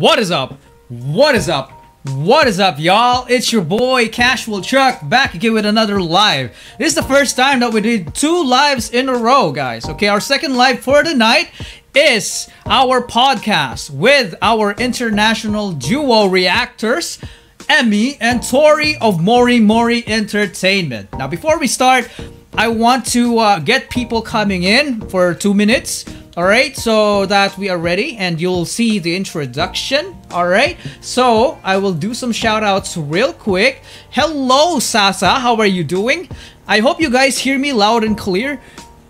What is up? What is up? What is up, y'all? It's your boy Casual Chuck back again with another live. This is the first time that we did two lives in a row, guys. Okay, our second live for the night is our podcast with our international duo reactors, Emi and Tori of Mori Mori Entertainment. Now, before we start, I want to uh, get people coming in for two minutes. All right, so that we are ready and you'll see the introduction. All right, so I will do some shout outs real quick. Hello, Sasa. How are you doing? I hope you guys hear me loud and clear.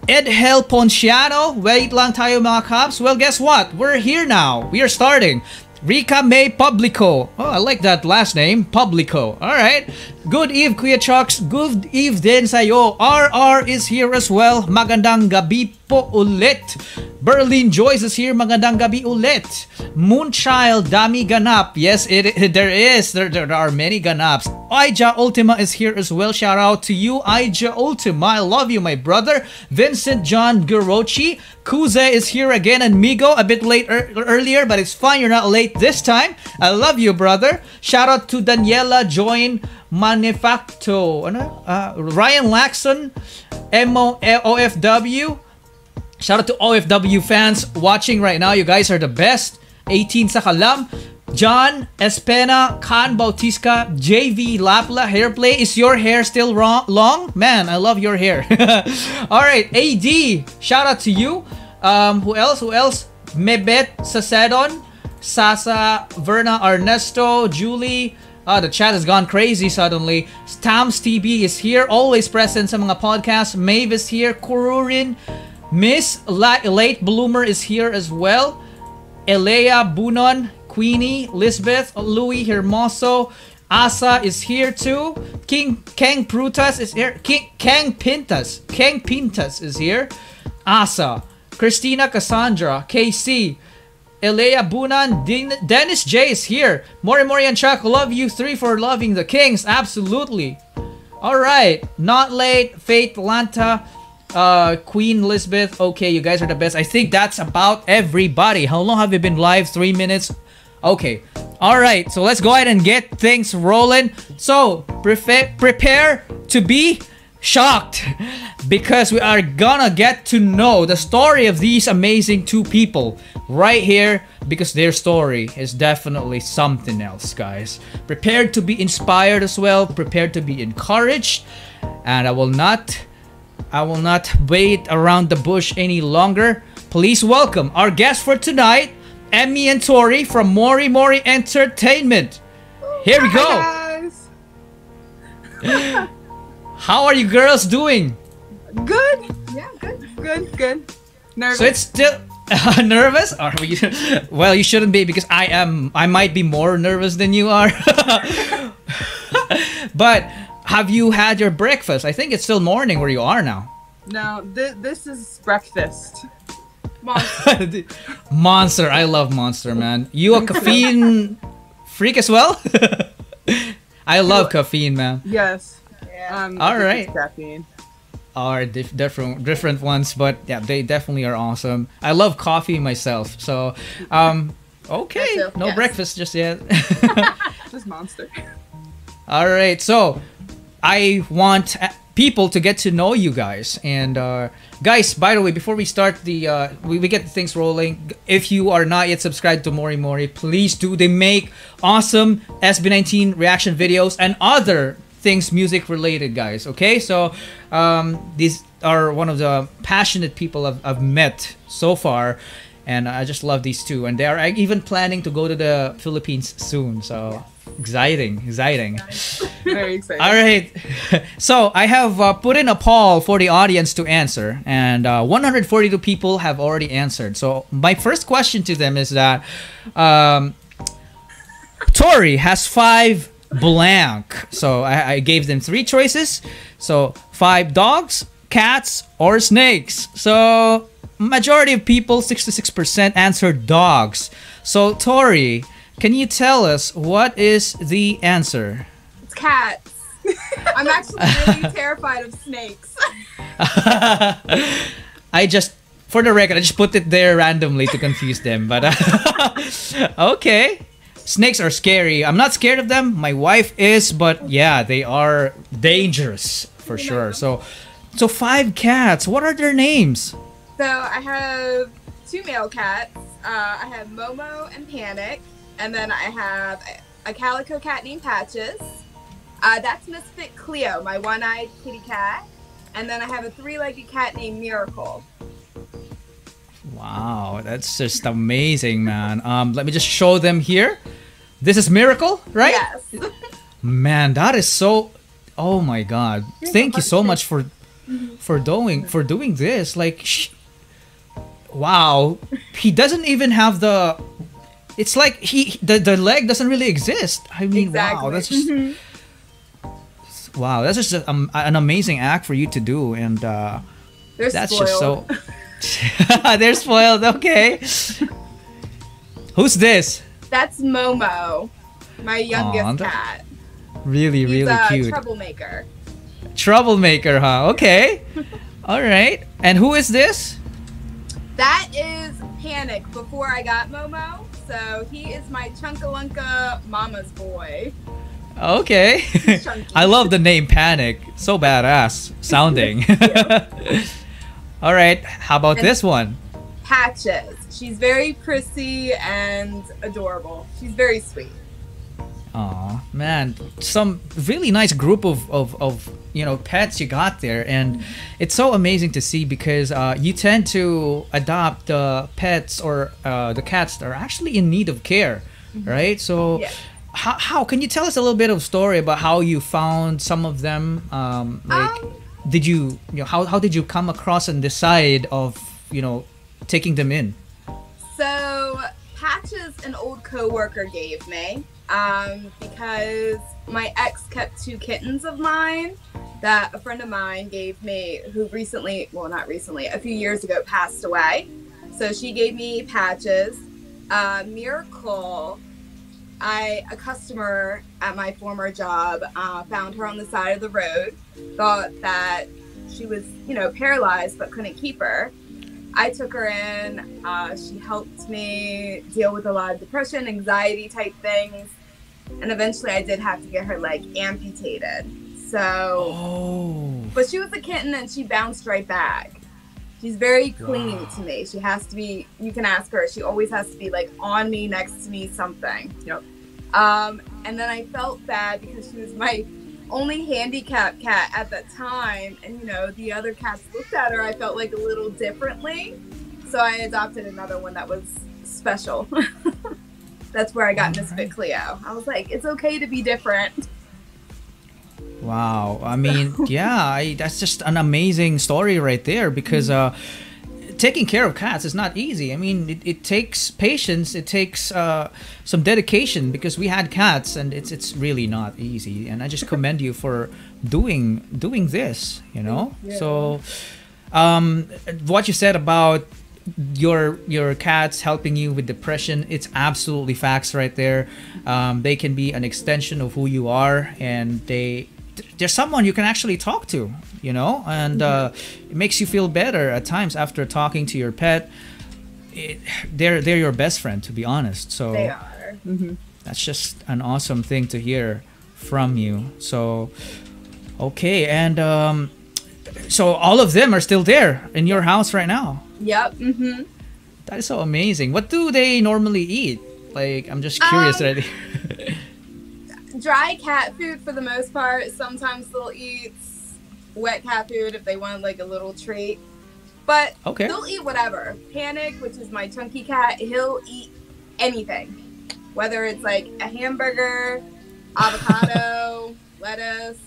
Ed Hel Ponciano, wait lang tayo mga cops. Well, guess what? We're here now. We are starting. Rika May Publico. Oh, I like that last name. Publico. Alright. Good eve, Kuya Chucks. Good eve din sa'yo. RR is here as well. Magandang gabi po ulit. Berlin Joyce is here. Magandang gabi ulit. Moonchild, dami ganap. Yes, it, it there is. There, there are many ganaps. Aija Ultima is here as well. Shout out to you, Aija Ultima. I love you, my brother. Vincent John Gurochi. Kuze is here again and Migo a bit late er earlier, but it's fine. You're not late this time. I love you, brother. Shout out to Daniela Join Manifacto. Ano? Uh, Ryan Laxon. MO OFW. Shout out to OFW fans watching right now. You guys are the best. 18 sa kalam. John Espena, Khan Bautista, JV Lapla, Hairplay. Is your hair still wrong, long? Man, I love your hair. All right, AD, shout out to you. Um, who else? Who else? Mebet Sasedon, Sasa, Verna, Ernesto, Julie. Ah, the chat has gone crazy suddenly. Tams TB is here, always present sa mga podcasts. Maeve is here. Kururin. Miss La Late Bloomer is here as well. Elea Bunon, Queenie, Lisbeth, Louis Hermoso, Asa is here too. King Kang Prutas is here. King Kang Pintas. Kang Pintas is here. Asa. Christina Cassandra. KC. Elea Bunan. Dennis J is here. Mori Mori and Chuck, love you three for loving the Kings. Absolutely. Alright. Not late. Faith Lanta. Uh, Queen Elizabeth. Okay, you guys are the best. I think that's about everybody. How long have you been live? Three minutes? Okay. Alright, so let's go ahead and get things rolling. So, prepare to be shocked because we are gonna get to know the story of these amazing two people right here because their story is definitely something else, guys. Prepared to be inspired as well, prepared to be encouraged, and I will not I will not wait around the bush any longer. Please welcome our guest for tonight, Emi and Tori from Mori Mori Entertainment. Here we go. How are you girls doing? Good. Yeah, good. Good. Good. Nervous. So it's still nervous? Are we? Well, you shouldn't be because I am. I might be more nervous than you are. but have you had your breakfast? I think it's still morning where you are now. no, th- this is breakfast. Monster, I love Monster, man. You a caffeine freak as well? I love caffeine, man. Yes. Yeah. Um, All I think right. it's Caffeine. Are dif- different different ones, but yeah, they definitely are awesome. I love coffee myself, so um, okay, no yes. breakfast just yet. This monster. All right, so I want uh, people to get to know you guys, and uh, guys, by the way, before we start the uh, we, we get things rolling, if you are not yet subscribed to Mori Mori, please do. They make awesome SB19 reaction videos and other things music related, guys. Okay, so um, these are one of the passionate people I've, I've met so far. And I just love these two, and they are even planning to go to the Philippines soon. So exciting, exciting. Very exciting. All right. So I have uh, put in a poll for the audience to answer, and uh, 142 people have already answered. So my first question to them is that um, Tori has five blank. So I, I gave them three choices. So five dogs, cats, or snakes. So majority of people, 66% answered dogs. So Tori, can you tell us what is the answer? It's cats. I'm actually really terrified of snakes. I just for the record, I just put it there randomly to confuse them. But uh, okay, snakes are scary. I'm not scared of them. My wife is, but yeah, they are dangerous for sure. So, so five cats. What are their names? So I have two male cats. Uh, I have Momo and Panic, and then I have a, calico cat named Patches. Uh, that's Misfit Cleo, my one-eyed kitty cat, and then I have a three-legged cat named Miracle. Wow, that's just amazing, man. Um, let me just show them here. This is Miracle, right? Yes. Man, that is so. Oh my God! Thank you so much for for doing for doing this. Like, sh- wow, he doesn't even have the. It's like he the, the leg doesn't really exist. I mean, wow, that's just. Wow, that's just a, um, an amazing act for you to do, and uh, They're that's spoiled. just so. They're spoiled. Okay. Who's this? That's Momo, my youngest that- cat. Really, He's really a cute. troublemaker. Troublemaker, huh? Okay. All right. And who is this? That is Panic before I got Momo. So he is my Chunkalunka mama's boy. Okay. I love the name Panic. So badass sounding. All right. How about And- this one? Patches. She's very prissy and adorable. She's very sweet. Oh man, some really nice group of, of, of you know pets you got there, and it's so amazing to see because uh, you tend to adopt the pets or uh, the cats that are actually in need of care, right? So, Yeah. how, how can you tell us a little bit of story about how you found some of them? Um, like, Um, did you you know how how did you come across and decide of you know taking them in? So Patches an old coworker gave me um, because my ex kept two kittens of mine that a friend of mine gave me who recently well not recently a few years ago passed away. So she gave me patches uh, miracle. I a customer at my former job uh, found her on the side of the road thought that she was you know paralyzed but couldn't keep her I took her in. Uh, she helped me deal with a lot of depression, anxiety type things. And eventually I did have to get her leg amputated. So, Oh, but she was a kitten and she bounced right back. She's very clingy Wow. to me. She has to be, you can ask her, she always has to be like on me, next to me, something. Yep. Um, and then I felt bad because she was my only handicapped cat at that time. And, you know, the other cats looked at her, I felt like a little differently. So I adopted another one that was special. That's where I got Alright. Misfit Cleo. I was like, it's okay to be different. Wow. I mean, yeah, I, that's just an amazing story right there because uh, taking care of cats is not easy. I mean, it, it takes patience, it takes uh, some dedication because we had cats and it's it's really not easy. And I just commend you for doing doing this, you know? Yeah. So um, what you said about your your cats helping you with depression it's absolutely facts right there um, they can be an extension of who you are and they there's someone you can actually talk to you know and uh, it makes you feel better at times after talking to your pet it, they're they're your best friend to be honest so They are. that's just an awesome thing to hear from you so okay and um, so all of them are still there in your house right now Yep. hmm that is so amazing. What do they normally eat? Like, I'm just curious Um, dry cat food for the most part. Sometimes they'll eat wet cat food if they want like a little treat. But Okay. they'll eat whatever. Panic, which is my chunky cat, he'll eat anything. Whether it's like a hamburger, avocado, lettuce.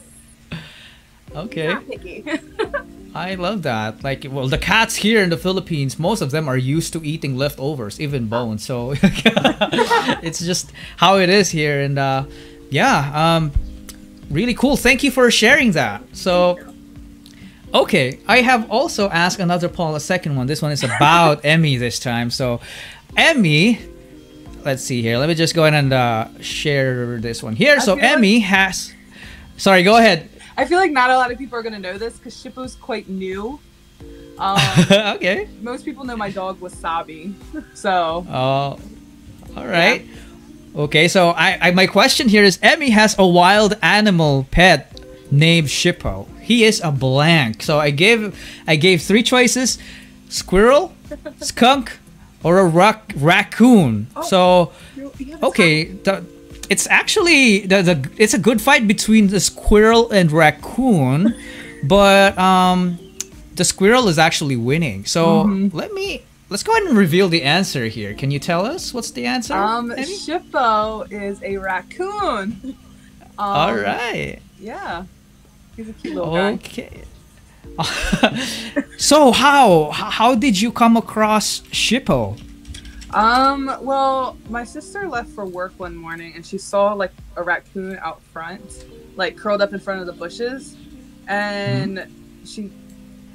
okay. I love that. Like, well, the cats here in the Philippines, most of them are used to eating leftovers, even bones. So it's just how it is here, and uh, yeah, um, really cool. Thank you for sharing that. So. Okay, I have also asked another poll, a second one. This one is about Emi this time. So, Emi, let's see here. Let me just go ahead and uh, share this one here. So, feel like- Emi has. Sorry, go ahead. I feel like not a lot of people are gonna know this because Shippo's quite new. Um, okay. most people know my dog Wasabi, so Oh, all right. Okay, so I, I my question here is Emi has a wild animal pet named Shippo. He is a blank. So I gave I gave three choices: squirrel, skunk, or a rac- raccoon. So you- you okay, the, it's actually the, the it's a good fight between the squirrel and raccoon, but um, the squirrel is actually winning. So let me let's go ahead and reveal the answer here. Can you tell us what's the answer? Um? Shippo is a raccoon. Um, All right. Yeah, he's a cute little guy. Okay. so how how did you come across Shippo? Um, well, my sister left for work one morning and she saw like a raccoon out front, like curled up in front of the bushes, and she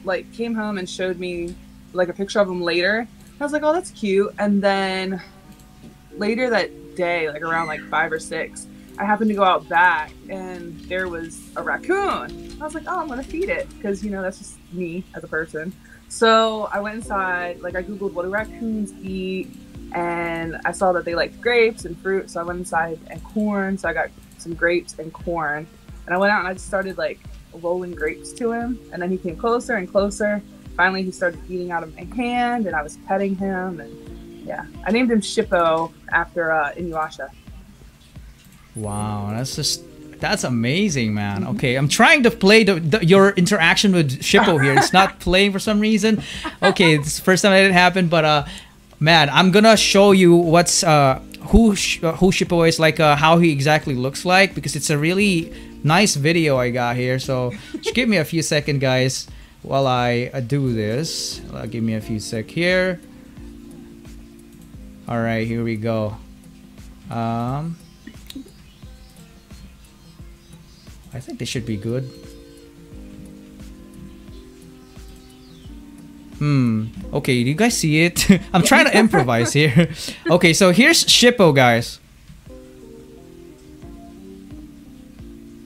like came home and showed me like a picture of him later. I was like, "Oh, that's cute." And then later that day, like around like 5 or 6, I happened to go out back and there was a raccoon. I was like, "Oh, I'm to feed it because, you know, that's just me as a person." So I went inside, like I googled what do raccoons eat, and I saw that they like grapes and fruit. So I went inside and corn. So I got some grapes and corn, and I went out and I just started like rolling grapes to him, and then he came closer and closer. Finally, he started eating out of my hand, and I was petting him, and yeah, I named him Shippo after uh, Inuyasha. Wow, that's just that's amazing, man. Okay, I'm trying to play the, the your interaction with Shippo here. It's not playing for some reason. Okay, it's the first time that it happened, but uh, man, I'm gonna show you what's uh who Sh- uh, who Shippo is like uh, how he exactly looks like because it's a really nice video I got here. So just give me a few seconds, guys, while I uh, do this. Uh, give me a few sec here. All right, here we go. Um. I think they should be good. Hmm. Okay, do you guys see it? I'm trying to improvise here. Okay, so here's Shippo, guys.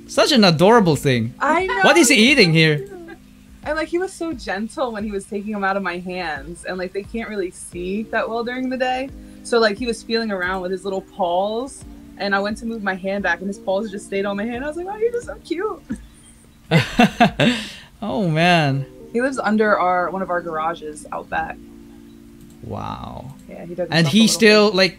Such an adorable thing. I know. What is he eating here? And like he was so gentle when he was taking them out of my hands, and like they can't really see that well during the day. So like he was feeling around with his little paws, and I went to move my hand back, and his paws just stayed on my hand. I was like, "Oh, you're just so cute." oh man. He lives under our one of our garages out back. Wow. Yeah, he does. And he still like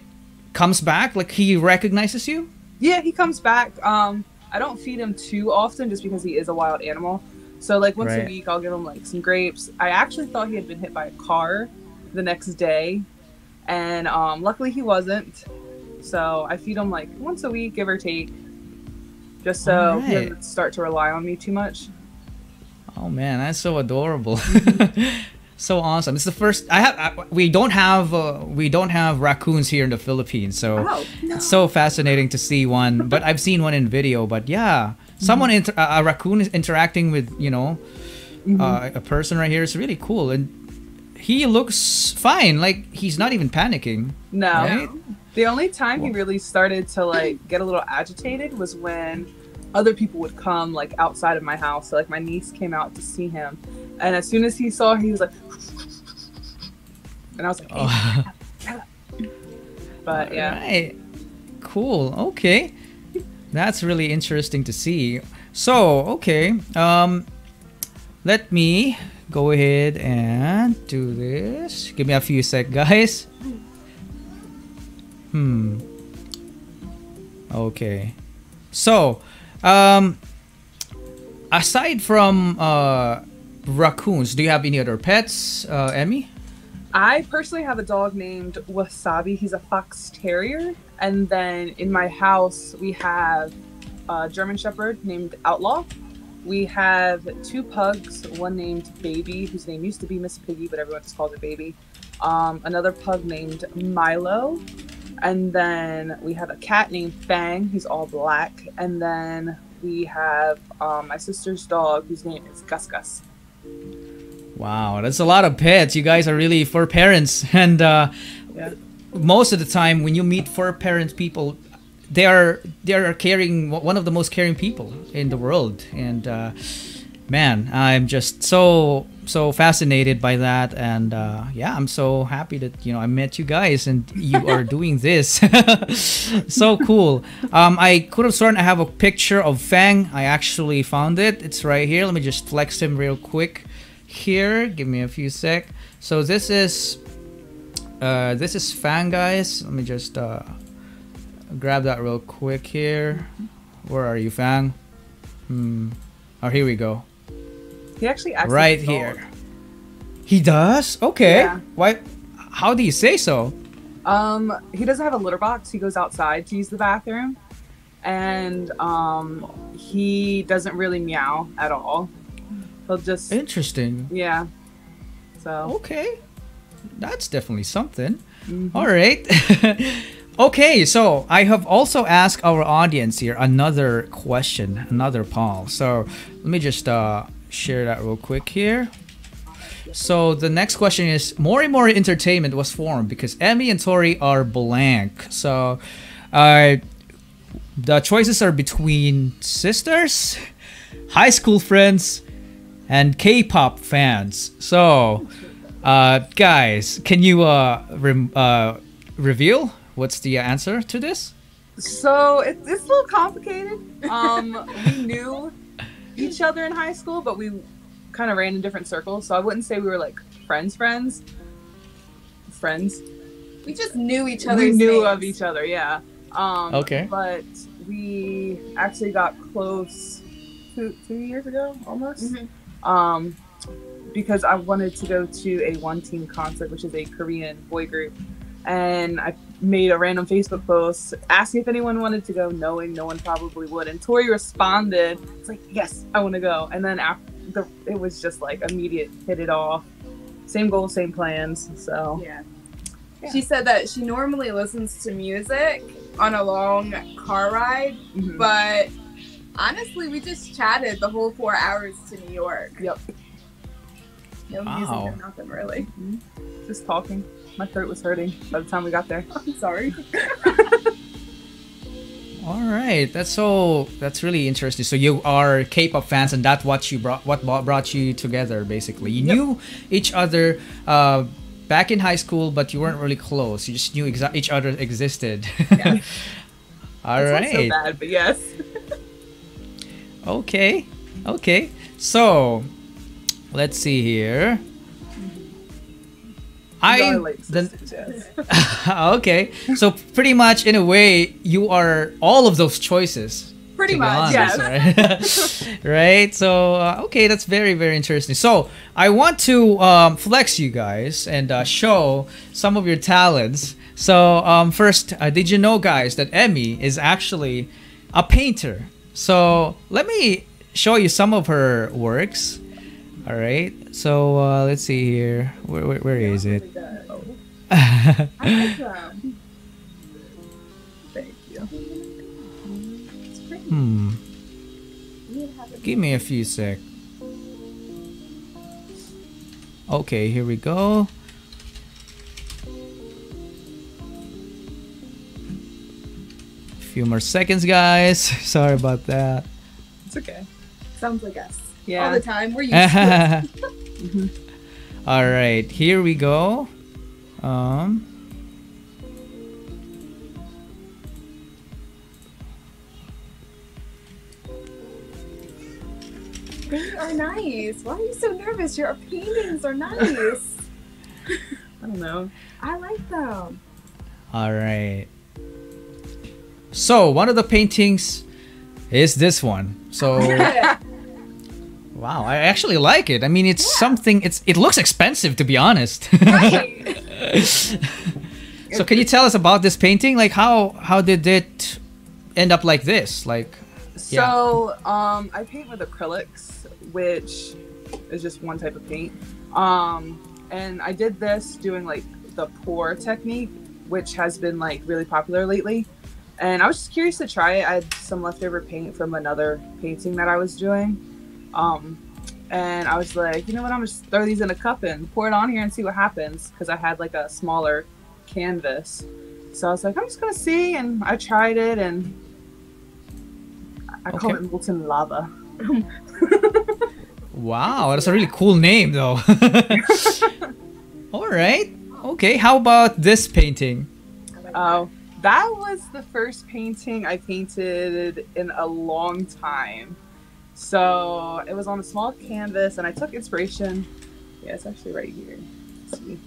comes back like he recognizes you? Yeah, he comes back. Um, I don't feed him too often just because he is a wild animal. So like once Right. a week, I'll give him like some grapes. I actually thought he had been hit by a car the next day, and um, luckily he wasn't. So I feed him like once a week, give or take, just so he Alright. doesn't start to rely on me too much. Oh man, that's so adorable. so awesome. It's the first I have I, we don't have uh, we don't have raccoons here in the Philippines. So Oh, it's so fascinating to see one, but I've seen one in video, but yeah, someone inter- a raccoon is interacting with, you know, uh, a person right here is really cool and he looks fine. Like he's not even panicking. No. Right? The only time he really started to like get a little agitated was when other people would come like outside of my house. So like my niece came out to see him, and as soon as he saw, her, he was like, and I was like, "Hey." Oh. but yeah, Right. Cool. Okay. That's really interesting to see. So, okay. Um let me go ahead and do this. Give me a few sec, guys. Hmm. Okay. So, um aside from uh raccoons, do you have any other pets, uh Emi? I personally have a dog named Wasabi. He's a fox terrier, and then in my house we have a German Shepherd named Outlaw. We have two pugs, one named Baby, whose name used to be Miss Piggy, but everyone just calls her Baby. Um, another pug named Milo. And then we have a cat named Fang, he's all black. And then we have um, my sister's dog, whose name is Gus Gus. Wow, that's a lot of pets. You guys are really fur parents, and uh, Yeah. most of the time when you meet fur parent people, they are they are caring one of the most caring people in the world. And uh, man, I'm just so so fascinated by that, and uh, yeah, I'm so happy that you know I met you guys and you are doing this. so cool. Um, I could have sworn I have a picture of Fang. I actually found it. It's right here. Let me just flex him real quick. Here, give me a few sec. So this is uh, this is Fang, guys. Let me just uh, grab that real quick here. Where are you, Fang? Hmm. Oh, here we go. He actually acts right like here. He does? Okay. Yeah. Why? How do you say so? Um, he doesn't have a litter box. He goes outside to use the bathroom, and um, he doesn't really meow at all. He'll just Interesting. yeah. So Okay. That's definitely something. mhm. All right. okay, so I have also asked our audience here another question, another poll. So let me just uh, share that real quick here. So the next question is Mori Mori Entertainment was formed because Emi and Tori are blank. So uh, the choices are between sisters, high school friends, and K-pop fans. So, uh, guys, can you uh, uh, reveal what's the answer to this? So it, it's a little complicated. Um, we knew each other in high school, but we kind of ran in different circles. So I wouldn't say we were like friends, friends. Friends. We just knew each other. we knew of each other, yeah. Um, Okay. But we actually got close two two years ago, almost. Mhm. Um, because I wanted to go to a one team concert, which is a Korean boy group, and I made a random Facebook post asking if anyone wanted to go, knowing no one probably would. And Tori responded, "It's like yes, I want to go." And then after the, it was just like immediate, hit it off. Same goals, same plans. So Yeah. Yeah. She said that she normally listens to music on a long car ride, mhm. but honestly, we just chatted the whole four hours to New York. yep, No music or nothing really. just talking. My throat was hurting by the time we got there. I'm sorry. All right, that's so that's really interesting. So you are K-pop fans, and that's what you brought what brought brought you together. Basically, you Yep. knew each other uh, back in high school, but you weren't really close. You just knew exa- each other existed. Yeah. All It's right. so bad, but yes. Okay. Okay. So, let's see here. I then okay. So pretty much in a way you are all of those choices. Pretty much. honest, yes. right? right? So uh, okay, that's very very interesting. So I want to um, flex you guys and uh, show some of your talents. So um, first, uh, did you know, guys, that Emi is actually a painter? So let me show you some of her works. All right. So uh, let's see here. Where, where, where is it? Thank you. Hmm. You need to have it- Give me a few sec. Okay, here we go. Few more seconds, guys. Sorry about that. It's okay. Sounds like us. Yeah. All the time. We're used to it. Mhm. All right, here we go. Um, They are nice. Why are you so nervous? Your paintings are nice. I don't know. I like them. all right. So one of the paintings is this one. So wow, I actually like it. I mean, it's Yeah. something. It's it looks expensive to be honest. right. so can you tell us about this painting? Like how how did it end up like this? Like So, um, I paint with acrylics, which is just one type of paint. Um, and I did this doing like the pour technique, which has been like really popular lately. And I was just curious to try it. I had some leftover paint from another painting that I was doing. Um, and I was like, you know what? I'm just throw these in a cup and pour it on here and see what happens because I had like a smaller canvas. So I was like, I'm just gonna see, and I tried it, and I call Okay. it molten lava. Wow, that's a really cool name though. All right. Okay, how about this painting? Oh, that was the first painting I painted in a long time. So it was on a small canvas, and I took inspiration. Yeah, it's actually right here. Let's see.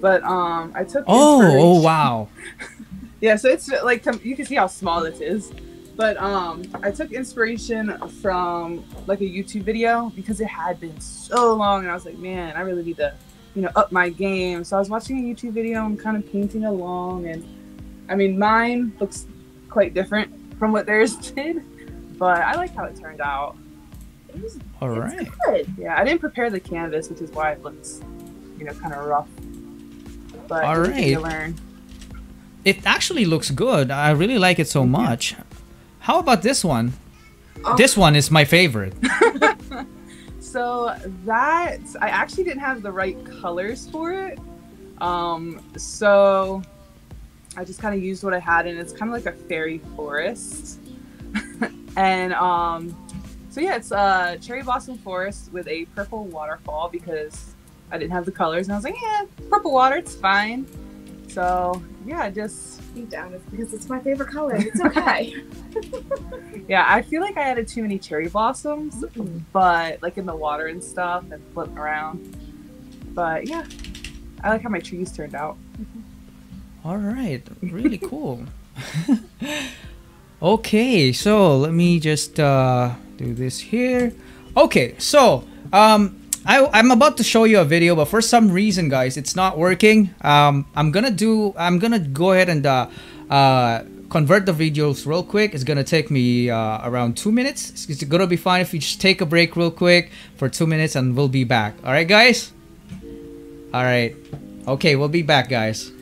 But um, I took. Oh, oh wow. Yeah, so it's like you can see how small it is. But um, I took inspiration from like a YouTube video because it had been so long, and I was like, man, I really need to, you know, up my game. So I was watching a YouTube video and kind of painting along, and I mean, mine looks quite different from what theirs did, but I like how it turned out. It was All right. good. Yeah, I didn't prepare the canvas, which is why it looks, you know, kind of rough. But All it's easy to right. learn. It actually looks good. I really like it so much. How about this one? Oh. This one is my favorite. So that I actually didn't have the right colors for it. Um, so I just kind of used what I had, and it's kind of like a fairy forest. and um, so yeah, it's a cherry blossom forest with a purple waterfall because I didn't have the colors, and I was like, yeah, purple water, it's fine. So yeah, just Deep down, it's because it's my favorite color. It's okay. yeah, I feel like I added too many cherry blossoms, but like in the water and stuff and floating around. But yeah, I like how my trees turned out. All right, really cool. Okay, so let me just uh, do this here. Okay, so um, I, I'm about to show you a video, but for some reason, guys, it's not working. Um, I'm gonna do. I'm gonna go ahead and uh, uh, convert the videos real quick. It's gonna take me uh, around two minutes. It's, it's gonna be fine if you just take a break real quick for two minutes, and we'll be back. All right, guys. All right. Okay, we'll be back, guys.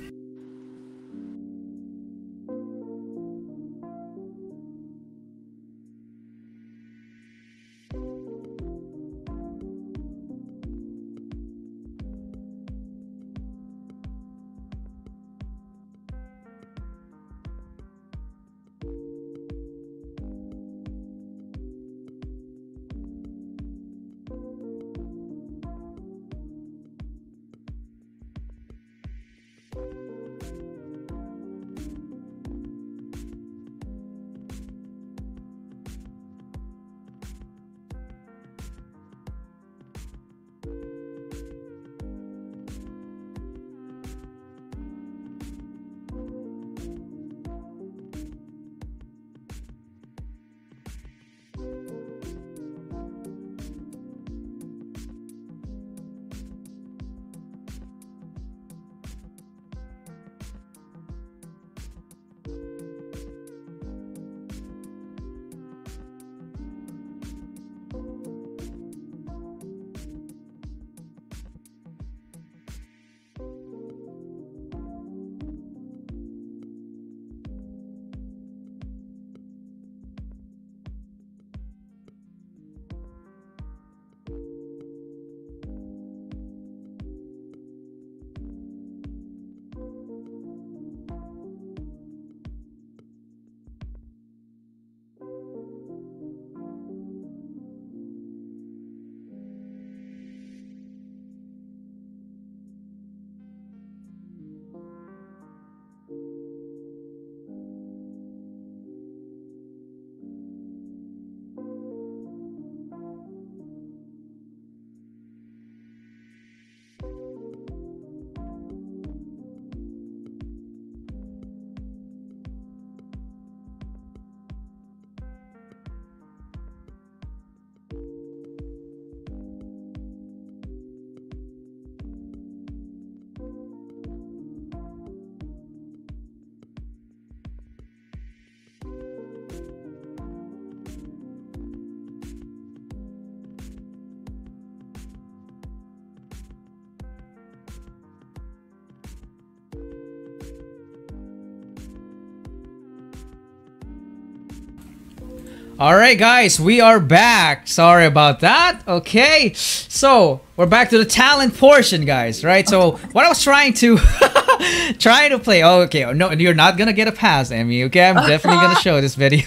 All right, guys, we are back. Sorry about that. Okay, so we're back to the talent portion, guys. Right. So what I was trying to trying to play. Oh, okay. No, you're not gonna get a pass, Emi. Okay, I'm definitely gonna show this video.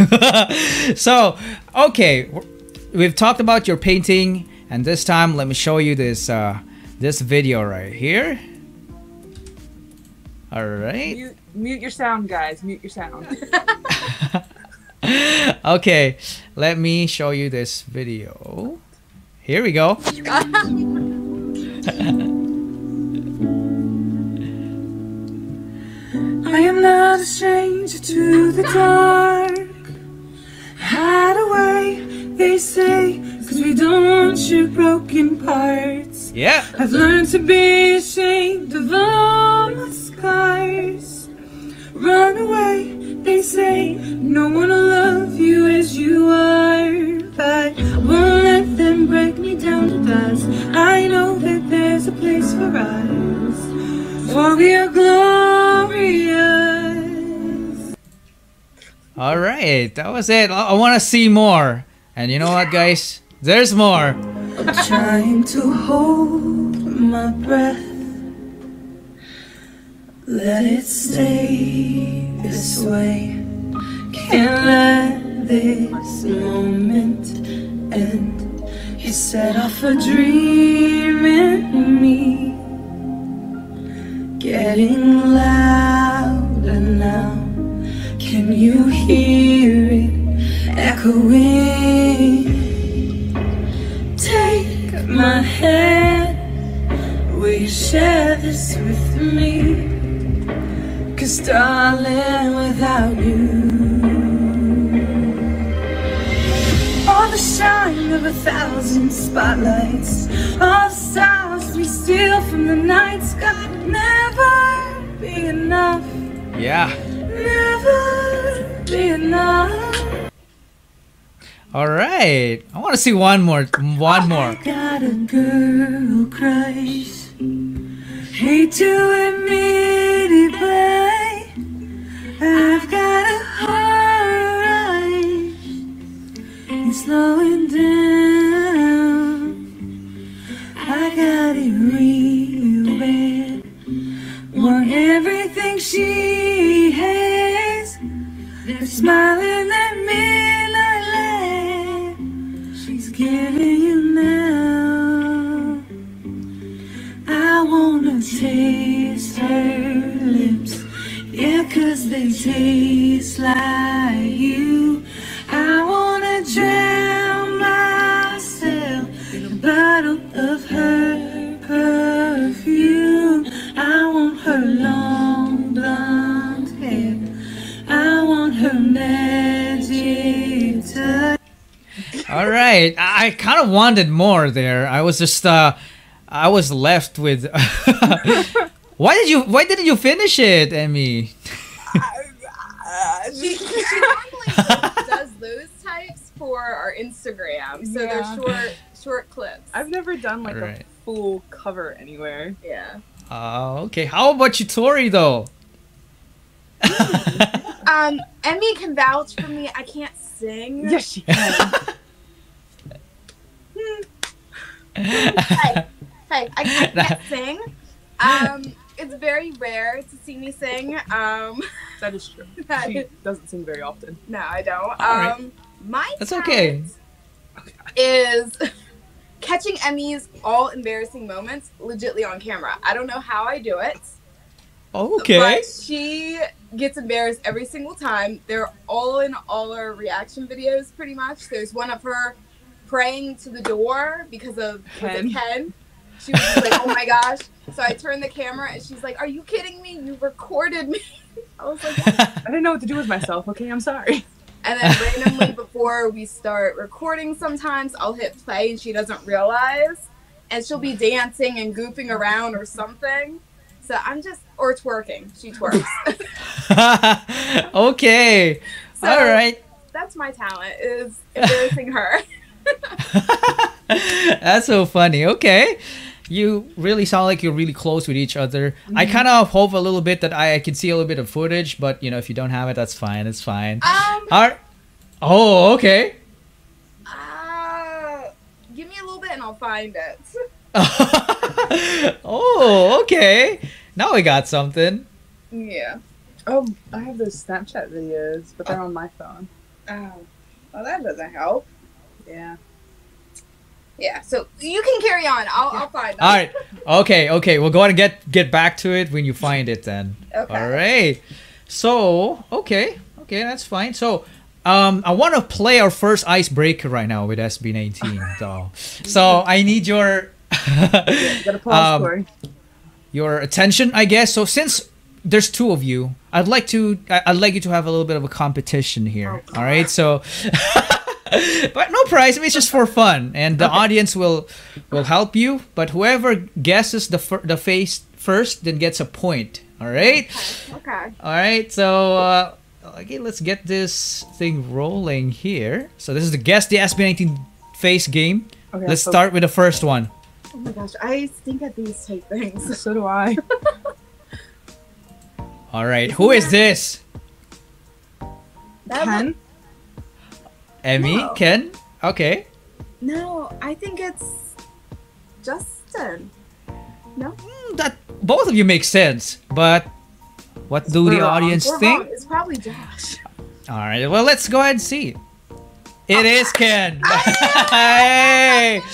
so, okay, we've talked about your painting And this time, let me show you this uh, this video right here. All right. Mute, mute your sound, guys. Mute your sound. okay, let me show you this video. Here we go. I am not a stranger to the dark. Hide away, they say, cause we don't want your broken parts. Yeah. I've learned to be ashamed of all my scars. Run away, they say, no one will love you as you are. But won't let them break me down to dust. I know that there's a place for us. For we are glorious. All right, that was it. I, I want to see more. And you know what, guys? There's more. I'm trying to hold my breath. Let it stay this way. Can't let this moment end. You set off a dream in me. Getting louder now. Can you hear it echoing? Take my hand, will you share this with me? Cause darling, without you All the shine of a thousand spotlights All the stars we steal from the night sky Never be enough, Yeah. never be enough All right. I want to see one more. One more. Hate to admit it, but I've got a heart rush. It's slowing down. I got it real I, I of wanted more there. I was just uh I was left with Why did you why didn't you finish it, Emi? she, she normally does those types for our Instagram, so Yeah. they're short short clips. I've never done like Alright. a full cover anywhere. yeah. Oh, okay. How about you, Tori though? Um, Emi can vouch for me. I can't sing. Yes, she can. hey, hey, I, I can't sing. Um, it's very rare to see me sing. Um, that is true. that- She doesn't sing very often. no, I don't. All right. Um, my That's okay. talent Is catching Emi's all embarrassing moments legitly on camera. I don't know how I do it. Okay. But she gets embarrassed every single time. They're all in all our reaction videos, pretty much. There's one of her praying to the door because of Ken. Ken. She was just like, "Oh my gosh!" So I turned the camera and she's like, "Are you kidding me? You recorded me." I was like, I didn't know what to do with myself. Okay, I'm sorry. and then randomly before we start recording, sometimes I'll hit play and she doesn't realize, and she'll be dancing and goofing around or something. So I'm just or twerking. She twerks. okay. So- All right. that's my talent is embarrassing her. That's so funny. Okay. You really sound like you're really close with each other. I kind of hope a little bit that I, I can see a little bit of footage, but you know, if you don't have it, that's fine. It's fine. Um, All right. Oh, okay. uh, give me a little bit and I'll find it. oh, okay. Now we got something. Yeah. Oh, I have those Snapchat videos, but they're on my phone. Oh, well, that doesn't help. Yeah. Yeah, so you can carry on. I'll, I'll find them. All right. Okay. Okay. We'll go ahead and get get back to it when you find it. Then. Okay. All right. So okay. Okay, that's fine. So. Um, I want to play our first icebreaker right now with SB19. So, so I need your Gotta Um, your attention, I guess. So since there's two of you, I'd like to I- I'd like you to have a little bit of a competition here. all right, so but no prize. I mean, it's just for fun, and the audience will will help you. But whoever guesses the fir- the face first, then gets a point. All right. Okay. All right, so uh, okay, let's get this thing rolling here. So this is the guess the SB19 face game. Okay, Let's so- start with the first one. Oh my gosh, I stink at these type things. So do I. All right, who is this? That Ken? Emi, No. Ken. Okay. No, I think it's Justin. Hmm, That both of you make sense, but what do the wrong. audience We're think? wrong. It's probably Josh. All right, well, let's go ahead and see. It is Ken. hey!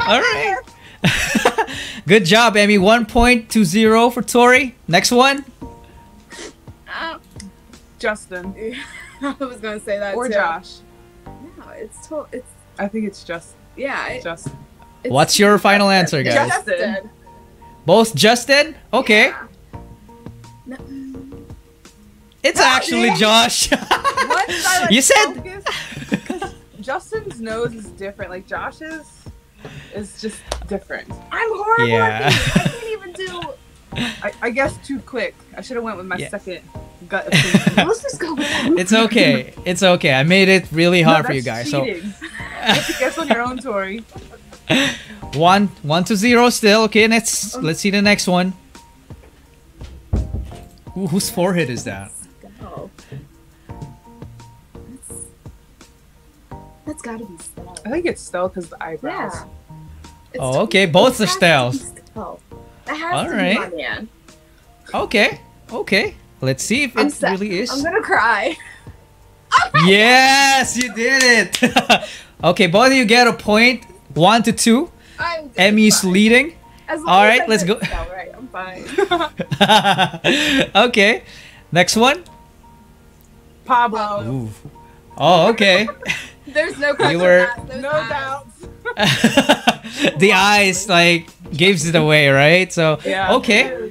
All right. Good job, Emi. One point to zero for Tori. Next one. Justin. I was gonna say that Or too. Josh. No, it's to- it's I think it's just yeah. It, Justin. it's What's your final answer, guys? Justin. Both Justin? Okay. Yeah. No, It's actually Josh. What I, like, You said- focus? 'Cause Justin's nose is different. Like Josh's is just different. I'm horrible Yeah. I can't even do. I, I guess too quick. I should have went with my Yeah. second gut opinion. Let's just go it's okay. It's okay. I made it really hard No, for you that's guys. So cheating. you have to guess on your own, Tori. one, one to zero Stell. Okay, let's oh. let's see the next one. Ooh, whose forehead is that? Go. That's, that's gotta be Stella. I think it's still because the eyebrows. Yeah. It's Oh, okay, both are has to be Stells. Stella. That has All to right. be my man. Okay, okay. Let's see if I'm it set. really is. I'm gonna cry. Oh yes, you did it. okay, both of you get a point. One to two. I'm Emi's leading. As long All as I let's go. All right, I'm fine. okay, next one. Pablo. Ooh. Oh, okay. There's no question. were- No eyes. doubts. the eyes like gives it away, right? So Yeah. okay.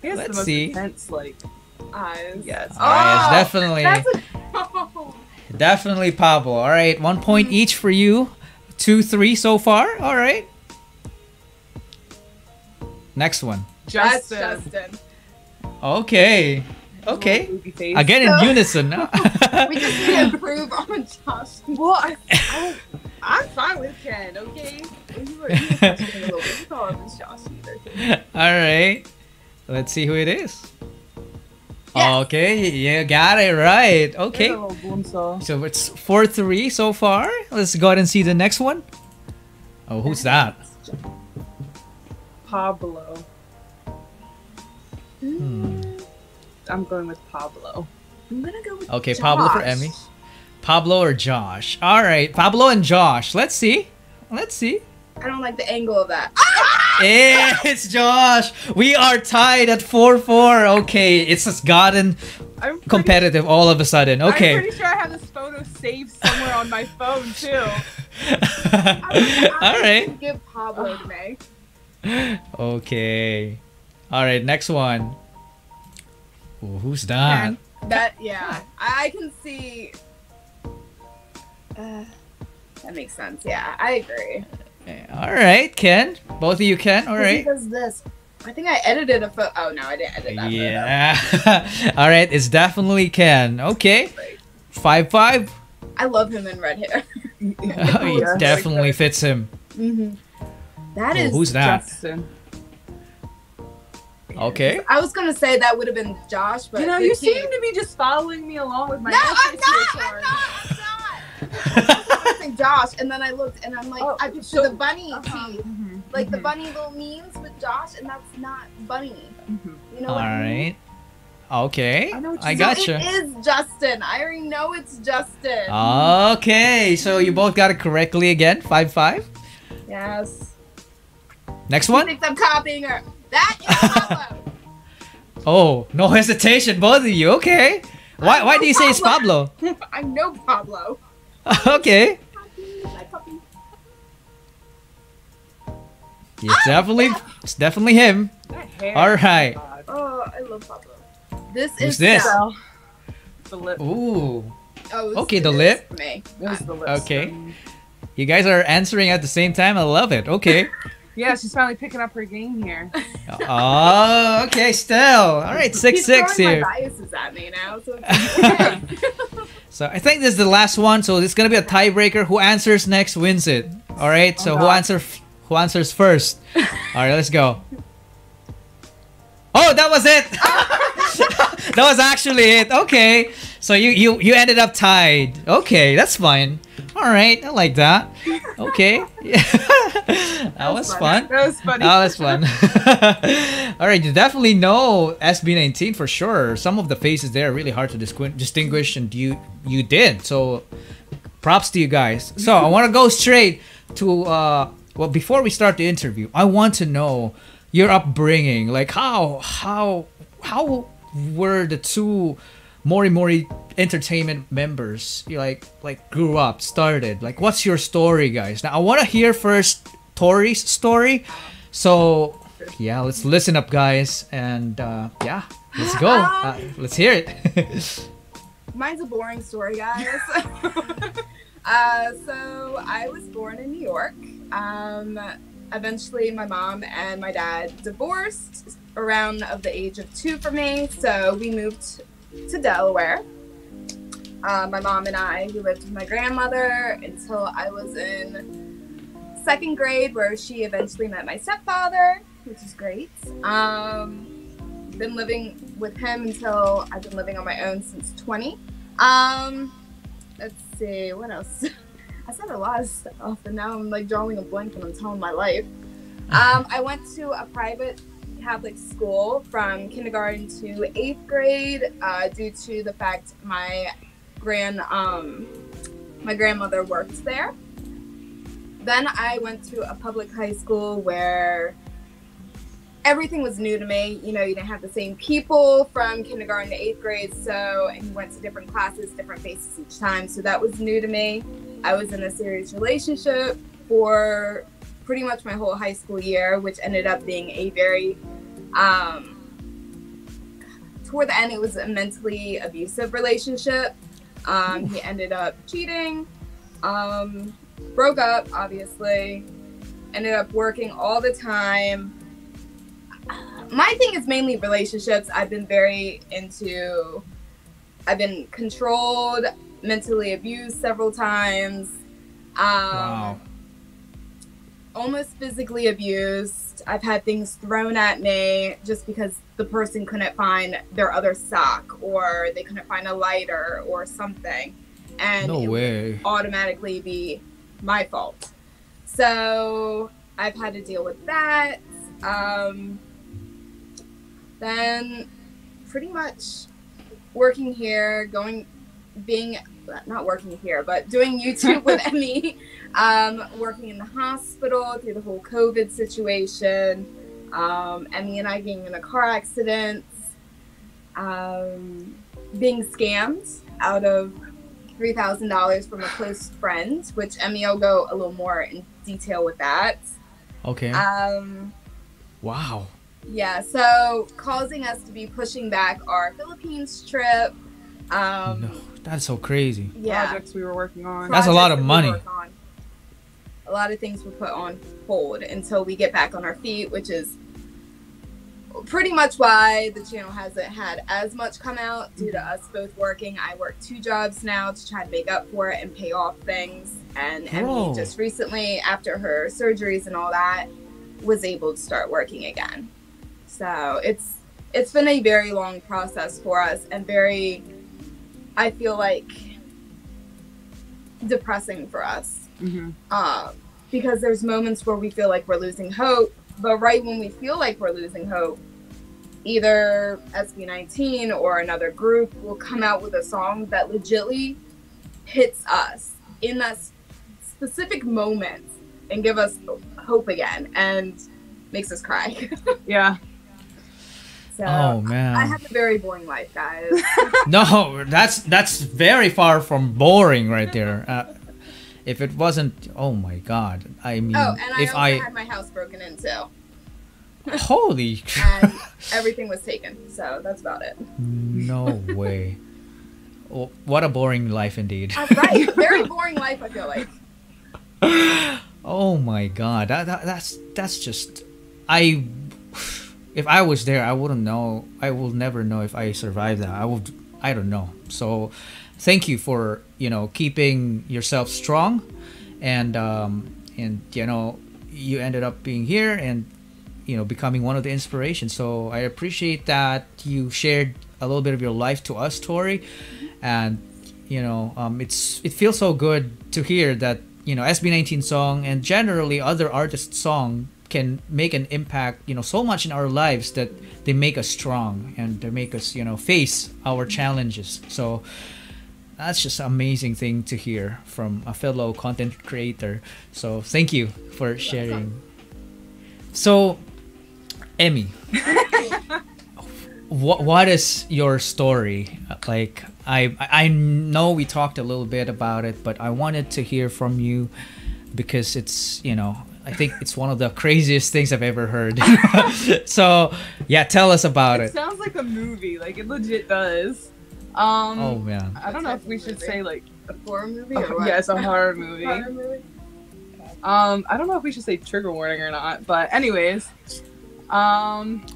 He has Let's the most see. intense, like, Eyes. yes. Alright, Oh, definitely, That's a, definitely Pablo. All right, one point mm-hmm. each for you. Two, three so far. All right. Next one. Justin. Justin. Okay. Okay. Little baby face. Again in unison. We just need to improve on Josh. Well, I, I, I'm fine with Ken, okay? You were, you were questioning a little bit. You call him Josh either. All right. Let's see who it is. Yes. Okay, you got it right. Okay. There's a little boom saw. So it's 4 3 so far. Let's go ahead and see the next one. Oh, who's that? Pablo. Hmm. I'm going with Pablo. I'm gonna go with Okay, Pablo for Emi. Pablo or Josh? All right, Pablo and Josh. Let's see. Let's see. I don't like the angle of that. It's Josh. We are tied at 4 4. Okay, it's just gotten I'm pretty, competitive all of a sudden. Okay. I'm pretty sure I have this photo saved somewhere on my phone too. all right. Give Pablo to me. Okay. All right, next one. Ooh, who's that? That yeah, I, I can see. Uh, that makes sense. Yeah, I agree. All right, Ken. Both of you can. All right. He right. does this. I think I edited a photo. Oh no, I didn't edit that Yeah. All right, it's definitely Ken. Okay. Five five. I love him in red hair. it Yeah. definitely fits him. Mm-hmm. That Oh, is. who's that? Justin. Okay. I was gonna say that would have been Josh, but you know, you seem to be just following me along with my No, I'm not. I'm not. I'm not. I was gonna Josh, and then I looked, and I'm like, Oh, I picture so- the bunny Uh-huh. teeth, Mhm, like the mhm, bunny little memes with Josh, and that's not bunny. mhm. You know All what I mean? right. Okay, I know what I you- So gotcha. it is Justin. I already know it's Justin. Okay, so you both got it correctly again. Five five. yes. Next She one. thinks I'm copying her. That is Pablo. Oh, no hesitation, both of you. Okay. Why why do you say it's Pablo? I know Pablo. okay. My puppy. It's ah, definitely it's definitely him. All right. Oh, I love Pablo. This Who's is this? Sal. The lip. Ooh. Oh, Okay, the lip. me. This is the lips. Okay. You guys are answering at the same time. I love it. Okay. Yeah, she's finally picking up her game here. oh, okay. Stell. All right. Six He's six throwing here. my biases at me now. So So I think this is the last one. So it's gonna be a tiebreaker. Who answers next wins it. All right. So Oh, who God. answer who answers first? All right. Let's go. Oh, that was it. Oh. that was actually it. Okay. So you you you ended up tied. Okay, that's fine. All right. I like that. Okay. that was fun. That was funny. Oh, that's fun. All right, you definitely know SB19 for sure. Some of the faces there are really hard to distinguish, and you you did. So, props to you guys. So I want to go straight to uh, well before we start the interview. I want to know your upbringing. Like how how how were the two Mori Mori entertainment members you like like grew up started like what's your story guys now i want to hear first tori's story so yeah let's listen up guys and uh yeah let's go uh, let's hear it Mine's a boring story, guys. uh, so I was born in New York. Um, eventually, my mom and my dad divorced around of the age of two for me. So we moved to Delaware. Uh, my mom and I, we lived with my grandmother until I was in second grade, where she eventually met my stepfather, which is great. Um, been living with him until I've been living on my own since 20. Um, let's see, what else? I said a lot of stuff, and now I'm like drawing a blank when I'm telling my life. Um, I went to a private Catholic school from kindergarten to eighth grade uh, due to the fact my grand um, my grandmother worked there. Then I went to a public high school where everything was new to me. You know, you didn't have the same people from kindergarten to eighth grade, so and you went to different classes, different faces each time. So that was new to me. I was in a serious relationship for pretty much my whole high school year, which ended up being a very um toward the end it was a mentally abusive relationship. Um he ended up cheating, um, broke up obviously, ended up working all the time my thing is mainly relationships. I've been very into. I've been controlled, mentally abused several times. Um, wow Almost physically abused. I've had things thrown at me just because the person couldn't find their other sock or they couldn't find a lighter or something. And no it would automatically be my fault. So I've had to deal with that. Um, then pretty much working here, going, being not working here, but doing YouTube with Emi, um, working in the hospital through the whole COVID situation. Um, Emi and I getting in a car accident, um, being scammed out of three thousand dollars from a close friend, which Emi will go a little more in detail with that. okay Um, wow yeah, so causing us to be pushing back our Philippines trip. Um, no that's so crazy yeah, Projects we were working on. That's a lot of that we money. work on. A lot of things were put on hold until we get back on our feet, which is pretty much why the channel hasn't had as much come out due to us both working. I work two jobs now to try to make up for it and pay off things. And Whoa. Emi just recently, after her surgeries and all that, was able to start working again. So it's it's been a very long process for us and very I feel like depressing for us hmm um, because there's moments where we feel like we're losing hope but right when we feel like we're losing hope either SB19 or another group will come out with a song that legitly hits us in that specific moment and give us hope again and makes us cry. Yeah. so Oh I have a very boring life, guys. No, that's that's very far from boring right there. Uh, if it wasn't, oh my god. I mean, oh, and I if also I had my house broken into holy and everything was taken. So that's about it. no way. Oh, what a boring life indeed. That's right. Very boring life, I feel like. Oh my god, that, that that's that's just I. If I was there, I wouldn't know. I will never know if I survived that. I would. I don't know. So, thank you for you know keeping yourself strong, and um and you know you ended up being here and you know becoming one of the inspirations. So I appreciate that you shared a little bit of your life to us, Tori, and you know um, it's it feels so good to hear that you know SB19 song and generally other artists song can make an impact you know so much in our lives that they make us strong and they make us you know face our challenges. So that's just an amazing thing to hear from a fellow content creator. So thank you for sharing. So emmy what what is your story? Like i i know we talked a little bit about it but i wanted to hear from you because it's you know i think it's one of the craziest things i've ever heard. So yeah tell us about It it. sounds like a movie. Like it legit does. Um oh man I don't know if we should say like A horror movie a, or what? yeah, it's a horror movie. Horror movie? Um, I don't know if we should say trigger warning or not, but anyways, um,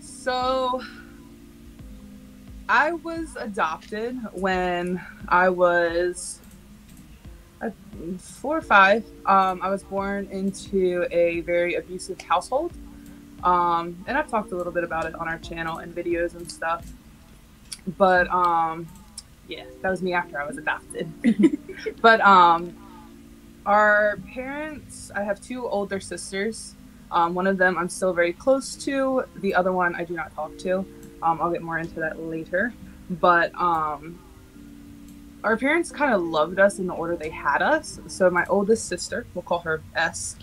so I was adopted when I was uh, four or five. Um, I was born into a very abusive household, um, and I've talked a little bit about it on our channel and videos and stuff. But um, yeah, that was me after I was adopted. but um, our parents i have two older sisters. Um, one of them i'm still very close to. The other one i do not talk to. Um, i'll get more into that later. But um, our parents kind of loved us in the order they had us. So my oldest sister we'll call her s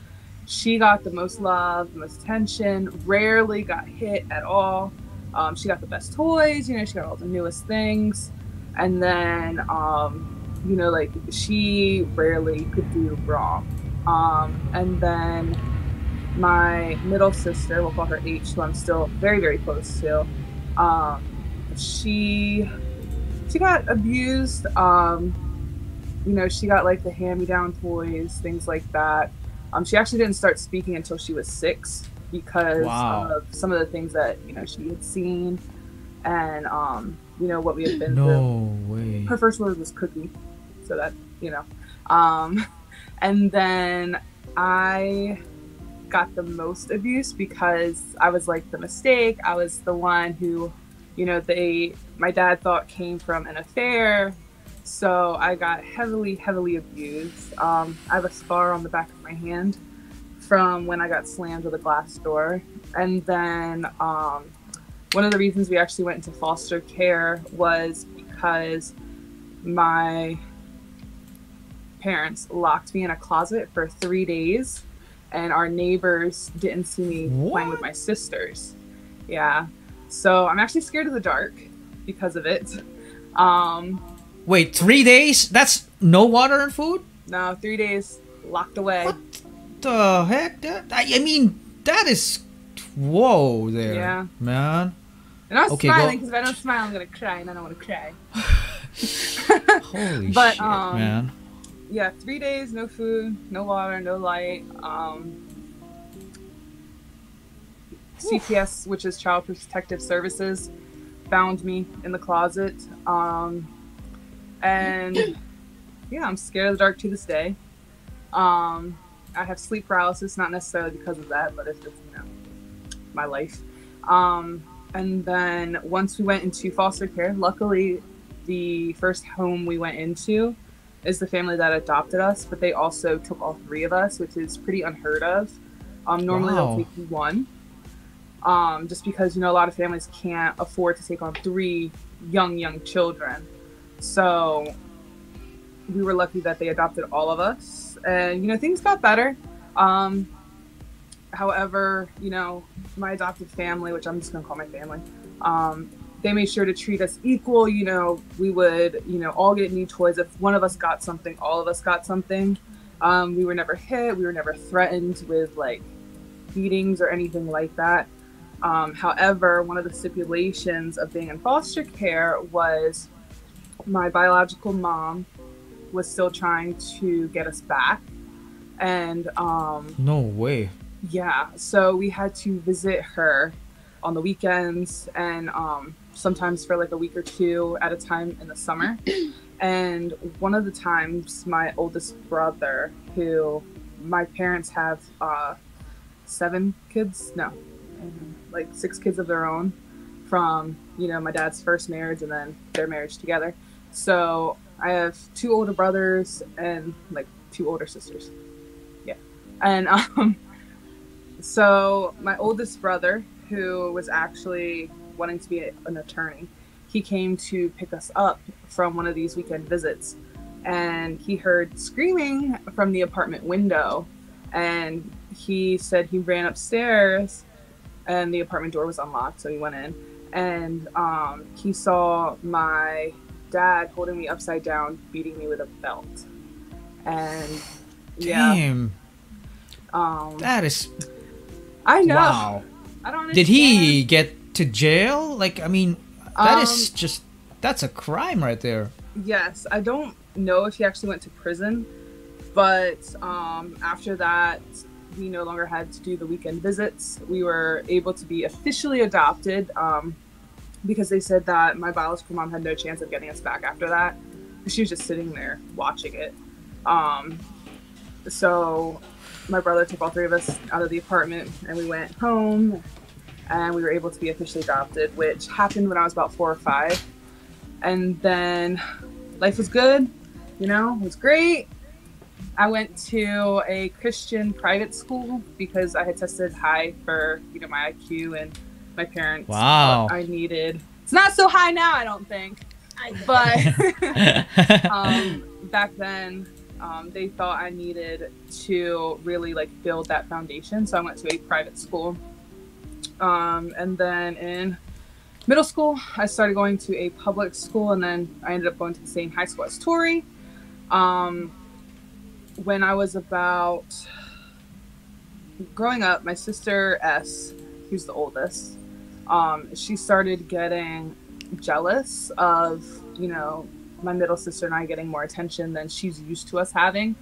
she got the most love the most attention rarely got hit at all um, she got the best toys you know she got all the newest things and then um, you know, like she rarely could do wrong. Um, and then my middle sister, we'll call her H, who I'm still very, very close to. Um, she she got abused. Um, you know, she got like the hand-me-down toys, things like that. Um, she actually didn't start speaking until she was six because Wow. of some of the things that you know she had seen, and um, you know what we had been through. no way. Her first word was cookie so that you know. Um and then i got the most abuse because i was like the mistake. I was the one who you know they my dad thought came from an affair. So i got heavily heavily abused. Um, i have a scar on the back of my hand from when i got slammed with a glass door. And then um, one of the reasons we actually went into foster care was because my parents locked me in a closet for three days and our neighbors didn't see me playing with my sisters. Yeah. So i'm actually scared of the dark because of it. Um wait three days? That's no water and food? no three days locked away. What the heck that, I, I mean that is whoa there Yeah. man and i was Okay, smiling because if i don't smile i'm gonna cry and i don't want to cry holy But, shit um, man yeah, three days, no food, no water, no light. Um, CPS, which is Child Protective Services, found me in the closet. Um, and yeah, I'm scared of the dark to this day. Um, I have sleep paralysis, not necessarily because of that, but it's just, you know, my life. Um, and then once we went into foster care, luckily, the first home we went into is the family that adopted us, but they also took all three of us, which is pretty unheard of. Um, normally Wow. they'll take one. um, just because you know a lot of families can't afford to take on three young young children. So we were lucky that they adopted all of us, and you know things got better. Um, however, you know my adopted family, which I'm just gonna call my family, um, they made sure to treat us equal. You know, we would, you know, all get new toys. If one of us got something, all of us got something. Um, we were never hit. We were never threatened with like beatings or anything like that. Um, however, one of the stipulations of being in foster care was my biological mom was still trying to get us back. And um, No way. yeah, so we had to visit her on the weekends and um, sometimes for like a week or two at a time in the summer. And one of the times, my oldest brother, who my parents have uh, seven kids, no, like six kids of their own from, you know, my dad's first marriage and then their marriage together. So I have two older brothers and like two older sisters. Yeah. And um, so my oldest brother, who was actually wanting to be an attorney, he came to pick us up from one of these weekend visits, and he heard screaming from the apartment window, and he said he ran upstairs, and the apartment door was unlocked, so he went in, and um, he saw my dad holding me upside down, beating me with a belt, and yeah, Damn. um, That is I know. wow. I don't. Did he get to jail? Like, I mean, that is Um, just that's a crime right there. Yes, I don't know if he actually went to prison, but um, after that, we no longer had to do the weekend visits. We were able to be officially adopted um, because they said that my biological mom had no chance of getting us back after that. She was just sitting there watching it. Um, so my brother took all three of us out of the apartment and we went home and we were able to be officially adopted, which happened when I was about four or five. And then life was good, you know, it was great. I went to a Christian private school because I had tested high for, you know, my IQ and my parents. Wow. thought I needed. It's not so high now, I don't think, but um, back then um, they thought I needed to really like build that foundation. So I went to a private school. Um, and then in middle school, I started going to a public school, and then I ended up going to the same high school as Tori. Um, when I was about growing up, my sister S, who's the oldest, um, she started getting jealous of, you know, my middle sister and I getting more attention than she's used to us having.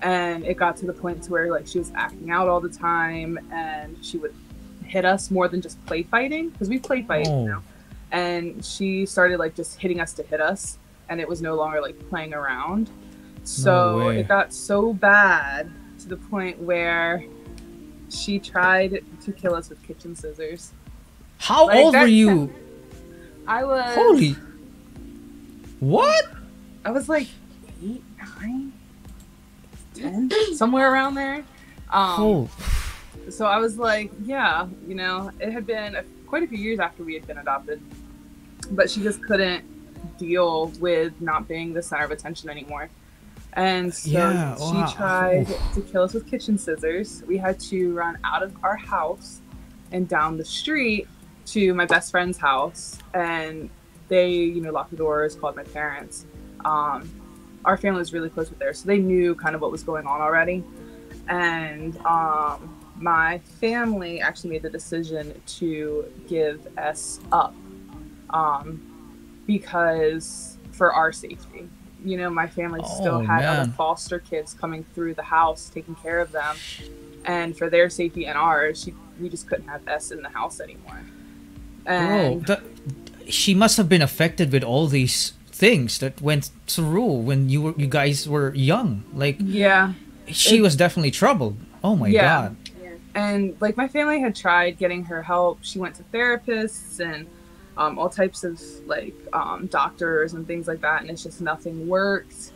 And it got to the point to where like she was acting out all the time and she would hit us more than just play fighting because we play fight, Oh. you know. And she started like just hitting us to hit us and it was no longer like playing around. So way. it got so bad to the point where she tried to kill us with kitchen scissors. How Like old were you? I was Holy. What? I was like eight, nine, ten, somewhere around there. Um, Oh. So I was like, yeah, you know, it had been a, quite a few years after we had been adopted, but she just couldn't deal with not being the center of attention anymore. And so Yeah, she wow. tried to kill us with kitchen scissors. We had to run out of our house and down the street to my best friend's house. And they, you know, locked the doors, called my parents. Um, our family was really close with theirs, so they knew kind of what was going on already. And um, my family actually made the decision to give S up um, because for our safety. You know, my family still Oh, had other foster kids coming through the house taking care of them. And for their safety and ours, she, we just couldn't have S in the house anymore. Bro, that, she must have been affected with all these things that went through when you were you guys were young. Like yeah, she It- was definitely troubled. Oh my Yeah. god. and like my family had tried getting her help she went to therapists and um, all types of like um, doctors and things like that and it's just nothing worked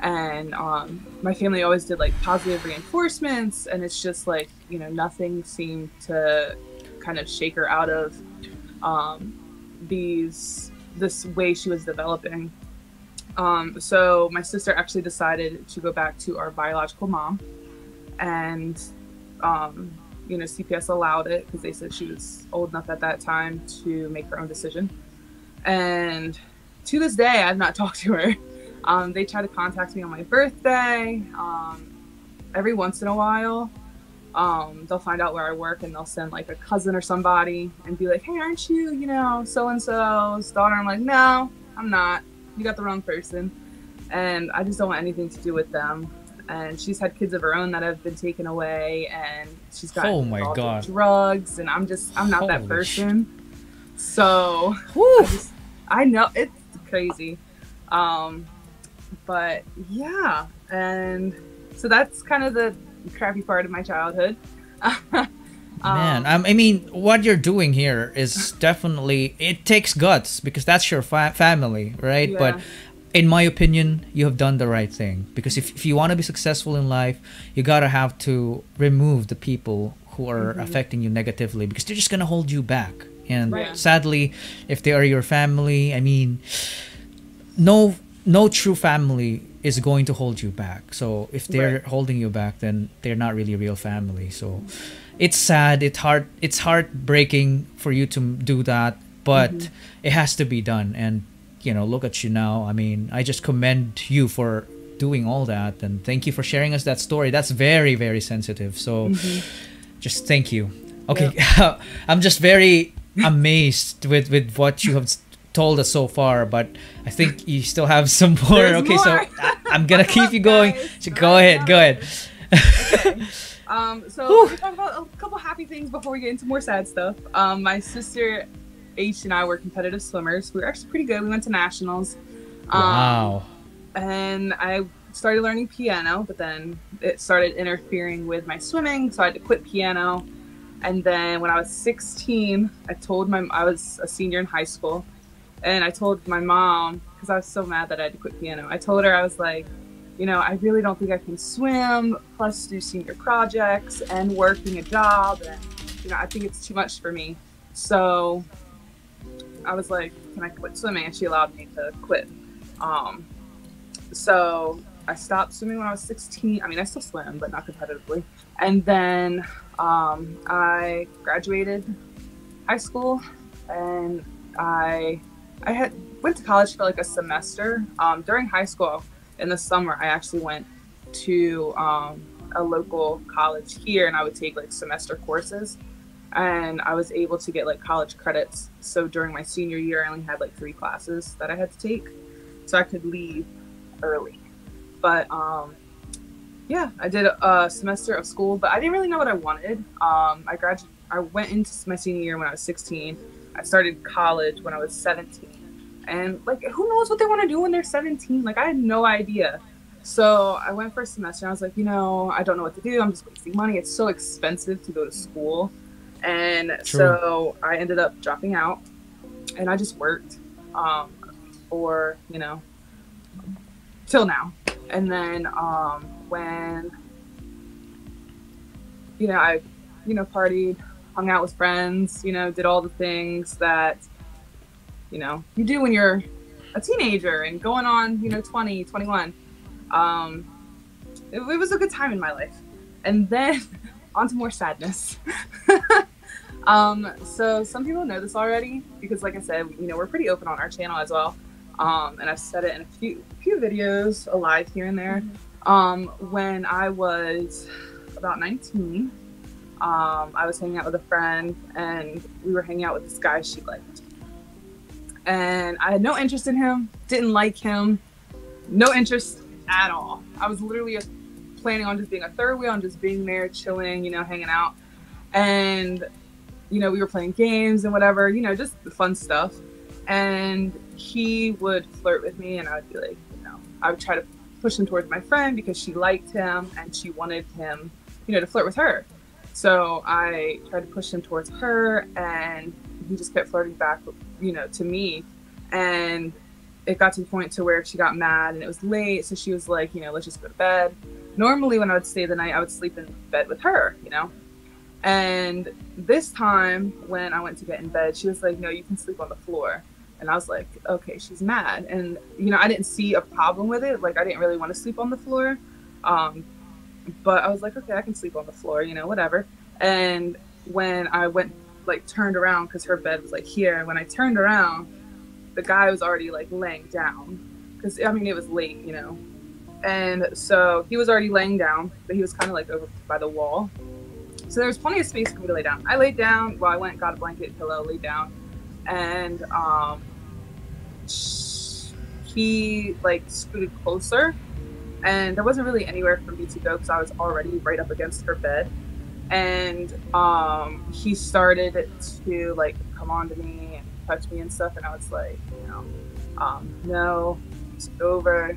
and um, my family always did like positive reinforcements and it's just like you know nothing seemed to kind of shake her out of um, these this way she was developing. Um, so my sister actually decided to go back to our biological mom, and um, you know CPS allowed it because they said she was old enough at that time to make her own decision. And to this day, I've not talked to her. Um, they try to contact me on my birthday. Um, every once in a while, um, they'll find out where I work and they'll send like a cousin or somebody and be like, "Hey, aren't you, you know, so and so's daughter?" I'm like, "No, I'm not. You got the wrong person." And I just don't want anything to do with them. And she's had kids of her own that have been taken away, and she's got Oh my God. drugs, and I'm just I'm not that Holy person. So I, just, I know it's crazy. Um, but yeah, and so that's kind of the crappy part of my childhood. Man, Um, I mean, what you're doing here is definitely it takes guts because that's your fa- family, right? Yeah. But in my opinion, you have done the right thing because if, if you want to be successful in life, you gotta have to remove the people who are Mm-hmm. affecting you negatively because they're just gonna hold you back. And Right. sadly, if they are your family, I mean, no no true family is going to hold you back. So if they're Right. holding you back, then they're not really real family. So it's sad. It's hard. It's heartbreaking for you to do that, but Mm-hmm. it has to be done. And you know, look at you now. I mean, I just commend you for doing all that, and thank you for sharing us that story. That's very very sensitive. So Mm-hmm. just thank you. Okay, I'm just very amazed with with what you have told us so far, but I think you still have some more. There's okay, so more. I, I'm gonna keep you going. So go ahead, go ahead. Um, so me talk about a couple happy things before we get into more sad stuff. Um, my sister H and I were competitive swimmers. We were actually pretty good. We went to nationals. Um, Wow. And I started learning piano, but then it started interfering with my swimming, so I had to quit piano. And then when I was 16, I told my I was a senior in high school, and I told my mom because I was so mad that I had to quit piano. I told her I was like, you know, I really don't think I can swim, plus do senior projects and working a job, and you know, I think it's too much for me. So I was like, can I quit swimming? And she allowed me to quit. Um, so I stopped swimming when I was 16. I mean, I still swim, but not competitively. And then um, I graduated high school, and I I had went to college for like a semester. Um, during high school, in the summer, I actually went to um, a local college here, and I would take like semester courses. And I was able to get like college credits. So during my senior year, I only had like three classes that I had to take, so I could leave early. But um, yeah, I did a, a semester of school, but I didn't really know what I wanted. Um, I graduated. I went into my senior year when I was 16. I started college when I was 17, and like, who knows what they want to do when they're 17? Like, I had no idea. So I went for a semester. And I was like, you know, I don't know what to do. I'm just wasting money. It's so expensive to go to school, and so I ended up dropping out, and I just worked um, for you know till now. And then um, when you know I you know partied, hung out with friends, you know, did all the things that you know you do when you're a teenager and going on you know 20, 21. Um, it, it was a good time in my life. And then on to more sadness. um, so some people know this already because, like I said, you know, we're pretty open on our channel as well. Um, and I've said it in a few few videos, alive here and there. Um, when I was about 19, um, I was hanging out with a friend, and we were hanging out with this guy she liked. And I had no interest in him, didn't like him, no interest at all. I was literally planning on just being a third wheel and just being there, chilling, you know, hanging out. And, you know, we were playing games and whatever, you know, just the fun stuff. And he would flirt with me, and I would be like, you know, I would try to push him towards my friend because she liked him and she wanted him, you know, to flirt with her. So I tried to push him towards her, and he just kept flirting back, you know, to me. And it got to the point to where she got mad, and it was late, so she was like, you know, let's just go to bed. Normally, when I would stay the night, I would sleep in bed with her, you know. And this time, when I went to get in bed, she was like, "No, you can sleep on the floor." And I was like, "Okay, she's mad." And you know, I didn't see a problem with it. Like, I didn't really want to sleep on the floor, um, but I was like, "Okay, I can sleep on the floor." You know, whatever. And when I went, like, turned around because her bed was like here, and when I turned around, the guy was already like laying down because I mean it was late, you know, and so he was already laying down, but he was kind of like over by the wall. So there was plenty of space for me to lay down. I laid down. Well, I went, got a blanket, pillow, laid down, and um, he like scooted closer, and there wasn't really anywhere for me to go because I was already right up against her bed, and um, he started to like come on to me and touch me and stuff, and I was like, you know, um, no, it's over,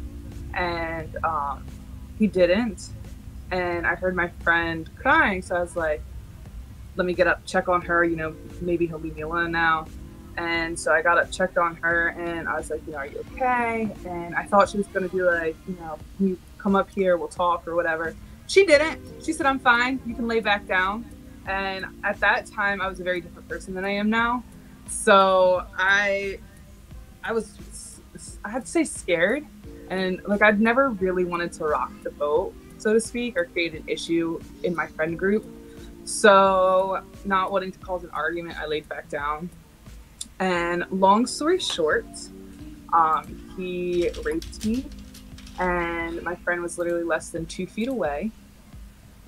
and um, he didn't and I heard my friend crying, so I was like, let me get up, check on her, you know, maybe he'll leave me alone now. And so I got up, checked on her, and I was like, you know, are you okay? And I thought she was gonna be like, you know, you come up here, we'll talk or whatever. She didn't. She said, I'm fine, you can lay back down. And at that time, I was a very different person than I am now. So I, I was, I had to say scared, and like I'd never really wanted to rock the boat so to speak, or create an issue in my friend group. So, not wanting to cause an argument, I laid back down. And long story short, um, he raped me, and my friend was literally less than two feet away.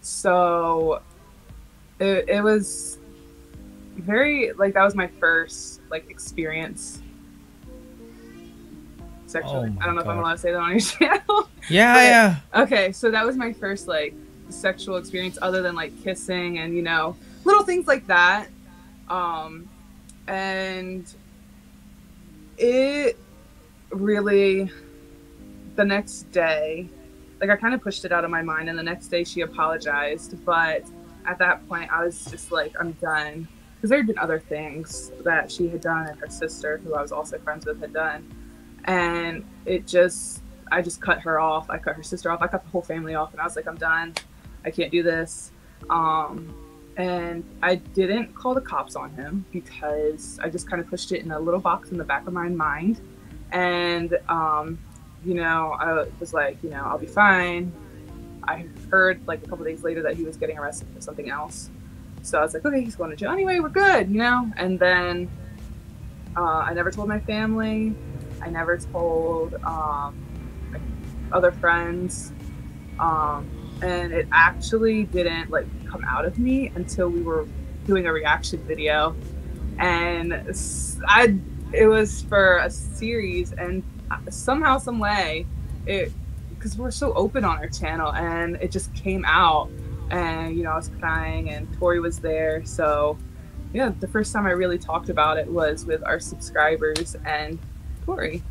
So, it, it was very like that was my first like experience sexually. Oh I don't know my if I'm allowed to say that on your channel. Yeah, But- yeah. Okay, so that was my first like sexual experience other than like kissing and you know little things like that. Um and it really the next day like I kind of pushed it out of my mind and the next day she apologized, but at that point I was just like I'm done because there had been other things that she had done and her sister who I was also friends with had done and it just I just cut her off. I cut her sister off. I cut the whole family off, and I was like, I'm done. I can't do this. Um, and I didn't call the cops on him because I just kind of pushed it in a little box in the back of my mind. And, um, you know, I was like, you know, I'll be fine. I heard like a couple days later that he was getting arrested for something else. So I was like, okay, he's going to jail anyway. We're good, you know. And then uh, I never told my family. I never told um, other friends, um, and it actually didn't like come out of me until we were doing a reaction video, and I it was for a series, and somehow, some way, it because we're so open on our channel, and it just came out, and you know I was crying, and Tori was there, so yeah, the first time I really talked about it was with our subscribers and Tori.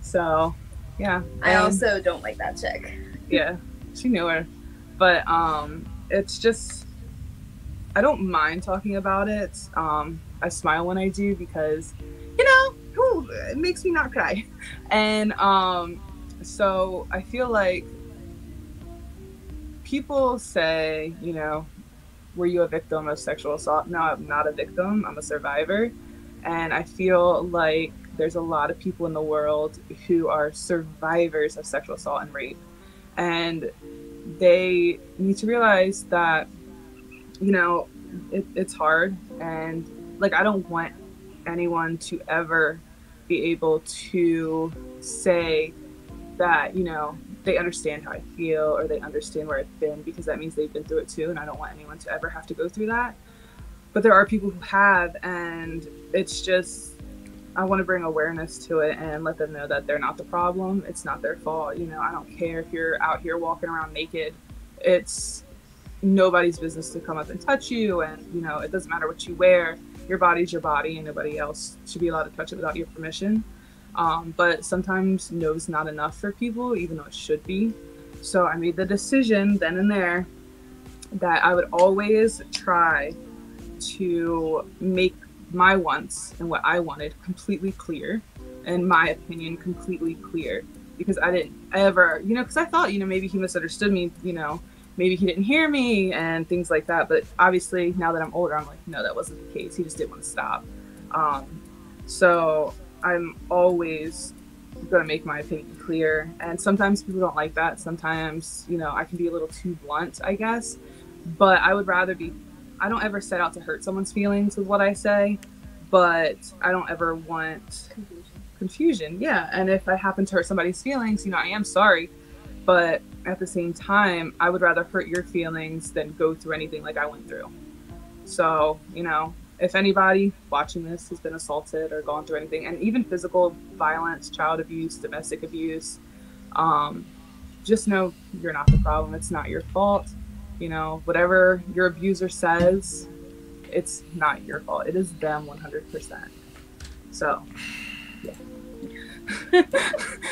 So, yeah. I and- also don't like that chick. yeah, she knew her. But um it's just I don't mind talking about it. Um I smile when I do because whew, it makes me not cry. And um so I feel like people say, you know, were you a victim of sexual assault? No, I'm not a victim. I'm a survivor. And I feel like there's a lot of people in the world who are survivors of sexual assault and rape. And they need to realize that, you know, it, it's hard. And like, I don't want anyone to ever be able to say that, you know, they understand how I feel or they understand where I've been because that means they've been through it too. And I don't want anyone to ever have to go through that. But there are people who have, and it's just, I want to bring awareness to it and let them know that they're not the problem. It's not their fault. You know, I don't care if you're out here walking around naked. It's nobody's business to come up and touch you. And, you know, it doesn't matter what you wear. Your body's your body, and nobody else should be allowed to touch it without your permission. Um, but sometimes no is not enough for people, even though it should be. So I made the decision then and there that I would always try to make my wants and what I wanted completely clear and my opinion completely clear because I didn't ever, you know, because I thought, you know, maybe he misunderstood me, you know, maybe he didn't hear me and things like that. But obviously, now that I'm older, I'm like, no, that wasn't the case. He just didn't want to stop. Um, so I'm always going to make my opinion clear. And sometimes people don't like that. Sometimes, you know, I can be a little too blunt, I guess. But I would rather be, I don't ever set out to hurt someone's feelings with what I say, but I don't ever want confusion. Yeah. And if I happen to hurt somebody's feelings, you know, I am sorry. But at the same time, I would rather hurt your feelings than go through anything like I went through. So, you know, if anybody watching this has been assaulted or gone through anything, and even physical violence, child abuse, domestic abuse, um, just know you're not the problem. It's not your fault. You know, whatever your abuser says, it's not your fault. It is them 100%. So, yeah.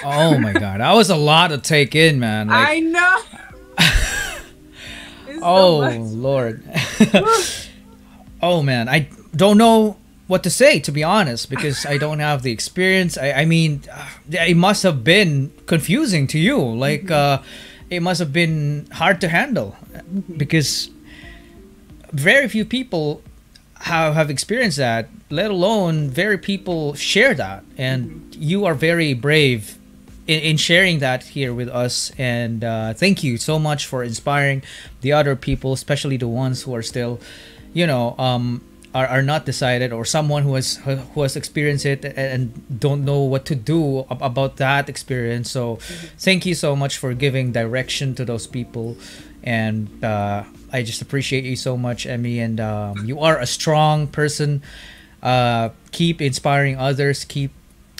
Oh my god, that was a lot to take in, man. Like, I know. So oh lord. oh man, I don't know what to say to be honest because I don't have the experience. I, I mean, uh, it must have been confusing to you. Like, uh, it must have been hard to handle because very few people have have experienced that. Let alone very people share that, and you are very brave in, in sharing that here with us. And uh, thank you so much for inspiring the other people, especially the ones who are still, you know, um, are, are not decided, or someone who has who has experienced it and don't know what to do about that experience. So, thank you so much for giving direction to those people, and uh, I just appreciate you so much, Emi. And um, you are a strong person. Uh, keep inspiring others. Keep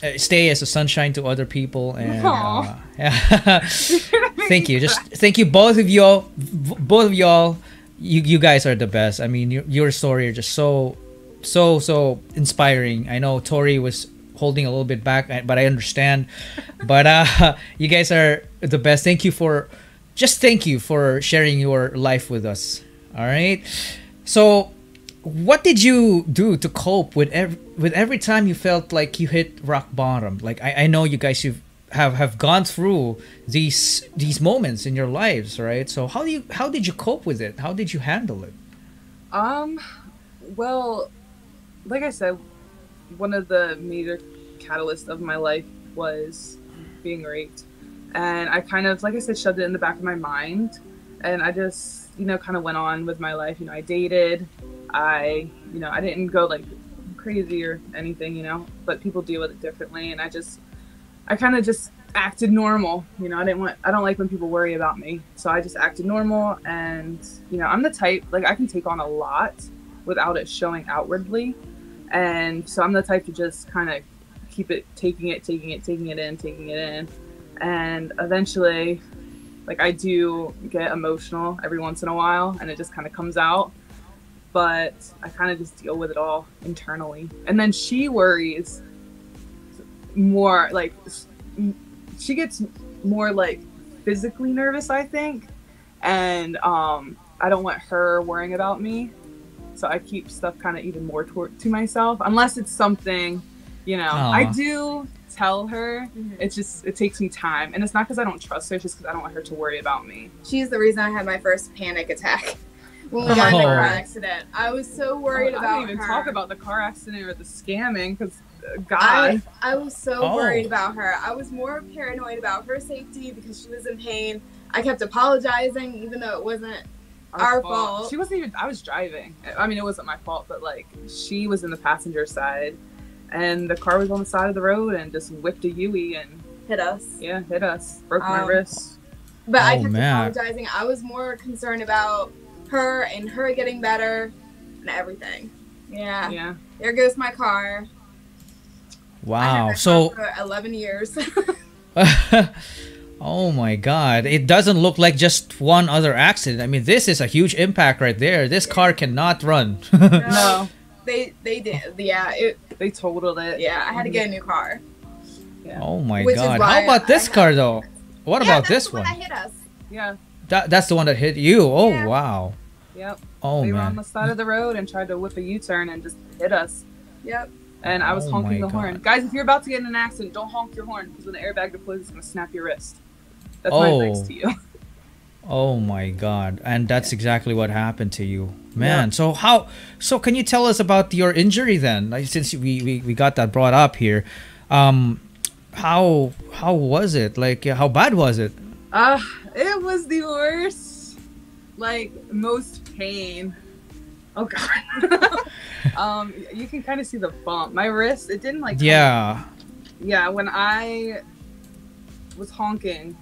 uh, stay as a sunshine to other people and uh, yeah. thank you just thank you both of y'all both of y'all you you guys are the best i mean your, your story are just so so so inspiring i know tori was holding a little bit back but i understand but uh you guys are the best thank you for just thank you for sharing your life with us. All right? So what did you do to cope with every with every time you felt like you hit rock bottom? Like i, I know you guys you've have have gone through these these moments in your lives right? So how do you how did you cope with it? How did you handle it? Um, well, like I said, one of the major catalysts of my life was being raped. And I kind of, like I said, shoved it in the back of my mind. And I just, you know, kind of went on with my life. You know, I dated. I, you know, I didn't go like crazy or anything, you know, but people deal with it differently. And I just, I kind of just acted normal. You know, I didn't want, I don't like when people worry about me. So I just acted normal. And, you know, I'm the type, like, I can take on a lot without it showing outwardly. And so I'm the type to just kind of keep it, taking it, taking it, taking it in, taking it in. And eventually, like, I do get emotional every once in a while and it just kind of comes out. But I kind of just deal with it all internally. And then she worries more, like, she gets more, like, physically nervous, I think. And um, I don't want her worrying about me so I keep stuff kind of even more toward to myself, unless it's something, you know. I do tell her. It's just it takes me time, and it's not because I don't trust her. It's just because I don't want her to worry about me. She's the reason I had my first panic attack when we got in the Oh. car accident. I was so worried I about don't even her. talk about the car accident or the scamming because uh, God. I, I was so Oh. worried about her. I was more paranoid about her safety because she was in pain. I kept apologizing even though it wasn't our fault. She wasn't even. I was driving. I mean, it wasn't my fault, but like she was in the passenger side, and the car was on the side of the road and just whipped a Yui and hit us. yeah, hit us, broke my Um, wrist. But I Oh, kept man. apologizing. I was more concerned about her and her getting better and everything. Yeah. Yeah. There goes my car. Wow that so car for 11 years. oh my god it doesn't look like just one other accident i mean this is a huge impact right there this car cannot run No, they they did. Yeah. It, they totaled it. yeah. I had to get a new car. oh my Which god how about this I- car though what Yeah, about that's this the one one that hit us. Yeah. that, that's the one that hit you oh Yeah. wow Yep. oh they were on the side of the road and tried to whip a U-turn and just hit us. Yep. And I was Oh honking my the horn. Guys, if you're about to get in an accident, don't honk your horn because when the airbag deploys, it's gonna snap your wrist. That's my oh. advice Oh. to you. Oh my god. And that's exactly what happened to you. Man, so how so can you tell us about your injury then? Like since we, we, we got that brought up here. Um how how was it? Like how bad was it? Uh, it was the worst. Like most pain. Oh god. um, you can kind of see the bump. My wrist, it didn't like. Yeah. Yeah, when I was honking,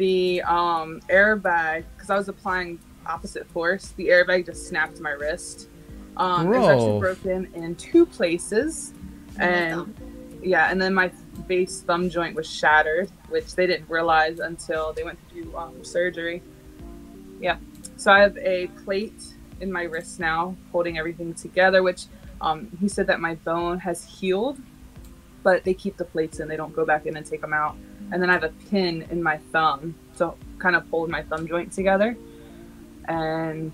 the um airbag, because I was applying opposite force, the airbag just snapped my wrist. Um, it was actually broken in two places, and yeah, and then my base thumb joint was shattered, which they didn't realize until they went to do um, surgery. Yeah, so I have a plate in my wrist now, holding everything together. Which um, he said that my bone has healed, but they keep the plates in; they don't go back in and take them out. And then I have a pin in my thumb to kind of hold my thumb joint together. And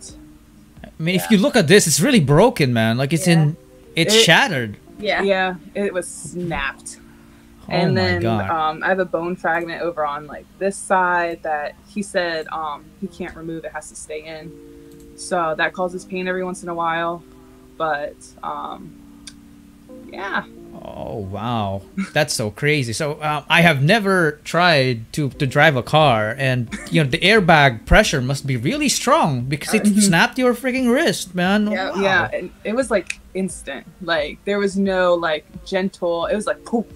I mean if you look at this, it's really broken, man. Like it's in it's It- shattered. Yeah. yeah, it was snapped. Oh and my then god. um, I have a bone fragment over on like this side that he said um, he can't remove. It has to stay in. So that causes pain every once in a while. But um, yeah, Oh wow, that's so crazy. So um, I have never tried to to drive a car, and you know the airbag pressure must be really strong because it snapped your freaking wrist, man. Yeah. Wow. yeah, and it was like instant. Like there was no like gentle. It was like poof.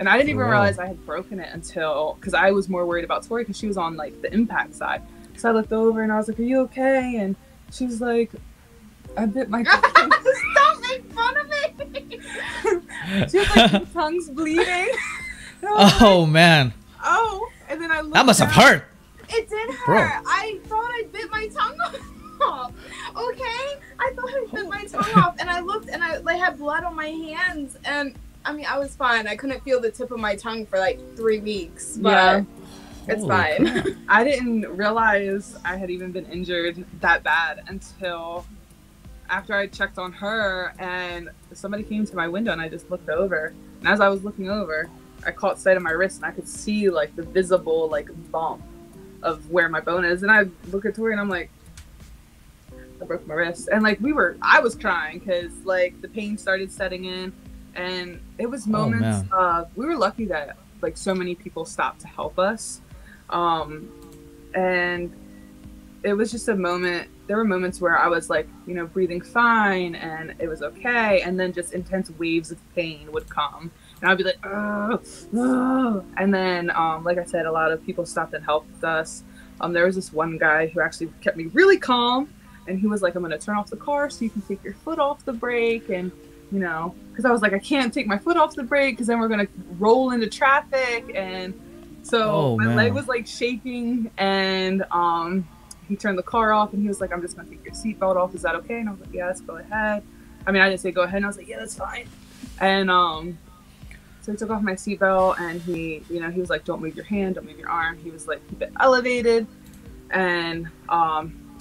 And I didn't even Wow. realize I had broken it until because I was more worried about Tori because she was on like the impact side. So I looked over and I was like, "Are you okay?" And she was like, "I bit my." tongue." Don't make fun of me. she was like, "Your tongue's bleeding." And I was oh, like, Oh man, oh, and then I looked. that must have hurt. It did hurt. Bro. I thought I bit my tongue off. Okay, I thought I bit my tongue off, and I looked, and I like had blood on my hands, and I mean, I was fine. I couldn't feel the tip of my tongue for like three weeks, but Yeah. it's Holy fine. I didn't realize I had even been injured that bad until after I checked on her and somebody came to my window and I just looked over. And as I was looking over, I caught sight of my wrist and I could see like the visible like bump of where my bone is. And I look at Tori and I'm like, I broke my wrist. And like we were, I was crying because like the pain started setting in. And it was moments man. of, we were lucky that like so many people stopped to help us. Um, and it was just a moment. There were moments where I was like, you know, breathing fine and it was okay. And then just intense waves of pain would come. And I'd be like, oh, oh. And then, um, like I said, a lot of people stopped and helped us. Um, there was this one guy who actually kept me really calm. And he was like, I'm going to turn off the car so you can take your foot off the brake. And, you know, because I was like, I can't take my foot off the brake because then we're going to roll into traffic. And so Oh, my man. leg was like shaking. And um, he turned the car off and he was like, I'm just going to take your seatbelt off. Is that okay? And I was like, yeah, let's go ahead. I mean, I didn't say go ahead. And I was like, yeah, that's fine. And um, so he took off my seatbelt and he, you know, he was like, don't move your hand, don't move your arm. He was like, keep it elevated. And um,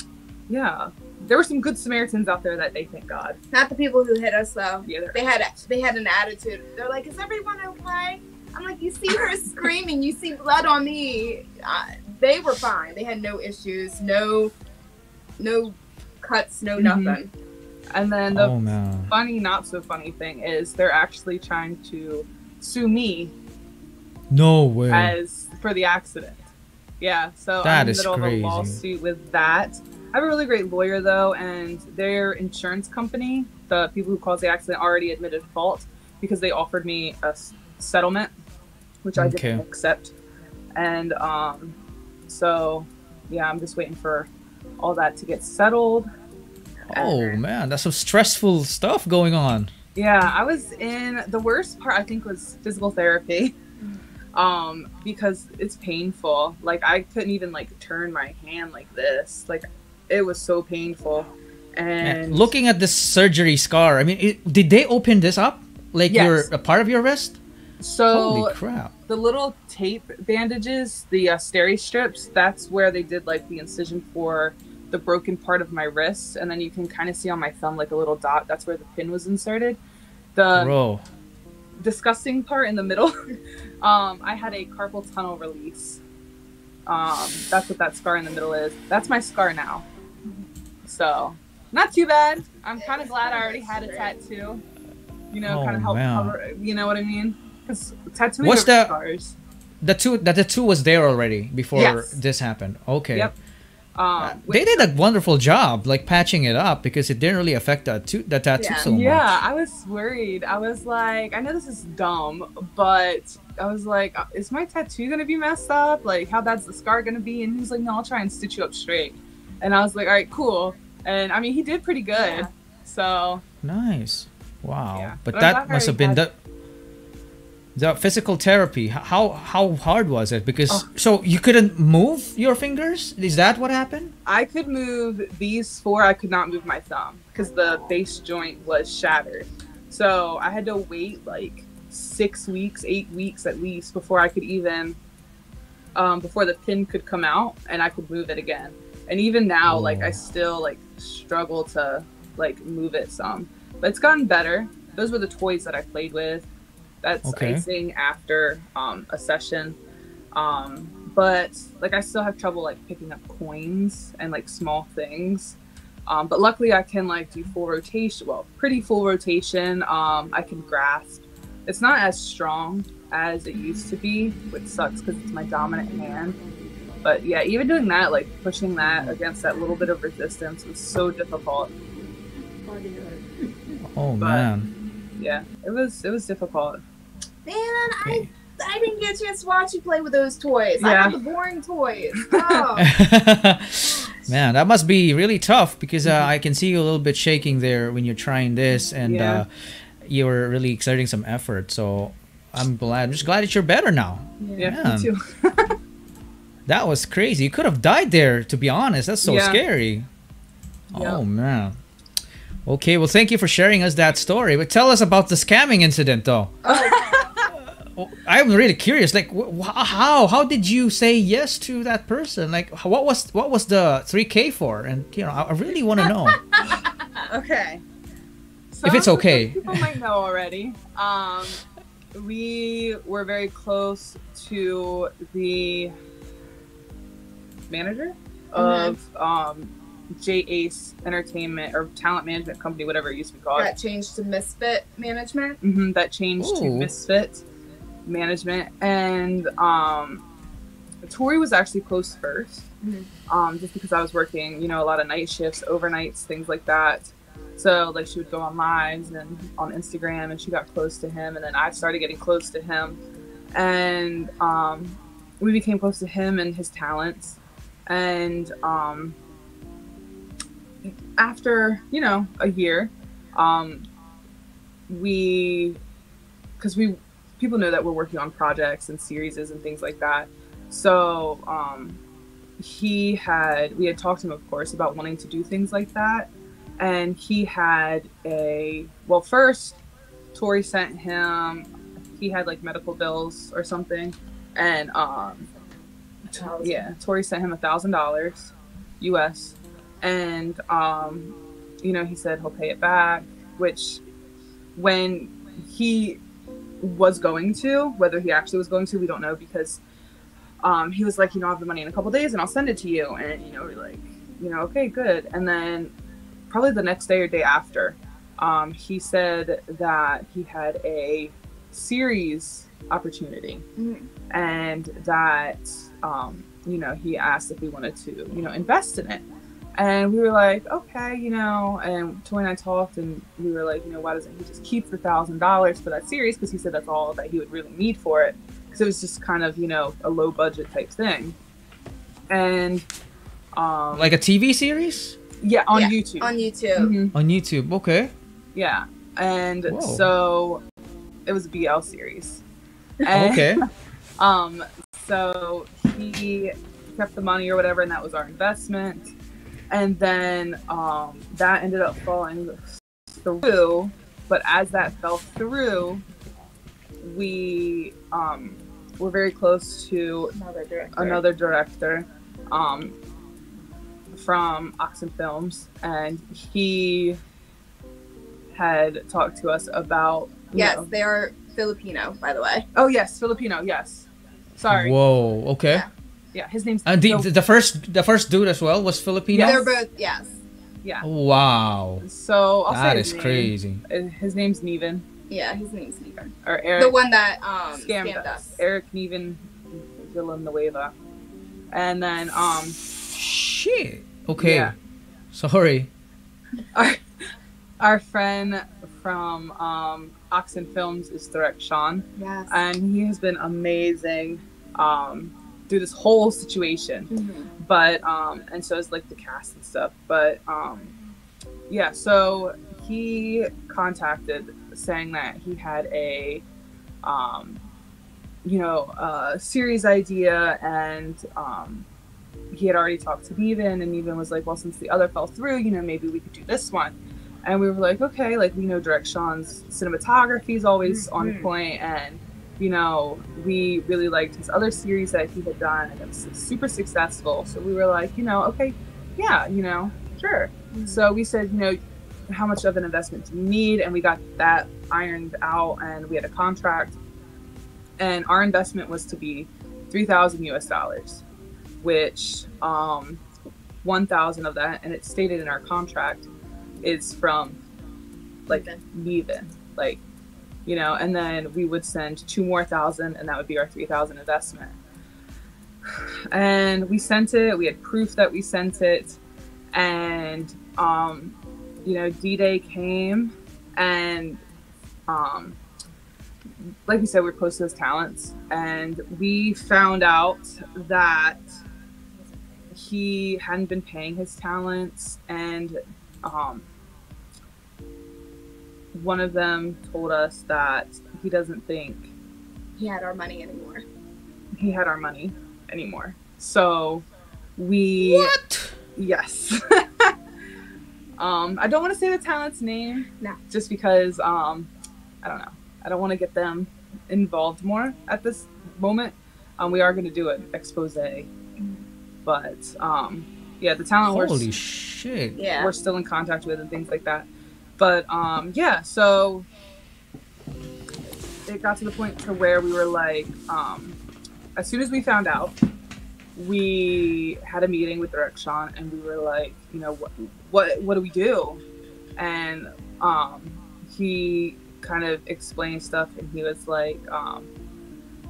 yeah, there were some good Samaritans out there that day, thank God. Not the people who hit us though. Yeah, They had they had an attitude. They're like, "Is everyone okay?" I'm like, "You see her screaming. You see blood on me." Uh, they were fine. They had no issues. No, no cuts. No Mhm. nothing. And then the Oh man. funny, not so funny thing is they're actually trying to sue me No way. as for the accident. Yeah, so That I'm in the middle crazy. of a lawsuit with that. I have a really great lawyer though, and their insurance company, the people who caused the accident, already admitted fault because they offered me a s- settlement, which I didn't accept. And um, so, yeah, I'm just waiting for all that to get settled. Oh man, that's some stressful stuff going on. Yeah, I was in the worst part I think was physical therapy. Um, because it's painful. Like I couldn't even like turn my hand like this. Like it was so painful. And Looking at this surgery scar, I mean, it, did they open this up? Like Yes. your a part of your wrist? So the little tape bandages, the uh, steri strips, that's where they did like the incision for the broken part of my wrist, and then you can kind of see on my thumb like a little dot. That's where the pin was inserted. The Bro, disgusting part in the middle, um, I had a carpal tunnel release. Um, that's what that scar in the middle is. That's my scar now. So, not too bad. I'm kind of glad I already had a tattoo. You know, Oh, kind of help cover. You know what I mean? Because tattooing What's the- scars. The two that the two was there already before Yes. this happened. Okay. Yep. Um, They did a wonderful job, like patching it up, because it didn't really affect the, tu- the tattoo Yeah. so much. Yeah, I was worried. I was like, I know this is dumb, but I was like, uh, is my tattoo gonna be messed up? Like, how bad's the scar gonna be? And he was like, no, I'll try and stitch you up straight. And I was like, all right, cool. And I mean, he did pretty good. Yeah. So Nice. Wow. Yeah, But but that must have been had- the physical therapy. How how hard was it? Because Oh. so you couldn't move your fingers. Is that what happened? I could move these four. I could not move my thumb because the base joint was shattered. So I had to wait like six weeks, eight weeks at least before I could even, um, before the pin could come out and I could move it again. And even now, like I Oh. still like struggle to like move it some, but it's gotten better. Those were the toys that I played with. That's Okay. icing after um, a session. Um, but like I still have trouble like picking up coins and like small things. Um, but luckily I can like do full rotation. Well, pretty full rotation. Um, I can grasp. It's not as strong as it used to be, which sucks because it's my dominant hand. But yeah, even doing that, like pushing that against that little bit of resistance was so difficult. Oh But- man. Yeah, it was it was difficult. Man, I Okay. I didn't get a chance to watch you play with those toys. I Yeah. got the boring toys. Oh. Man, that must be really tough because uh, I can see you a little bit shaking there when you're trying this, and Yeah. uh, you're really exerting some effort. So I'm glad. I'm just glad that you're better now. Yeah, Man. me too. That was crazy. You could have died there, to be honest. That's so Yeah. scary. Yeah. Oh man. Okay, well, thank you for sharing us that story. But tell us about the scamming incident, though. Oh, I'm really curious. Like, wh- wh- how how did you say yes to that person? Like, what was what was the 3K for? And you know, I I really want to know. Okay. If it's okay. People might know already. Um, we were very close to the manager of um, J Ace Entertainment or Talent Management Company, whatever it used to be called. That changed to Misfit Management. hmm that changed to Misfit Management, and um, Tori was actually close 1st Mhm. um, just because I was working, you know, a lot of night shifts, overnights, things like that. So like she would go on lives and on Instagram, and she got close to him, and then I started getting close to him, and um, we became close to him and his talents, and um, after you know a year, um, we because we people know that we're working on projects and series and things like that. So um, he had we had talked to him, of course, about wanting to do things like that, and he had a well. First, Tori sent him. He had like medical bills or something, and um, yeah, Tori sent him a thousand dollars, U.S. And um, you know, he said he'll pay it back, which when he was going to, whether he actually was going to, we don't know because um, he was like, you know, I have the money in a couple days and I'll send it to you. And, you know, we're like, you know, okay, good. And then probably the next day or day after, um, he said that he had a series opportunity Mhm. and that, um, you know, he asked if we wanted to, you know, invest in it. And we were like, okay, you know, and Tori and I talked and we were like, you know, why doesn't he just keep the thousand dollars for that series? Because he said that's all that he would really need for it. Because it was just kind of, you know, a low budget type thing. And, um, like a TV series yeah, on Yeah, YouTube. On YouTube. Mhm. on YouTube. Okay. Yeah. And Whoa. so it was a BL series. And- Okay. Um, so he kept the money or whatever, and that was our investment. And then um, that ended up falling through. But as that fell through, we um, were very close to Another director. another director um, from Oxen Films, and he had talked to us about. Yes, know- they are Filipino, by the way. Oh yes, Filipino. Yes. Sorry. Whoa. Okay. Yeah. Yeah, his name's Uh, the, no, the first the first dude as well was Filipino. Yes. They're both yes. yeah. Wow, So I'll that say is name. crazy. His name's Neven Yeah, his name's Neven. or Eric. The one that um scammed, scammed, us. us. Eric Neven Villanueva. And then um Shit. Okay. Yeah. Sorry. our our friend from um Oxen Films is Direct Sean. Yes. And he has been amazing um through this whole situation. Mhm. But um and so it's like the cast and stuff. But um yeah, so he contacted saying that he had a um you know, a series idea and um he had already talked to Neven and Neven was like, Well since the other fell through, you know, maybe we could do this one. And we were like, Okay, like we know Direct Sean's cinematography is always on Mhm. point and you know, we really liked his other series that he had done and it was super successful. So we were like, you know, okay, yeah, you know, sure. So we said, you know, how much of an investment do you need? And we got that ironed out and we had a contract. And our investment was to be 3,000 US dollars, which um, 1,000 of that, and it's stated in our contract, is from like Neven. Like, you know, and then we would send two more thousand, and that would be our 3,000 investment. And we sent it, we had proof that we sent it, and um, you know, D Day came, and um, like we said, we're close to his talents, and we found out that he hadn't been paying his talents, and um, one of them told us that he doesn't think He had our money anymore. he had our money anymore. So we What? Yes. um, I don't want to say the talent's name. No. Just because um, I don't know. I don't want to get them involved more at this moment. Um, we are going to do an expose, but um, yeah, the talent we're, Holy shit. Yeah. we're still in contact with and things like that. But um, yeah, so it got to the point to where we were like, um, as soon as we found out, we had a meeting with Direct Sean and we were like, you know, what what what do we do? And um, he kind of explained stuff and he was like, um,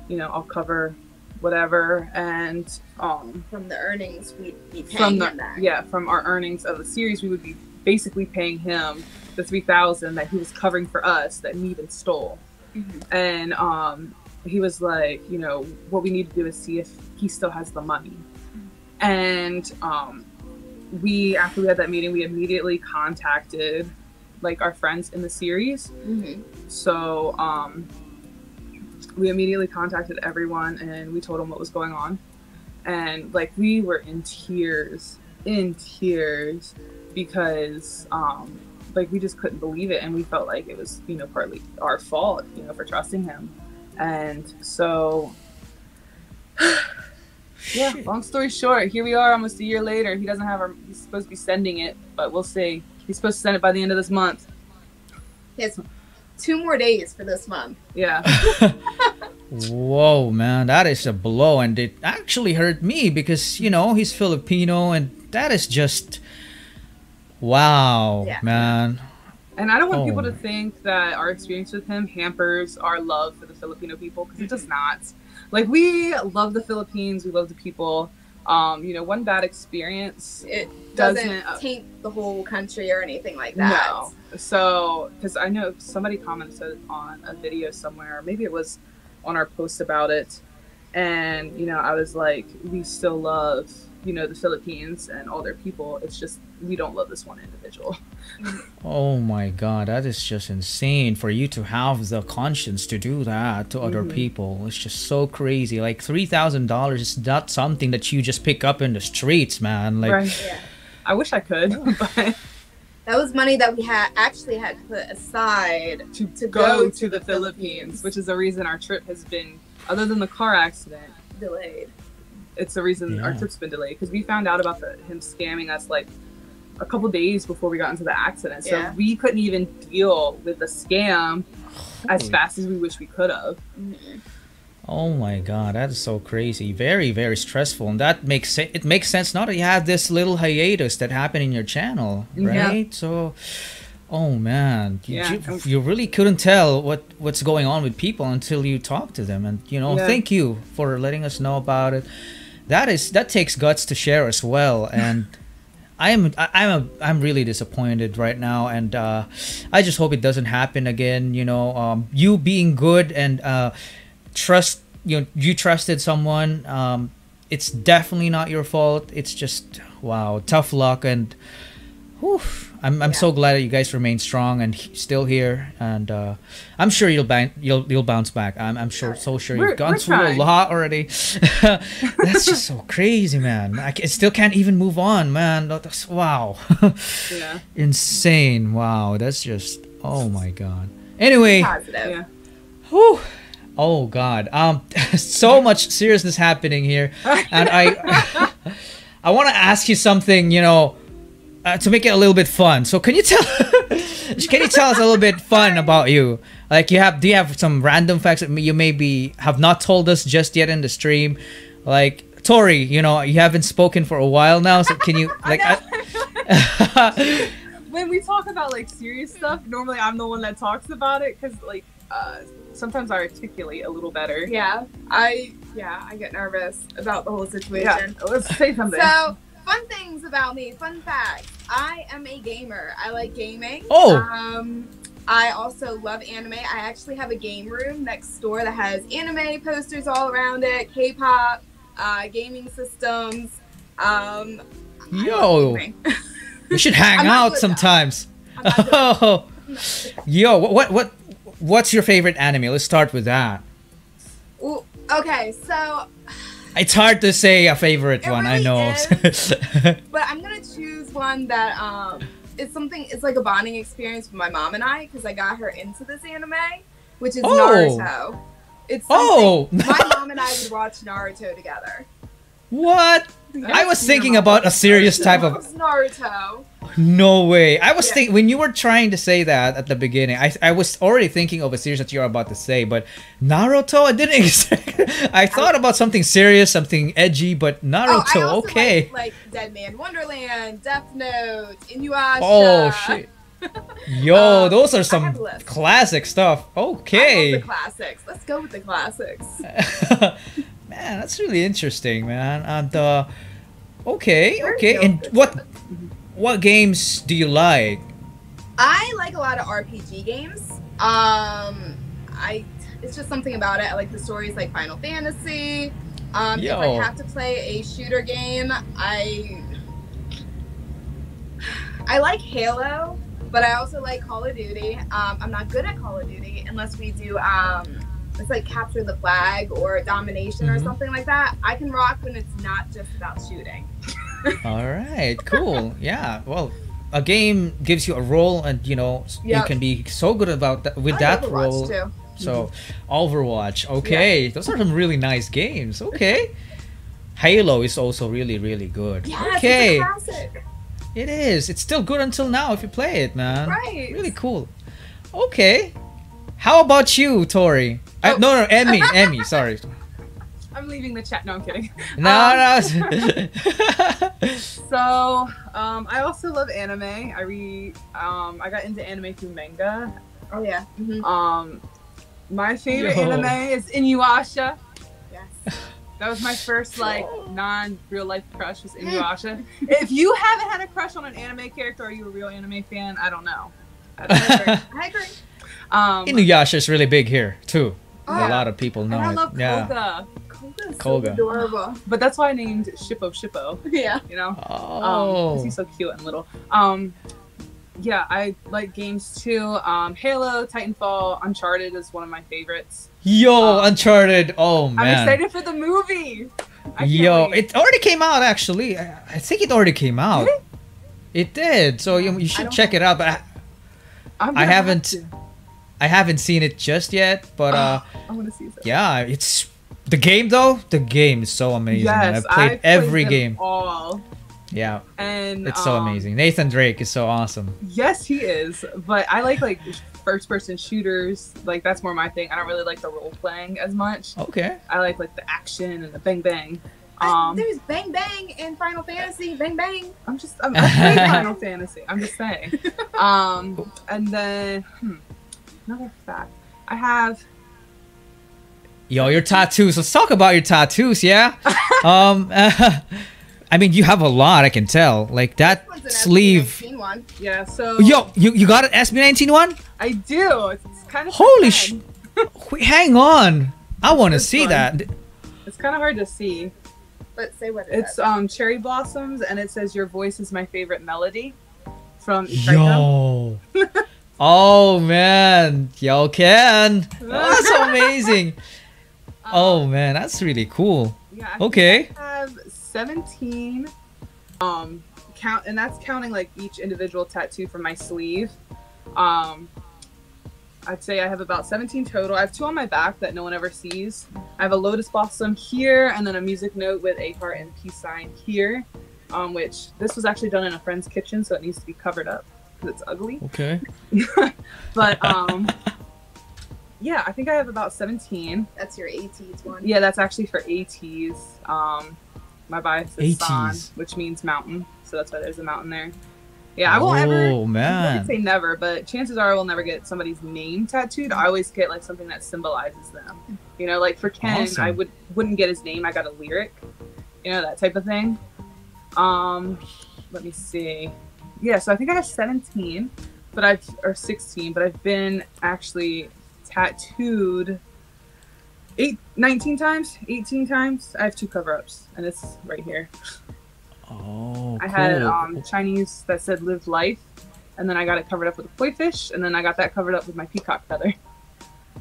you know, I'll cover whatever and um From the earnings, we'd be paying from the that. yeah from our earnings of the series we would be basically paying him the 3000 that he was covering for us that Neven stole Mhm. and um he was like you know what we need to do is see if he still has the money and um we after we had that meeting we immediately contacted like our friends in the series Mhm. so um, we immediately contacted everyone and we told them what was going on. And like we were in tears, in tears, because um, like we just couldn't believe it, and we felt like it was you know partly our fault, you know, for trusting him. And so yeah, Shit. long story short, here we are almost a year later. He doesn't have our. He's supposed to be sending it, but we'll see. He's supposed to send it by the end of this month. He has two more days for this month. Yeah. Whoa, man, that is a blow, and it actually hurt me because you know he's Filipino, and that is just wow, Yeah. man. And I don't want Oh. people to think that our experience with him hampers our love for the Filipino people because it does not. Like we love the Philippines, we love the people. Um, you know, one bad experience. It doesn't, Doesn't, uh, taint the whole country or anything like that. No. So, because I know somebody commented on a video somewhere, maybe it was on our post about it, and you know, I was like, we still love, you know, the Philippines and all their people. It's just we don't love this one individual. Oh my god, that is just insane for you to have the conscience to do that to other Mhm. people. It's just so crazy. Like three thousand dollars is not something that you just pick up in the streets, man. Like right. Yeah. I wish I could, but. That was money that we had actually had to put aside. to, to go, go to the Philippines, which is the reason our trip has been, other than the car accident, Delayed. It's the reason our trip's been delayed because we found out about the, him scamming us like a couple days before we got into the accident. So Yeah. we couldn't even deal with the scam as fast as we wish we could have. Mhm. Oh my god, that is so crazy. Very, very stressful. And that makes se- it makes sense now that you have this little hiatus that happened in your channel, Yeah. right? So oh man, you, Yeah. you, you really couldn't tell what what's going on with people until you talk to them and you know, Yeah. thank you for letting us know about it. That is that takes guts to share as well and I am I- I'm a, I'm really disappointed right now, and uh, I just hope it doesn't happen again. You know, um, you being good and uh, trust you know you trusted someone. Um, it's definitely not your fault. It's just wow, tough luck, and whew, I'm I'm so glad that you guys remain strong and he- still here, and uh, I'm sure you'll ban- you'll you'll bounce back. I'm I'm sure so sure We're- you've gone we're through a lot already. That's just so crazy, man. I, I still can't even move on, man. That's wow. Yeah. insane wow that's just oh my god anyway Positive. Whew, oh god um so much seriousness happening here and i i want to ask you something you know uh, to make it a little bit fun so can you tell can you tell us a little bit fun about you like you have do you have some random facts that you maybe have not told us just yet in the stream like tori you know you haven't spoken for a while now so can you like I, when we talk about like serious stuff, normally I'm the one that talks about it because like uh, sometimes I articulate a little better. Yeah. I yeah, I get nervous about the whole situation. Yeah. situation. Let's say something. So, fun things about me. Fun fact: I am a gamer. I like gaming. Oh. Um, I also love anime. I actually have a game room next door that has anime posters all around it, K-pop, uh, gaming systems. Um, Yo. We should hang out good at that. sometimes. I'm not good at Oh, yo, what, what, what, what's your favorite anime? Let's start with that. Ooh, okay, so It's hard to say a favorite It one. I really know. but I'm gonna choose one that um it's something it's like a bonding experience with my mom and I because I got her into this anime, which is Oh. Naruto. It's Oh. my mom and I would watch Naruto together. what? I was thinking about a serious type of. Naruto. No way. I was Yeah. thinking when you were trying to say that at the beginning. I I was already thinking of a series that you're about to say, but Naruto. I didn't. expect- I thought about something serious, something edgy, but Oh, I Naruto. also okay. like, like Deadman Wonderland, Death Note, Inuyasha. Oh shit. Yo, Um, those are some have a list. classic stuff. I Okay. the classics. Let's go with the classics. man, that's really interesting, man. And uh okay, okay. And what what games do you like? I like a lot of RPG games. Um, I it's just something about it. I like the stories like Final Fantasy. Um, if I have to play a shooter game, I I like Halo, but I also like Call of Duty. Um, I'm not good at Call of Duty unless we do um, it's like capture the flag or domination or Mhm. something like that. I can rock when it's not just about shooting. All right, cool. Yeah. Well, a game gives you a role and you know s- you can be so good about that with I that Overwatch, role. too. So, mm-hmm. Overwatch. Okay. Those are some really nice games. Okay. Halo is also really really good. Yes, okay. It is. It's still good until now if you play it, man. Right. Really cool. Okay. How about you, Tori? I, Oh. no, no, Emi, Emi. Sorry. I'm leaving the chat. No, I'm kidding. No, Um, no. So, um, I also love anime. I read. Um, I got into anime through manga. Oh yeah. Mhm. Um, my favorite Yo. anime is Inuyasha. Yes. That was my first like non real life crush was Inuyasha. if you haven't had a crush on an anime character, are you a real anime fan? I don't know. I don't. I agree. um, Inuyasha is really big here too. Oh, a lot of people know and I it. love yeah. Koga. Koga's Koga. so adorable. But that's why I named Shippo Shippo. Yeah. You know. Um, 'cause Oh. he's so cute and little. Um, yeah, I like games too. Um, Halo, Titanfall, Uncharted is one of my favorites. Yo, um, Uncharted. Oh man. I'm excited for the movie. Yo, wait. it already came out actually. I, I think it already came out. Did It did. So you, you should don't check it out. But I, I'm I gonna have haven't- to. I haven't seen it just yet. But uh, I want to see it. yeah, it's the game though. The game is so amazing. Yes, I've played I every them game. All Yeah, and it's so um, amazing. Nathan Drake is so awesome. Yes, he is. But I like like first person shooters. Like that's more my thing. I don't really like the role playing as much. Okay. I like like the action and the bang bang. I- Um, There's bang bang in Final Fantasy. Bang bang. I'm just I'm, I'm Final Fantasy. I'm just saying. Um, and then hmm, another fact. I have Yo, your tattoos. Let's talk about your tattoos, yeah? um, I mean, you have a lot, I can tell. Like that One's an sleeve. SB19 one. yeah. So Yo, you, you got an SB19 one? I do. It's, it's kind of Holy sh- Wait, hang on. I want to see one. that. It's kind of hard to see. But say what it It's is. um cherry blossoms, and it says your voice is my favorite melody from Yo. oh, man. Yo, Ken. That's amazing. Oh, man. That's really cool. Yeah. I Okay. I have 17 um count and that's counting like each individual tattoo from my sleeve um i'd say i have about 17 total i have two on my back that no one ever sees i have a lotus blossom here and then a music note with a heart and peace sign here um which this was actually done in a friend's kitchen so it needs to be covered up because it's ugly Okay. but um yeah i think i have about 17 That's your ATEEZ one. yeah, that's actually for ATEEZ. Um, my bias is San, which means mountain. So that's why there's a mountain there. Yeah, I won't ever. Oh, I man. wouldn't say never, but chances are I will never get somebody's name tattooed. I always get like something that symbolizes them. You know, like for Ken, Awesome. I would wouldn't get his name. I got a lyric. You know that type of thing. Um, let me see. Yeah, so I think I have 17, but I've or 16, but I've been actually tattooed eight, 19 times, 18 times. I have two cover-ups, and it's right here. Oh, I had um, Chinese that said "Live Life," and then I got it covered up with a koi fish, and then I got that covered up with my peacock feather.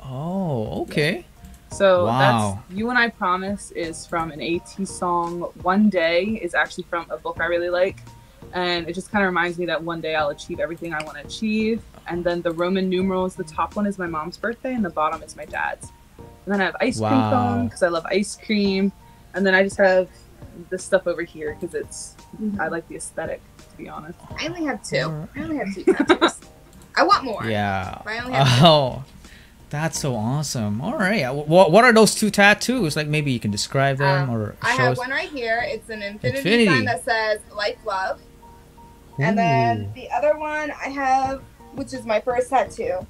Oh, okay. So Wow. that's "You and I Promise" is from an AT song. "One Day" is actually from a book I really like, and it just kind of reminds me that one day I'll achieve everything I want to achieve. And then the Roman numerals, the top one is my mom's birthday, and the bottom is my dad's. And then I have ice cream Wow. cone because I love ice cream, and then I just have this stuff over here because it's mm-hmm. I like the aesthetic. To be honest. I only have two. Alright. I only have two tattoos. I want more. Yeah. But I only have Oh, that's so awesome. All right. Uh, what what are those two tattoos? Like maybe you can describe them Um, or I have us. one right here. It's an infinity, Infinity. sign that says life love. And then the other one I have, which is my first tattoo.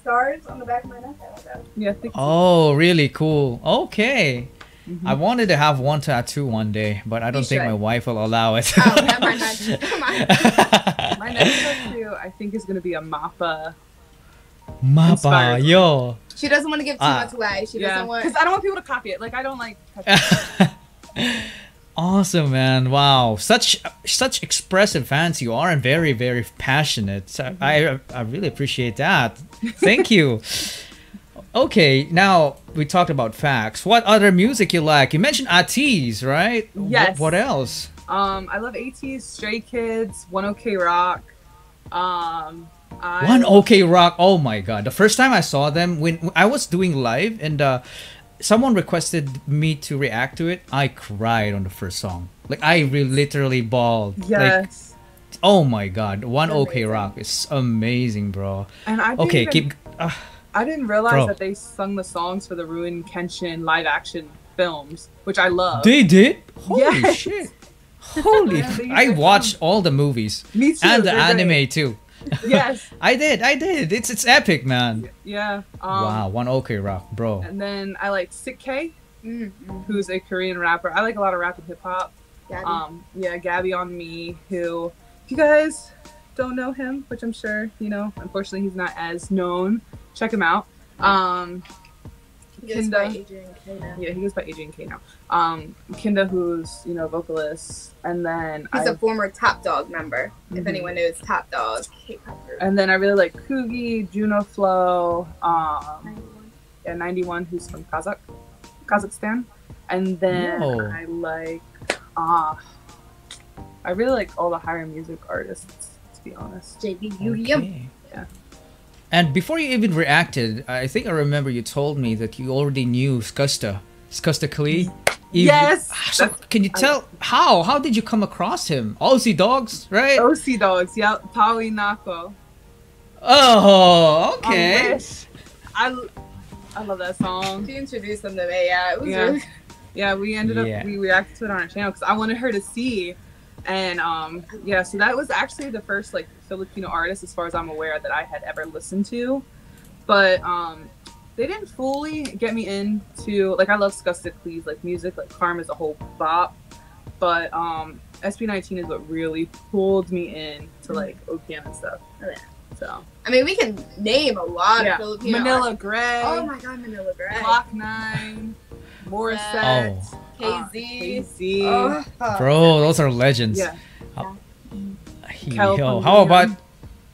Stars on the back of my neck. I. Yeah. I think so. Oh, really cool. Okay. Mhm. I wanted to have one tattoo one day, but I don't think should. my wife will allow it. Oh, never mind. Never mind. My next tattoo, I think, is gonna be a mappa. Mapa, Inspired. yo. She doesn't want to give too Ah. much away. She Yeah, doesn't want. because I don't want people to copy it. Like I don't like. awesome, man. Wow. Such such expressive fans you are and very very passionate. So I I really appreciate that. Thank you. Okay, now we talked about facts. What other music you like? You mentioned ATEEZ, right? Yes. What else? Um, I love ATEEZ, Stray Kids, One OK Rock. Um, I, One OK Rock. Oh my god! The first time I saw them when when I was doing live and uh, someone requested me to react to it, I cried on the first song. Like I re- literally bawled. Like, Yes. oh my god! One OK Rock is amazing, bro. and I Okay, even- keep. Uh, I didn't realize Bro. that they sung the songs for the Rurouni Kenshin live action films, which I love. they did. Holy Yes. shit! Holy! I watched all the movies Me too. and the anime great. too. yes. I did. I did. It's it's epic, man. Yeah. Um, wow, one OK Rock, bro. And then I like Sik-K, Mm, mm, who's a Korean rapper. I like a lot of rap and hip hop. Gabby. Um, yeah, Gabby on me, who, if you guys don't know him, which I'm sure you know, unfortunately he's not as known. Check him out. Um, He goes by Kinda. Adrian K now. yeah, he goes by Adrian K now. Um, Kinda, who's you know vocalist, and then He's I, a former Top Dog member. If Mhm. anyone knows Top Dog, K-pop group. and then I really like Kugi, Junoflo, um, yeah, 91, who's from Kazakh, Kazakhstan, and then Whoa. I like, ah, I really like all the higher music artists. To be honest. JB Yu-Gi-Oh. Okay. Yeah. And before you even reacted, I think I remember you told me that you already knew Skusta. Skusta Clee. Yes! So can you tell how? How did you come across him? Aussie dogs, right? OC Dawgs, yeah, Pauwi Nako. Oh, Um, okay. Wish. I, I love that song. She introduced them to me. Yeah, it was Yeah. really. Yeah, we ended up Yeah. we reacted to it on our channel because I wanted her to see, and um yeah, so that was actually the first like Filipino artist, as far as I'm aware, that I had ever listened to, but um they didn't fully get me into like I love Skusta Clee like music like Karm is a whole bop, but um SB19 is what really pulled me in to like OPM and stuff. Oh, yeah. So I mean, we can name a lot yeah, of Filipino. Manila art- Gray, Oh my God, Manila Grey. Block Nine, Morissette, Oh. Uh, KZ. KZ. Oh. Bro, those are legends. Yeah. Yo, how about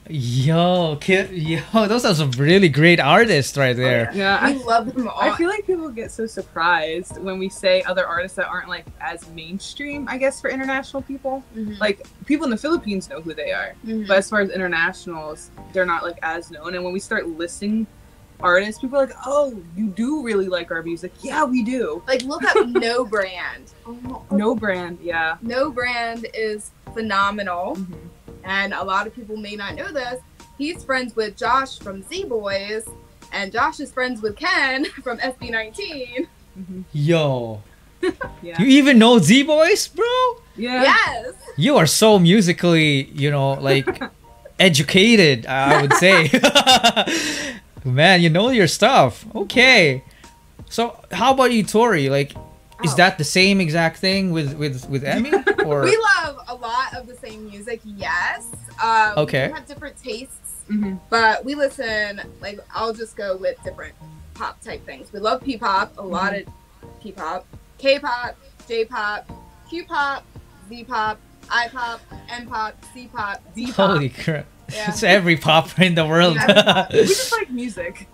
yo, kid, yo, those are some really great artists right there. Yeah, I, We love them all. I feel like people get so surprised when we say other artists that aren't like as mainstream, I guess, for international people. Mhm. Like people in the Philippines know who they are, Mhm. but as far as internationals, they're not like as known. And when we start listing artists, people are like, "Oh, you do really like our music? Yeah, we do." like, look up No Brand. Oh, No brand, yeah. No Brand is phenomenal, Mhm. and a lot of people may not know this. He's friends with Josh from Z Boys, and Josh is friends with Ken from SB19. Mhm. Yo, Yeah. you even know Z Boys, bro? yeah. Yes. You are so musically, you know, like educated. I would say, man, you know your stuff. Okay, so how about you, Tori? Like, is Oh. that the same exact thing with with with Emi or? We love a lot of the same music, yes. Um, Okay. We have different tastes, Mhm. but we listen, like, I'll just go with different pop type things. We love P pop, a lot Mm-hmm. of P pop, K pop, J pop, Q pop, Z pop, I pop, M pop, C pop, D pop. Holy crap! Yeah. It's every popper in the world. Yeah. We just like music.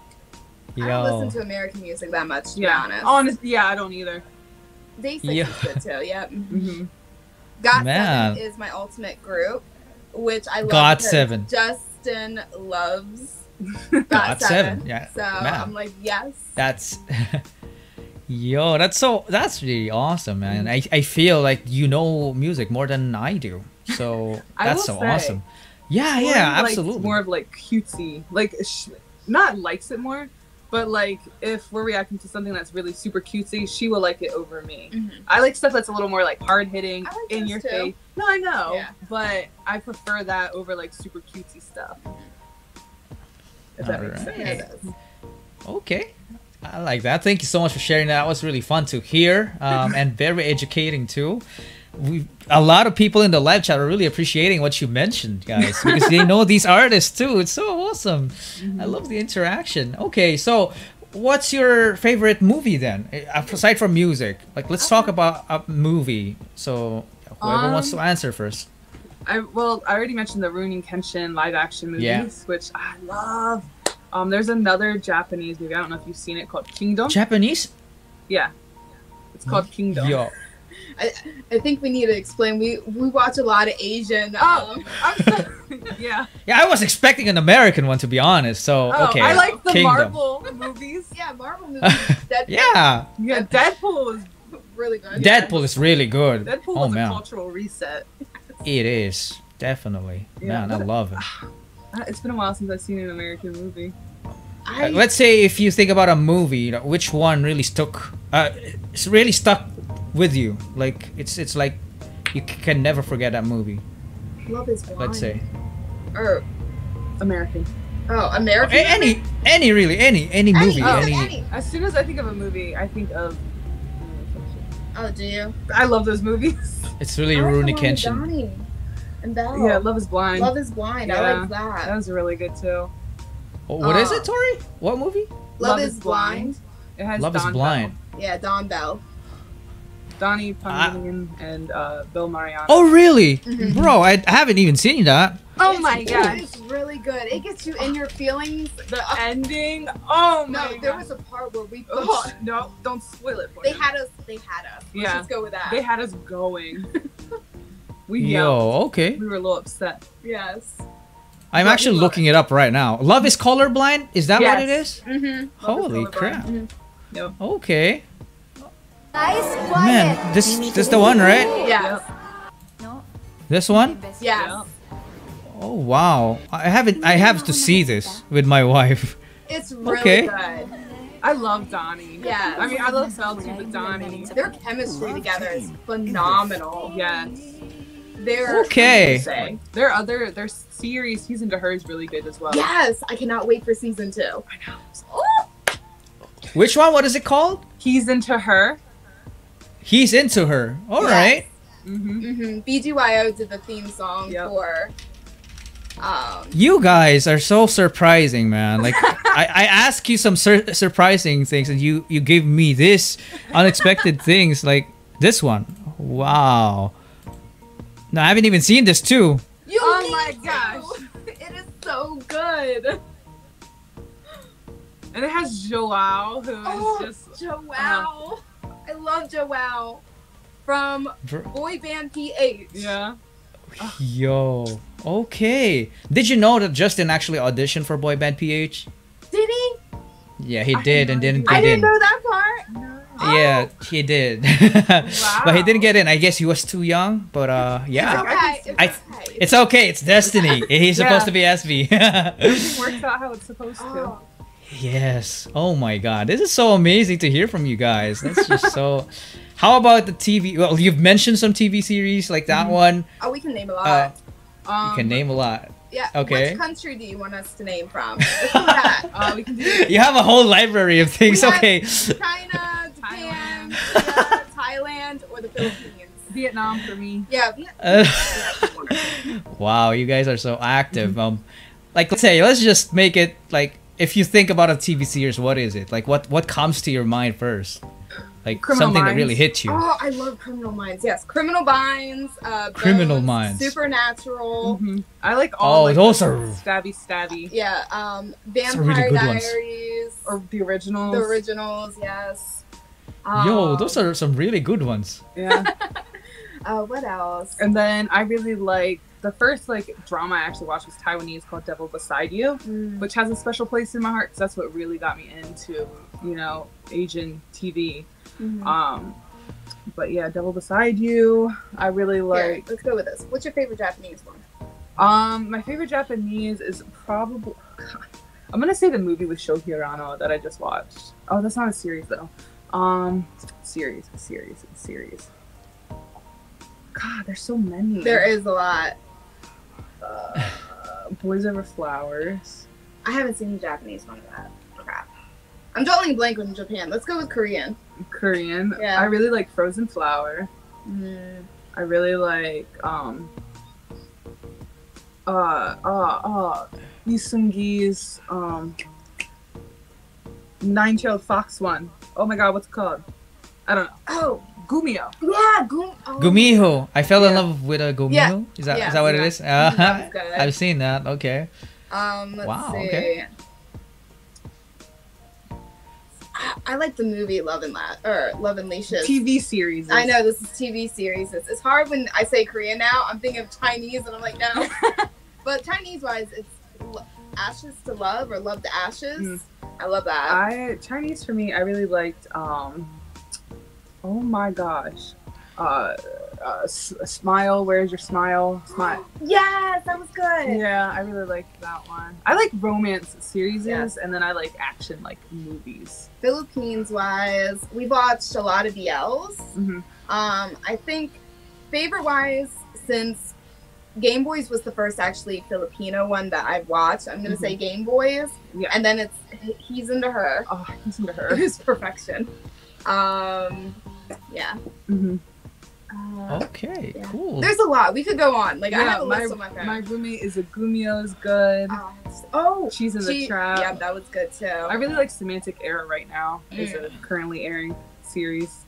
I don't listen to American music that much, to Yeah. be honest. Honest, yeah, I don't either. DAY6 Yeah. is good too, yeah. hmm Got Man. Seven is my ultimate group, which I love. God because Seven. Justin loves God GOT7, Seven. yeah, So man. I'm like, yes. That's yo, that's so that's really awesome, man. I, I feel like you know music more than I do. So I that's so say, awesome. Yeah, Tori yeah, absolutely. More of like cutesy, like sh- not likes it more, but like if we're reacting to something that's really super cutesy, she will like it over me. Mhm. I like stuff that's a little more like hard hitting, like in your too. face. No, I know, Yeah. but I prefer that over like super cutesy stuff. If that makes Alright. sense. Yeah, it does. Okay. I like that. Thank you so much for sharing that. That was really fun to hear um, and very educating too. We a lot of people in the live chat are really appreciating what you mentioned, guys, because they know these artists too. It's so awesome. I love the interaction. Okay, so what's your favorite movie then, Eh, aside from music? Like, let's talk about a movie. So whoever wants to Um, answer first. I well, I already mentioned the Rurouni Kenshin live action movies, Yeah. which I love. Um, there's another Japanese movie. I don't know if you've seen it called Kingdom. Japanese? yeah, it's called Kingdom. Yo, I think we need to explain. We we watch a lot of Asian. Oh. Um, I'm sorry. yeah. yeah, I was expecting an American one to be honest. So Oh, okay, I like the Kingdom. Marvel movies. yeah, Marvel movies. Deadpool, Yeah, Yeah, Deadpool was really good. Deadpool is really good. Deadpool oh was a man, cultural reset. it is definitely. Yeah, man, I love it. Uh, It's been a while since I've seen an American movie. I, Uh, let's say if you think about a movie, which one really stuck? Uh, it's really stuck with you. Like it's it's like you c- can never forget that movie. love is blind. Let's say Or American. oh, American. A- any any really any any Any, movie oh, any. any. As soon as I think of a movie, I think of. Oh, do you? I love those movies. It's really I like the Rurouni Kenshin. Donnie and Belle. Yeah, Love is Blind. Love is blind. I Yeah. like that. that was really good too. Oh, what is Uh, it, Tori? What movie? Love, is blind. It has Love is Don Blind. Yeah, DonBelle. Bell, Donnie Ah. Pangilinan, and uh, Belle Mariano. Oh really, Mhm. bro? I haven't even seen that. Oh It's- my gosh. It's really good. It gets you in your feelings. The ending. Oh No, my there god. was a part where we Oh, no, don't spoil it for They me. had us. They had us. Let's Yeah. just go with that. They had us going. we Yo, yelled. okay. We were a little upset. yes. I'm But actually looking it up right now. Love is colorblind. Is that what it is? Yes. Mm-hmm. Holy colorblind. crap. Yep. Okay. Nice, Man, this this the one, right? Yeah. No. This one? Yeah. Oh wow. I haven't I have to see this with my wife. It's really Okay. good. I love Donnie. Yeah. I mean, I love Belle too, but Donnie. Their chemistry together is phenomenal. Yes. They're Okay. Say. Their other their series, season to her is really good as well. Yes, I cannot wait for season two. I know. Oh, Which one? What is it called? He's into her. He's into her. All Yes. right. Mm-hmm. mm-hmm. BGYO did the theme song Yep. for. Um, You guys are so surprising, man. Like I, I ask you some sur- surprising things, and you you give me this unexpected things like this one. Wow. No, I haven't even seen this too. you Oh my to. gosh. It is so good. And it has Joao, who is Oh, just Joao. I love Joao from Br- boy band PH. yeah. Yo. Okay. Did you know that Justin actually auditioned for boy band PH? Did he? Yeah, he I did, had and didn't idea. get I didn't in. know that part. No. Yeah, he did. but he didn't get in. I guess he was too young. But uh, It's yeah, okay. It's I- okay. it's okay. It's destiny. He's supposed Yeah. to be SB. Everything works out how it's supposed to. Oh, yes. Oh my God, this is so amazing to hear from you guys. That's just so. How about the TV? Well, you've mentioned some TV series like that one. oh, we can name a lot. Uh, Um, you can name a lot. yeah. okay. Which country do you want us to name from? That. Uh, we can do You have a whole library of things. We Okay. China, Japan, Korea, Thailand, or the Philippines. Vietnam for me. Yeah. we- Uh, wow, you guys are so active. Um, like let's say, let's just make it like if you think about a TV series, what is it? Like what what comes to your mind first? Like Criminal something that really hits you. Oh, I love Criminal Minds. Yes, Criminal Minds. Uh, Criminal Bones, Minds. Supernatural. Mhm. I like all Oh, like, those are- stabby stabby Yeah. Um, Those are Vampire really good ones. Diaries. or the originals. the originals. Yes. Yo, Um, those are some really good ones. Yeah. Uh, what else? and then I really like the first like drama I actually watched was Taiwanese called Devil Beside You, Mm. which has a special place in my heart because that's what really got me into you know Asian TV. Mhm. Um, but yeah, Devil Beside You. I really Here, like. let's go with this. What's your favorite Japanese one? Um, my favorite Japanese is probably. I'm gonna say the movie with Sho Hirano that I just watched. Oh, that's not a series though. Um, series, series, series. God, there's so many. There is a lot. Uh, Boys Over Flowers. I haven't seen the Japanese one of that. Crap. I'm drawing a blank on Japan. Let's go with Korean. Korean. Yeah. I really like Frozen Flower. Mm. I really like um. Uh, uh, uh, Lee Seung-gi's um. Nine-tailed fox one. Oh my god, what's it called? I don't know. Oh, Gumiho. yeah, Gum- oh. Gumiho. I fell in love with a Gumiho. Yeah. Is that is Yeah. that what it Yeah. is? That Uh, was good. I've seen that. Okay. Um, let's Wow, see. okay. I, I like the movie Love and La- or Love and Leashes. TV series. I know this is TV series. It's, it's hard when I say Korean now. I'm thinking of Chinese, and I'm like, no. but Chinese wise, it's Ashes to Love or Love to Ashes. Mm. I love that. I Chinese for me. I really liked. um Oh my gosh. Uh, uh S- Smile. Where's your smile? Smile. yes, that was good. Yeah, I really liked that one. I like romance series, Yes. and then I like action like movies. Philippines wise, we watched a lot of BLs. Mhm. Um, I think favorite wise, since Game Boys was the first actually Filipino one that I've watched, I'm gonna say Game Boys, Yeah. and then it's He's into Her. oh, he's into her. Who's perfection. Um, yeah. hmm Uh, Okay. yeah. Cool. There's a lot. We could go on. Like I Yeah, have a my, list on my phone. my roommate is a Gumiho is good. Uh, oh, Cheese in the Trap. Yeah, that was good too. I really like Semantic Error right now. It's Mm. a currently airing series.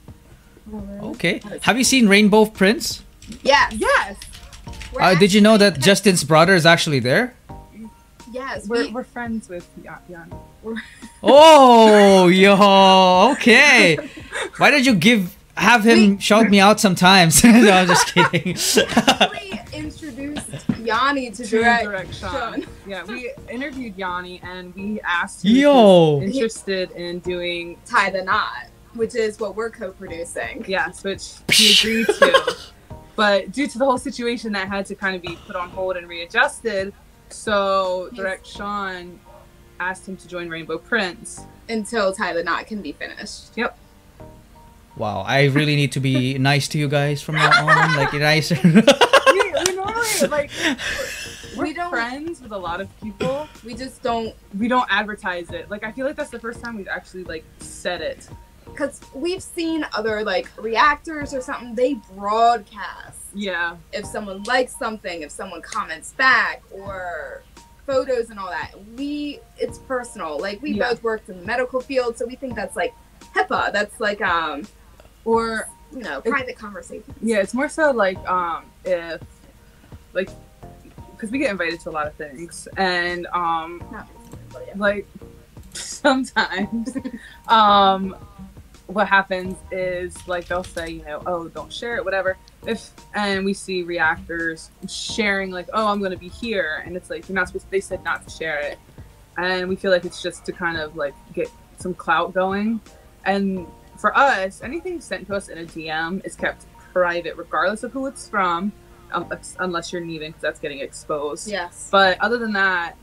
Okay. Have you seen Rainbow Prince? Yes. Yes, Uh, did you know that Justin's brother is actually there? Yes. we're, we- we're friends with Ya- Yan. Oh, yo. Okay. Why did you give have him shout me out sometimes? no, I'm just kidding. actually introduced Yani to To direct. direct Sean. Sean. Yeah, we interviewed Yani and we asked him Yo. if he's interested in doing Tie the Knot, which is what we're co-producing. yes, which he agreed to. But due to the whole situation, that had to kind of be put on hold and readjusted. So Yes. direct Sean asked him to join Rainbow Prince. Until Tie the Knot can be finished. Yep. Wow, I really need to be nice to you guys from now on. Like nicer. we, we normally like we're We don't- friends with a lot of people. We just don't We don't advertise it. Like I feel like that's the first time we've actually like said it. because we've seen other like reactors or something, they broadcast Yeah. if someone likes something, if someone comments back, or photos and all that. We it's personal. Like we Yeah. both worked in the medical field, so we think that's like HIPAA. That's like um Or you know It- private conversations. yeah, it's more so like um if like because we get invited to a lot of things and um Not recently, but yeah. like sometimes um what happens is like they'll say you know oh don't share it whatever. If and we see reactors sharing like oh i'm gonna be here and it's like you're not supposed To, they said not to share it. And we feel like it's just to kind of like get some clout going. And for us anything sent to us in a dm is kept private regardless of who it's from um, unless you're needing because that's getting exposed. Yes. but other than that,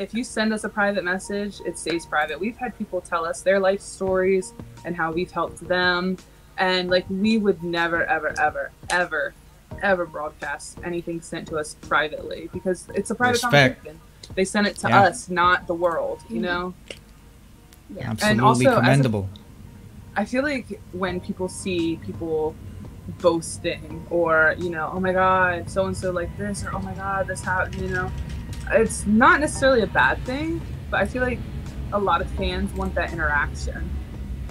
if you send us a private message, it stays private. We've had people tell us their life stories and how we've helped them. And like we would never, ever, ever, ever, ever broadcast anything sent to us privately because it's a private Respect. conversation. They send it to Yeah. us, not the world, you know? yeah. Absolutely also, commendable. I feel like when people see people boasting or, you know, oh my god, so and so like this or oh my god, this happened, you know, it's not necessarily a bad thing, but I feel like a lot of fans want that interaction.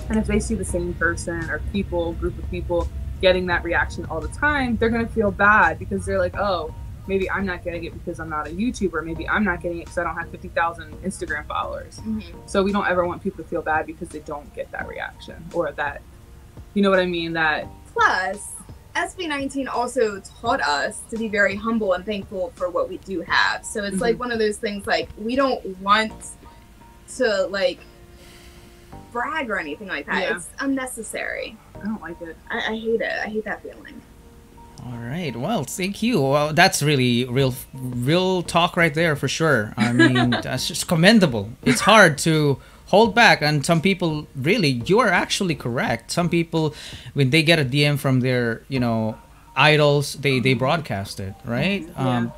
And if they see the same person or people, group of people getting that reaction all the time, they're gonna feel bad because they're like, oh, maybe I'm not getting it because I'm not a YouTuber. Maybe I'm not getting it because I don't have 50,000 Instagram followers. Mhm. So we don't ever want people to feel bad because they don't get that reaction or that, you know what I mean? That Plus, SB19 also taught us to be very humble and thankful for what we do have. So it's like mm-hmm. one of those things like we don't want to like brag or anything like that. Yeah. It's unnecessary. I don't like it. I, I hate it. I hate that feeling. All right. Well, thank you. Well, that's really real, real talk right there for sure. I mean, that's just commendable. It's hard to hold back, and some people really, you are actually correct. Some people, when they get a DM from their, you know, idols, they they broadcast it, right? Um,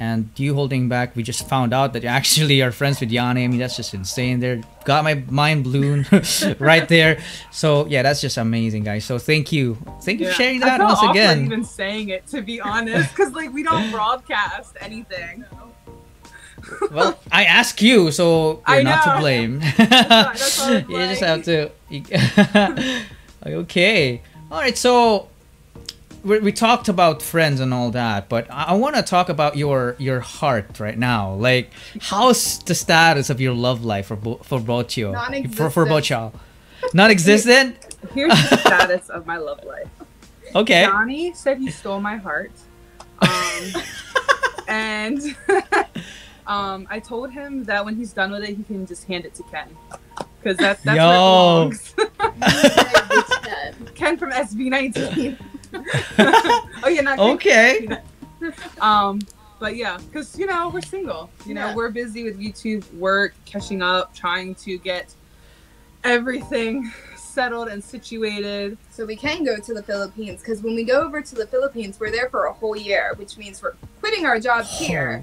and you holding back, we just found out that you actually are friends with Yani. I mean, that's just insane. There, got my mind blown right there. So yeah, that's just amazing, guys. So thank you, thank you Yeah. for sharing I that felt once awkward again. even saying it to be honest, because like we don't broadcast anything. Well, I ask you, so you're not to blame. that's all it's you just have to. okay. All right. So we, we talked about friends and all that, but I, I want to talk about your your heart right now. Like, how's the status of your love life for bo- for both you? For for both y'all. Non-existent. Here's the status of my love life. Okay. Johnny said he stole my heart. Um, and um, I told him that when he's done with it, he can just hand it to Ken. Because that, that's Yo. where it belongs. Ken from SB19. oh, yeah, not Ken. Okay. Um, but yeah, because you know we're single. You know Yeah. we're busy with YouTube work, catching up, trying to get everything settled and situated. So we can go to the Philippines because when we go over to the Philippines, we're there for a whole year, which means we're quitting our jobs here.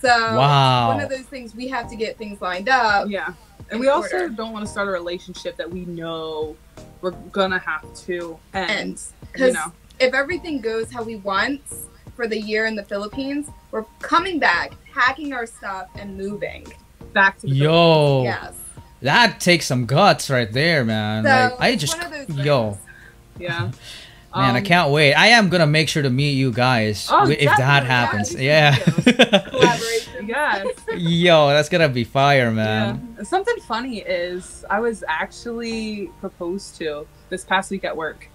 So Wow. one of those things we have to get things lined up. Yeah, and In we also order. don't want to start a relationship that we know we're gonna have to end. And you because know, if everything goes how we want for the year in the Philippines, we're coming back, packing our stuff, and moving. back to the Yo. Yes. That takes some guts right there, man. So like, I just one of those yo. yeah. Man, I Um, can't wait. I am gonna make sure to meet you guys Oh, if that happens. yeah, Yeah. Collaboration. Yes. Yo, that's gonna be fire, man. Yeah. Something funny is I was actually proposed to this past week at work.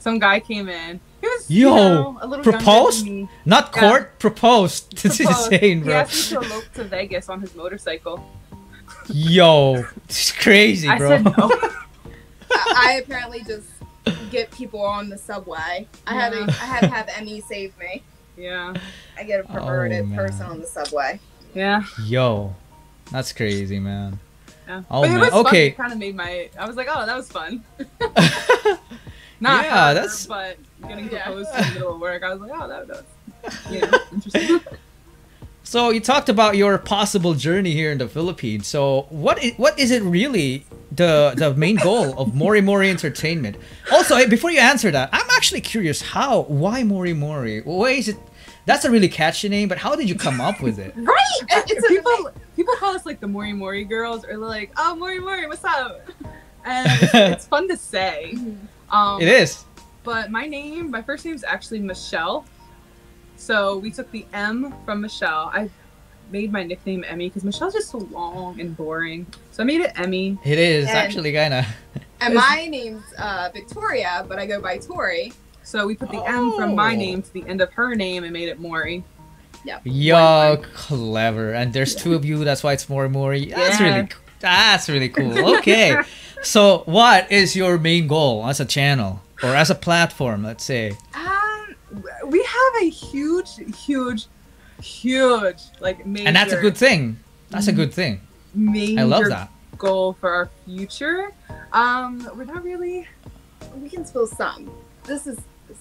Some guy came in. He was you Yo, know, a little proposed? me. Not Yeah. court, proposed. This is Proposed. insane, He bro. asked me to elope to Vegas on his motorcycle. Yo, it's crazy, I bro. said no. I, I apparently just get people on the subway. I had to, I had to have Emi save me. Yeah. I get a oh, perverted Oh, person on the subway. Yeah. Yo, that's crazy, man. Yeah. Oh, but it man. was fun. Okay. It kind of made my. I was like, oh, that was fun. Not Yeah, her, that's- But getting Yeah. proposed to in the middle of work, I was like, oh, that, that was, you know, interesting. So you talked about your possible journey here in the Philippines. So what is, what is it really the the main goal of Mori Mori Entertainment? Also, before you answer that, I'm actually curious how why Mori Mori? Why is it? That's a really catchy name, but how did you come up with it? Right? It's a, people people call us like the Mori Mori girls, or like, oh, Mori Mori, what's up? And it's, it's fun to say. Um, It is. But my name, my first name is actually Michelle. So we took the M from Michelle. I made my nickname Emi because Michelle's just so long and boring. So I made it Emi. It is And- actually kind of. and my name's uh, Victoria, but I go by Tori. So we put the M from my Oh. name to the end of her name and made it Mori. Yo, clever. And there's two of you. That's why it's Mori Mori. That's Yeah. really that's really cool. Okay. so what is your main goal as a channel or as a platform? Let's say. Um, we have a huge, huge, huge like major. and that's a good thing. That's a good thing. Major I love that. goal for our future. Um, we're not really. We can spill some. This is. This,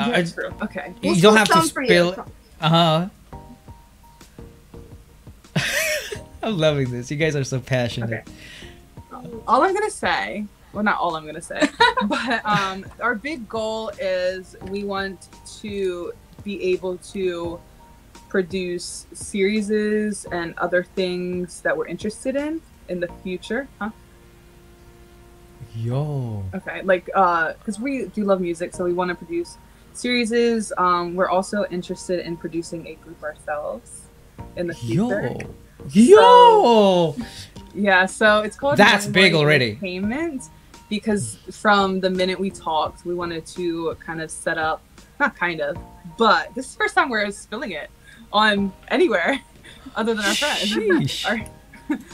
Uh, yeah, true. Okay. You we'll don't have to spill. Uh huh. I'm loving this. You guys are so passionate. all I'm gonna say, well, not all I'm gonna say, but um, our big goal is we want to be able to produce series and other things that we're interested in in the future. Huh? Yo. Okay, like uh, because we do love music, so we want to produce series. Um, we're also interested in producing a group ourselves in the future. Yo. Yo. Yeah, so it's called That's big already. Entertainment because from the minute we talked, we wanted to kind of set up, not kind of, but this is the first time we're spilling it on anywhere other than our friends. Our-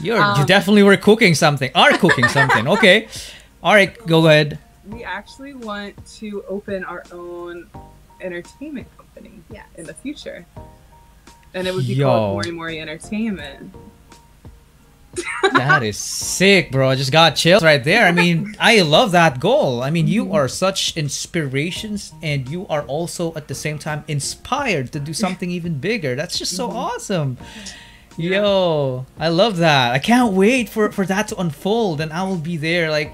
You're, you Um, definitely were cooking something. Are cooking something. Okay. All right. Go ahead. we actually want to open our own entertainment company Yes. in the future. And it would be Yo. called Mori Mori Entertainment. That is sick, bro. I just got chills right there. I mean, I love that goal. I mean, you are such inspirations and you are also at the same time inspired to do something even bigger. That's just so mm-hmm. awesome. Yo, I love that. I can't wait for for that to unfold and I will be there like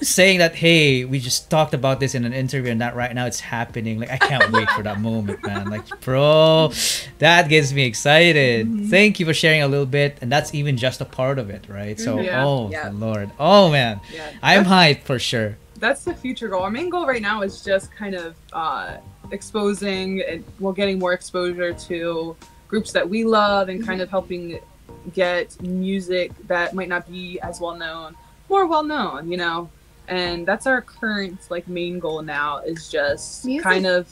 saying that hey, we just talked about this in an interview and that right now it's happening. Like I can't wait for that moment, man. Like, bro, that gets me excited. Mm-hmm. Thank you for sharing a little bit and that's even just a part of it, right? So, Yeah. oh Yeah. lord. Oh man. Yeah. I'm hyped for sure. that's the future goal. Our main goal right now is just kind of uh, exposing and well, getting more exposure to groups that we love and kind mm-hmm. of helping get music that might not be as well known more well known, you know. And that's our current like main goal now is just Music. kind of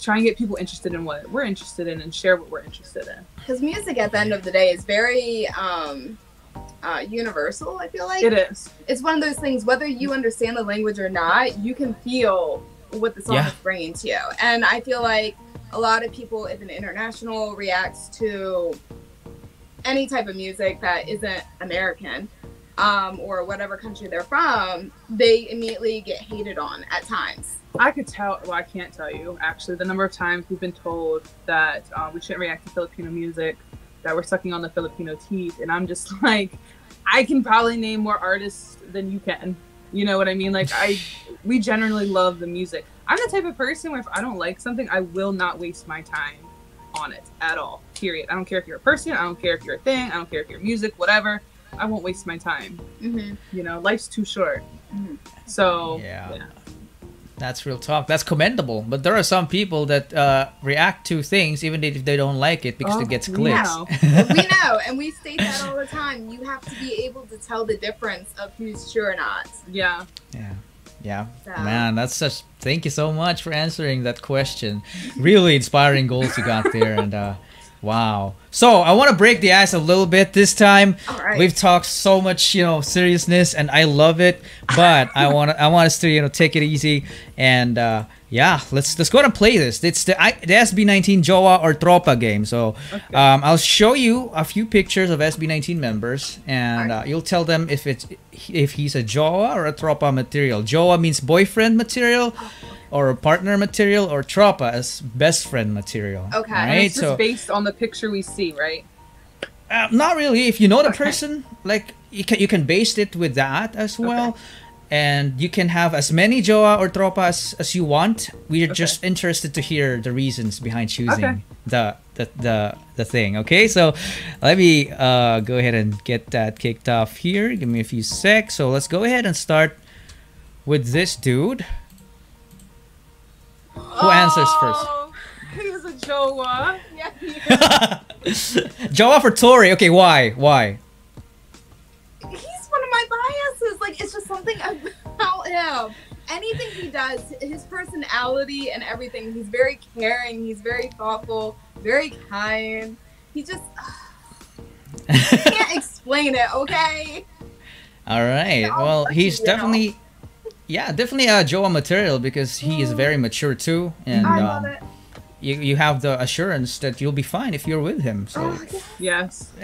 try and get people interested in what we're interested in and share what we're interested in. Because music at the end of the day is very um, uh, universal, I feel like. It is. It's one of those things, whether you understand the language or not, you can feel what the song Yeah. is bringing to you. And I feel like a lot of people, if an international reacts to any type of music that isn't American, um, or whatever country they're from, they immediately get hated on at times. I could tell. Well, I can't tell you actually the number of times we've been told that uh, we shouldn't react to Filipino music, that we're sucking on the Filipino teeth, and I'm just like, I can probably name more artists than you can. You know what I mean? Like I, we generally love the music. I'm the type of person where if I don't like something, I will not waste my time on it at all. Period. I don't care if you're a person. I don't care if you're a thing. I don't care if you're music. Whatever. I won't waste my time. Mm-hmm. You know, life's too short. Mhm. So Yeah. That's real talk. That's commendable. But there are some people that uh, react to things even if they don't like it because Oh, it gets we clicks. know. we know, and we state that all the time. You have to be able to tell the difference of who's true or not. Yeah. Yeah. Yeah. So. Man, that's such thank you so much for answering that question. Really inspiring goals you got there and uh Wow. So I want to break the ice a little bit this time. Right. We've talked so much, you know, seriousness, and I love it. But I want I want us to, you know, take it easy and uh, yeah, let's let's go and play this. It's the I, the SB19 Jowa or Tropa game. So um, I'll show you a few pictures of SB19 members, and uh, you'll tell them if it's if he's a Jowa or a Tropa material. Jowa means boyfriend material. Or partner material, or tropa as best friend material. Okay. And right. it's just So based on the picture we see, right? uh, not really. If you know the Okay. person, like you can you can base it with that as well, and you can have as many jowa or tropa as, as you want. We are just interested to hear the reasons behind choosing Okay. the, the the the thing. Okay, so let me uh, go ahead and get that kicked off here. Give me a few secs. So let's go ahead and start with this dude. Who answers oh, first? Oh, He's a Jowa. Yeah, Jowa for Tori. Okay, why? Why? he's one of my biases. Like it's just something about him. Anything he does, his personality and everything. He's very caring. He's very thoughtful. Very kind. He just can't explain it. Okay. All right. Well, he's definitely. know. Definitely, yeah, definitely a Jowa material because he is very mature too, and I love um, it. you you have the assurance that you'll be fine if you're with him. So, Oh. Yes.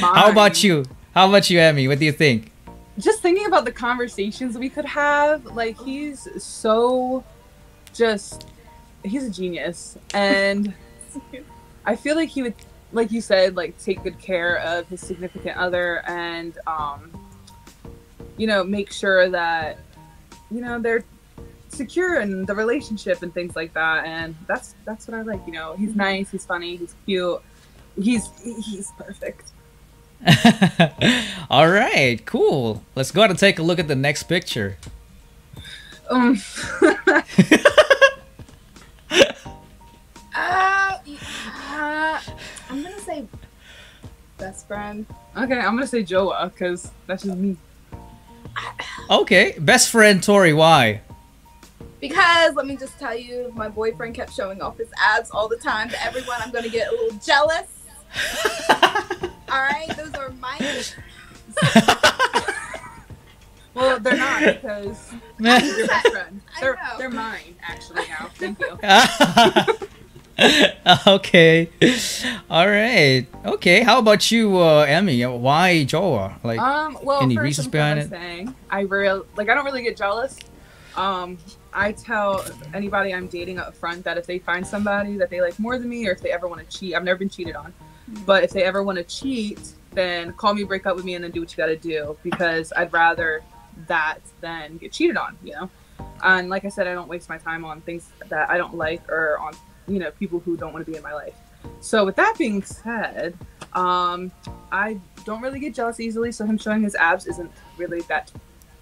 how about you? How about you, Emi? What do you think? Just thinking about the conversations we could have, like he's so just he's a genius. And I feel like he would like you said, like take good care of his significant other and um you know, make sure that you know they're secure in the relationship and things like that and that's that's what I like, you know. He's nice, he's funny, he's cute. He's he's perfect. All right, cool. Let's go ahead and take a look at the next picture. Um Uh, uh, I'm gonna say best friend. Okay, I'm gonna say Jowa because that's just me. Okay, best friend Tori. Why? Because let me just tell you, my boyfriend kept showing off his abs all the time to everyone. I'm gonna get a little jealous. all right, those are my. Well, they're not because he's your best friend. They're they're mine actually now. Thank you. okay. All right. Okay. How about you, uh, Emi? Why Jowa? Like, Um, well, Any reasons behind kinda Saying, I real like I don't really get jealous. Um, I tell anybody I'm dating up front that if they find somebody that they like more than me, or if they ever want to cheat, I've never been cheated on, but if they ever want to cheat, then call me, break up with me, and then do what you got to do because I'd rather that than get cheated on. You know, and like I said, I don't waste my time on things that I don't like or on you know people who don't want to be in my life. So with that being said, um, I don't really get jealous easily, so him showing his abs isn't really that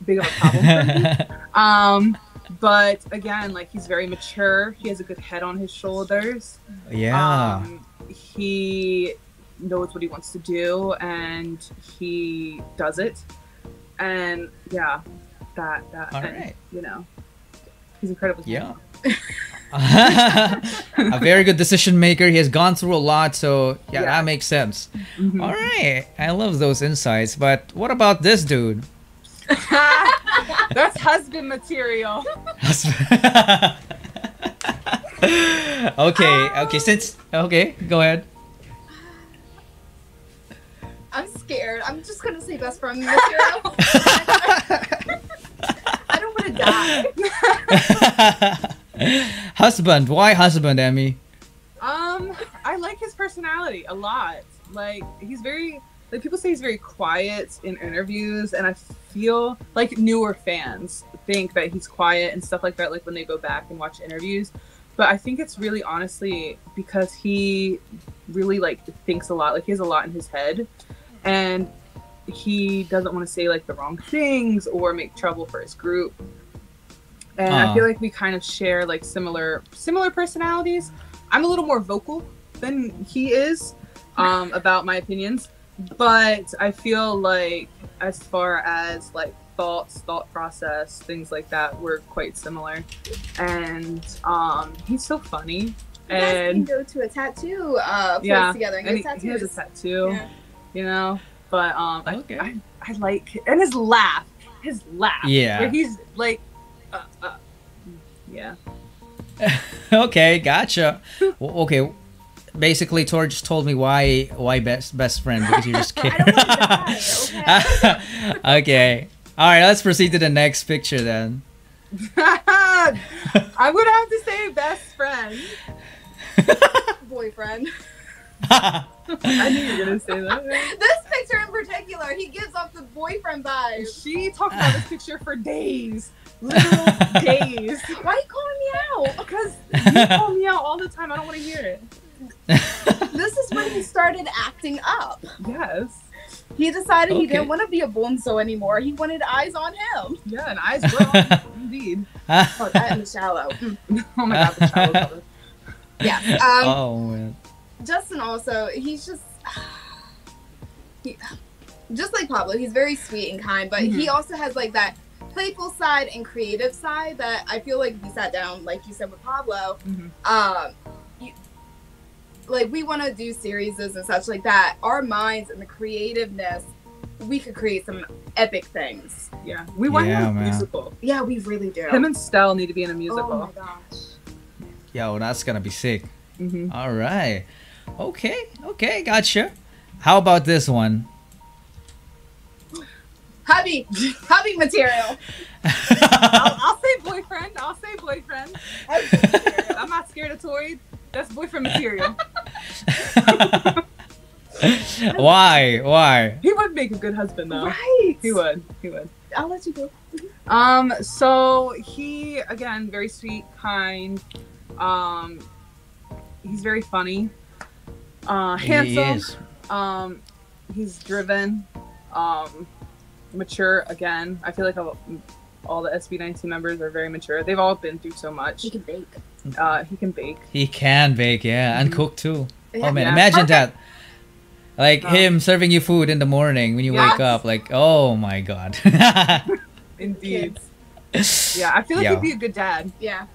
big of a problem for me. Um, but again, like he's very mature. He has a good head on his shoulders. yeah. Um, he knows what he wants to do, and he does it. And yeah, that that All and, right. you know, he's incredible. Yeah. a very good decision maker. He has gone through a lot, so yeah, Yeah. that makes sense. Mhm. All right, I love those insights. But what about this dude? That's husband material. okay, okay. Since okay, go ahead. I'm scared. I'm just gonna say best friend material. I don't want to die. husband. Why husband, Emi? Um, I like his personality a lot. Like he's very like people say he's very quiet in interviews, and I feel like newer fans think that he's quiet and stuff like that. Like when they go back and watch interviews, but I think it's really honestly because he really like thinks a lot. Like he has a lot in his head, and he doesn't want to say like the wrong things or make trouble for his group. And Ah. I feel like we kind of share like similar similar personalities. I'm a little more vocal than he is um, about my opinions, but I feel like as far as like thoughts, thought process, things like that, we're quite similar. And um, he's so funny, You guys can and go to a tattoo uh, place yeah, together and and get he, he has a tattoo. Yeah. You know, but um, I- Okay. I, I like and his laugh, his laugh. Yeah. where he's like, uh, uh, yeah. okay, gotcha. Well, okay, basically, Tor just told me why why best best friend because you're just I kidding. don't want to die, okay. All right, let's proceed to the next picture then. I would have to say best friend. Boyfriend. I knew you were gonna say that. this picture in particular, he gives off the boyfriend vibe. She talked about this picture for days, literal days. Why are you calling me out? Because you call me out all the time. I don't want to hear it. This is when he started acting up. Yes. He decided he didn't want to be a bunso anymore. He wanted eyes on him. Yeah, and eyes were on, indeed. Oh, that and shallow. Mm. Oh my god, the shallow. cover. Yeah. Um, oh man. Justin also, he's just, he, just like Pablo, he's very sweet and kind, but he also has like that playful side and creative side that I feel like we sat down, like you said with Pablo, Mhm. um, you, like we want to do series and such like that. Our minds and the creativeness, we could create some epic things. Yeah, we want Yeah, him in a man. musical. Yeah, we really do. Him and Stell need to be in a oh musical. my gosh. Yo, that's gonna be sick. hmm All right. Okay. Okay. Gotcha. How about this one? Hubby, hubby material. I'll, I'll say boyfriend. I'll say boyfriend. I'm not scared of Tori. That's boyfriend material. Why? Why? He would make a good husband though. Right. He would. He would. I'll let you go. Um, so he again very sweet, kind. Um, he's very funny. Uh, He handsome. is. Um, he's driven. Um, mature again. I feel like all, all the SB19 members are very mature. They've all been through so much. He can bake. Uh, he can bake. He can bake, yeah, and Mhm. cook too. Yeah. Oh man, Yeah. imagine Perfect. that. Like Oh. him serving you food in the morning when you Yes. wake up. Like, oh my god. Indeed. Yeah, I feel like Yeah. he'd be a good dad. Yeah.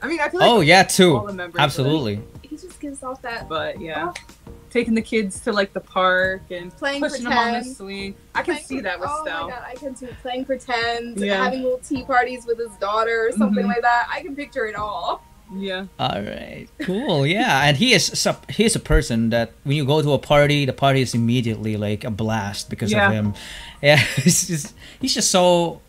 I mean, I feel like oh yeah, all too. the members. Absolutely. He just gives off that But yeah, taking the kids to like the park and Playing pushing them on the swing. I can playing see that with oh Stell. my god, I can too. Playing pretend, Yeah. having little tea parties with his daughter or something Mhm. like that. I can picture it all. Yeah. All right. Cool. Yeah, and he is sup- he is a person that when you go to a party, the party is immediately like a blast because Yeah. of him. Yeah, he's just he's just so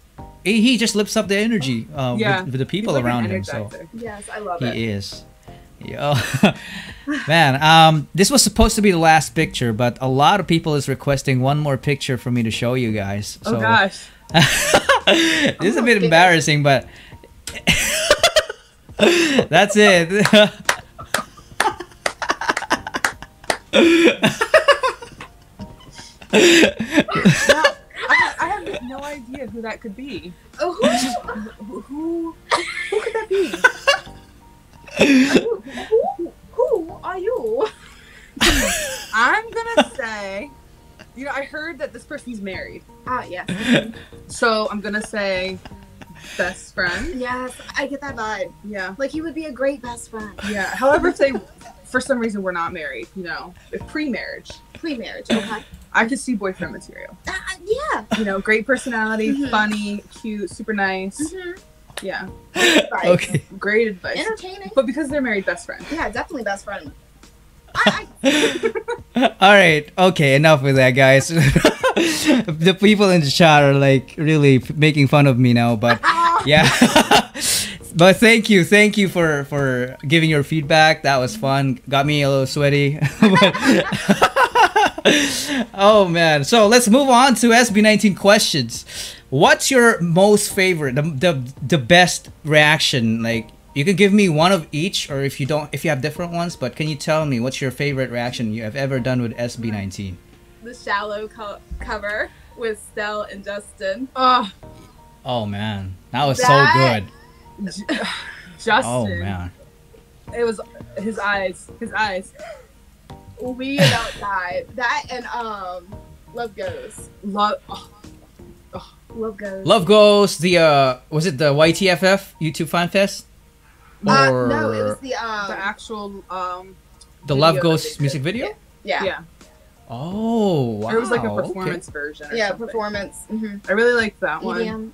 he, he just lifts up the energy uh, Yeah. with, with the He's people like around him. So. Yes, I love it. he is. Yo, man. Um, this was supposed to be the last picture, but a lot of people is requesting one more picture for me to show you guys. So Oh gosh. this is a I'm bit embarrassing, but that's it. I, I have no idea who that could be. Oh, who, Who who, who could that be? Who, who, who are you? I'm gonna say, you know, I heard that this person's married, Ah, yes. so I'm gonna say best friend. Yes, I get that vibe. Yeah, Like, he would be a great best friend. yeah. However, if they, for some reason, we're not married, you know, if pre-marriage, Pre-marriage, okay. I could see boyfriend material. Uh, yeah. You know, great personality, Mhm. funny, cute, super nice. Mhm. Yeah, Right. okay. great advice. Entertaining. But because they're married, best friend. Yeah, definitely best friend. All right. Okay. Enough with that, guys. the people in the chat are like really f- making fun of me now, but yeah. but thank you, thank you for for giving your feedback. That was fun. Got me a little sweaty. oh man. So let's move on to SB19 questions. What's your most favorite, the, the the best reaction? Like you can give me one of each, or if you don't, if you have different ones. But can you tell me what's your favorite reaction you have ever done with SB19? the shallow co- cover with Stell and Justin. Oh, Oh man, that was That- so good. Justin. Oh man. It was his eyes. His eyes. We about died. That and um, Love Goes. Love. Love Goes. Love Goes, the uh was it the YTFF YouTube Fan Fest? Uh, Or no, it was the um. the actual um the Love Goes music video? yeah. yeah, Oh, wow. There was like a okay. performance version. Or Yeah, something. performance. hmm I really liked that one. EDM.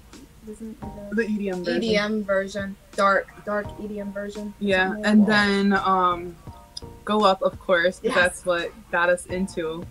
Wasn't The EDM version. EDM version, dark, dark EDM version. Yeah, and then um, go up, of course, Yes. that's what got us into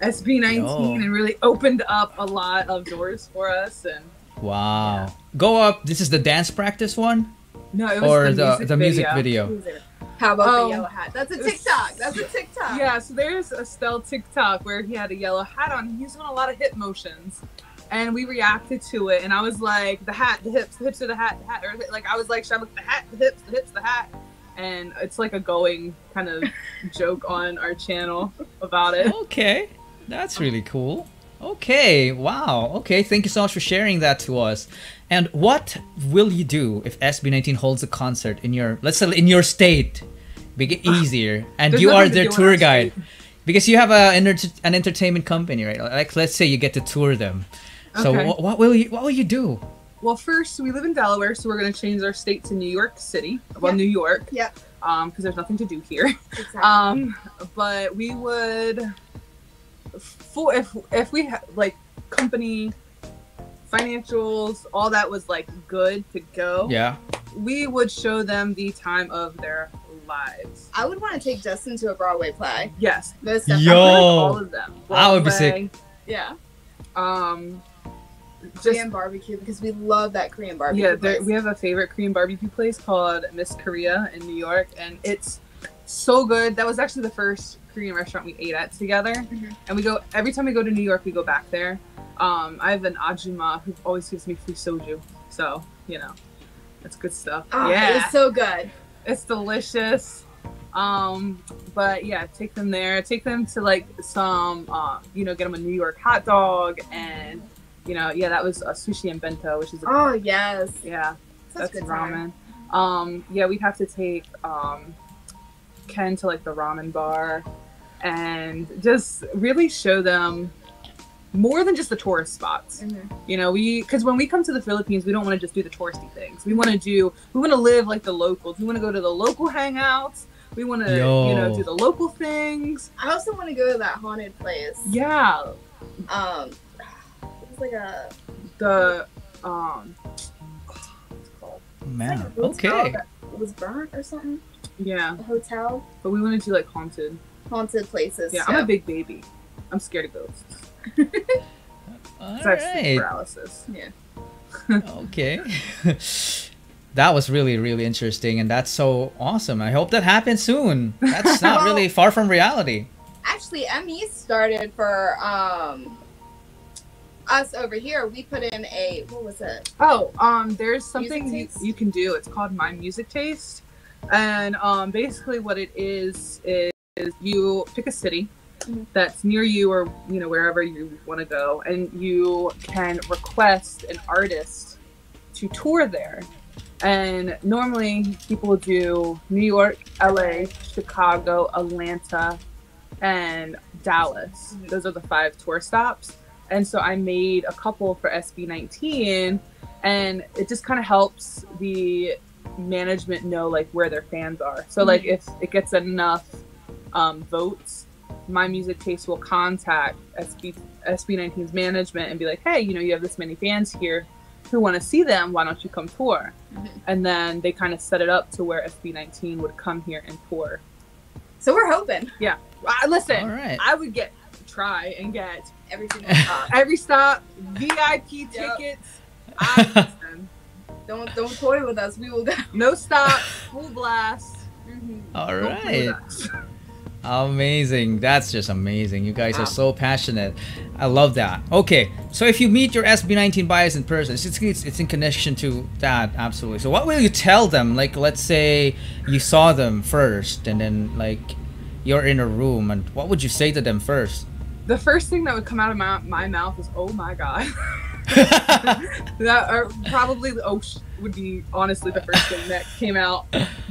SB19 Yo. and really opened up a lot of doors for us. And Wow. Go up. This is the dance practice one? no, it was Or the, the, music the music video. video? How about Oh. the um, yellow hat? That's a It's- TikTok. That's a TikTok. Yeah, so there's a Stell TikTok where he had a yellow hat on. He was doing a lot of hip motions. And we reacted to it, and I was like, the hat, the hips, the hips of the hat, the hat, or like I was like, should I look the hat, the hips, the hips, the hat, and it's like a going kind of joke on our channel about it. Okay. That's really cool. Okay. Wow. Okay. Thank you so much for sharing that to us. And what will you do if SB19 holds a concert in your, let's say, in your state? Make it easier. And There's you are their tour guide. Because you have a, an entertainment company, right? Like, let's say you get to tour them. So Okay. wh- what will you what will you do? Well, first we live in Delaware, so we're gonna change our state to New York City. Well, Yep. New York. Yep. Um, because there's nothing to do here. Exactly. Um, but we would, for if if we ha- like company, financials, all that was like good to go. Yeah. We would show them the time of their lives. I would want to take Justin to a Broadway play. Yes, Most Yo. Definitely. like all of them. I would be sick. Yeah. Um, just Korean barbecue because we love that Korean barbecue. yeah, there, place. we have a favorite Korean barbecue place called Miss Korea in New York, and it's so good. That was actually the first Korean restaurant we ate at together, Mhm. and we go every time we go to New York, we go back there. Um, I have an ajuma who always gives me free soju, so you know, that's good stuff. Oh, yeah, it's so good. it's delicious. Um, but yeah, take them there. Take them to like some, uh, you know, get them a New York hot dog, and you know, yeah, that was a sushi and bento, which is a Oh yes, yeah, that's good ramen. Um, yeah, we'd have to take um, Ken to like the ramen bar, and just really show them more than just the tourist spots. Mhm. You know, we because when we come to the Philippines, we don't want to just do the touristy things. We want to do, we want to live like the locals. We want to go to the local hangouts. We want to, you know, do the local things. I also want to go to that haunted place. Yeah, Um, it was like a the um, what's called? Man. like Okay. that was burnt or something. Yeah, A hotel, but we want to do like haunted. Haunted places. Yeah, so. I'm a big baby. I'm scared of ghosts. All It's actually right. paralysis. Yeah. okay. that was really, really interesting, and that's so awesome. I hope that happens soon. That's not Well- really far from reality. Actually, ME started for um us over here. We put in a what was it? Oh, um, there's something you, you can do. It's called My Music Taste, and um, basically what it is is, is you pick a city Mhm. that's near you or you know wherever you want to go, and you can request an artist to tour there. And normally people do New York, LA, Chicago, Atlanta, and Dallas. Mhm. Those are the five tour stops. And so I made a couple for SB19 and it just kind of helps the management know like where their fans are. So like if it gets enough um, votes, my music taste will contact SB SB19's management and be like, "Hey, you know, you have this many fans here who want to see them. Why don't you come tour?" Mhm. And then they kind of set it up to where SB19 would come here and tour. So we're hoping Uh, listen, All right. I would get try and get every single time. every stop VIP tickets. I don't don't toy with us. We will go. no stop, full blast. Mhm. All Don't play right. Amazing. That's just amazing. You guys are so passionate. I love that. Okay, so if you meet your SB19 bias in person, it's, it's, it's in connection to that, absolutely. So what will you tell them? Like, let's say you saw them first and then, like, you're in a room, and what would you say to them first? The first thing that would come out of my, my mouth is, "Oh my god." that or probably oh sh- would be honestly the first thing that came out.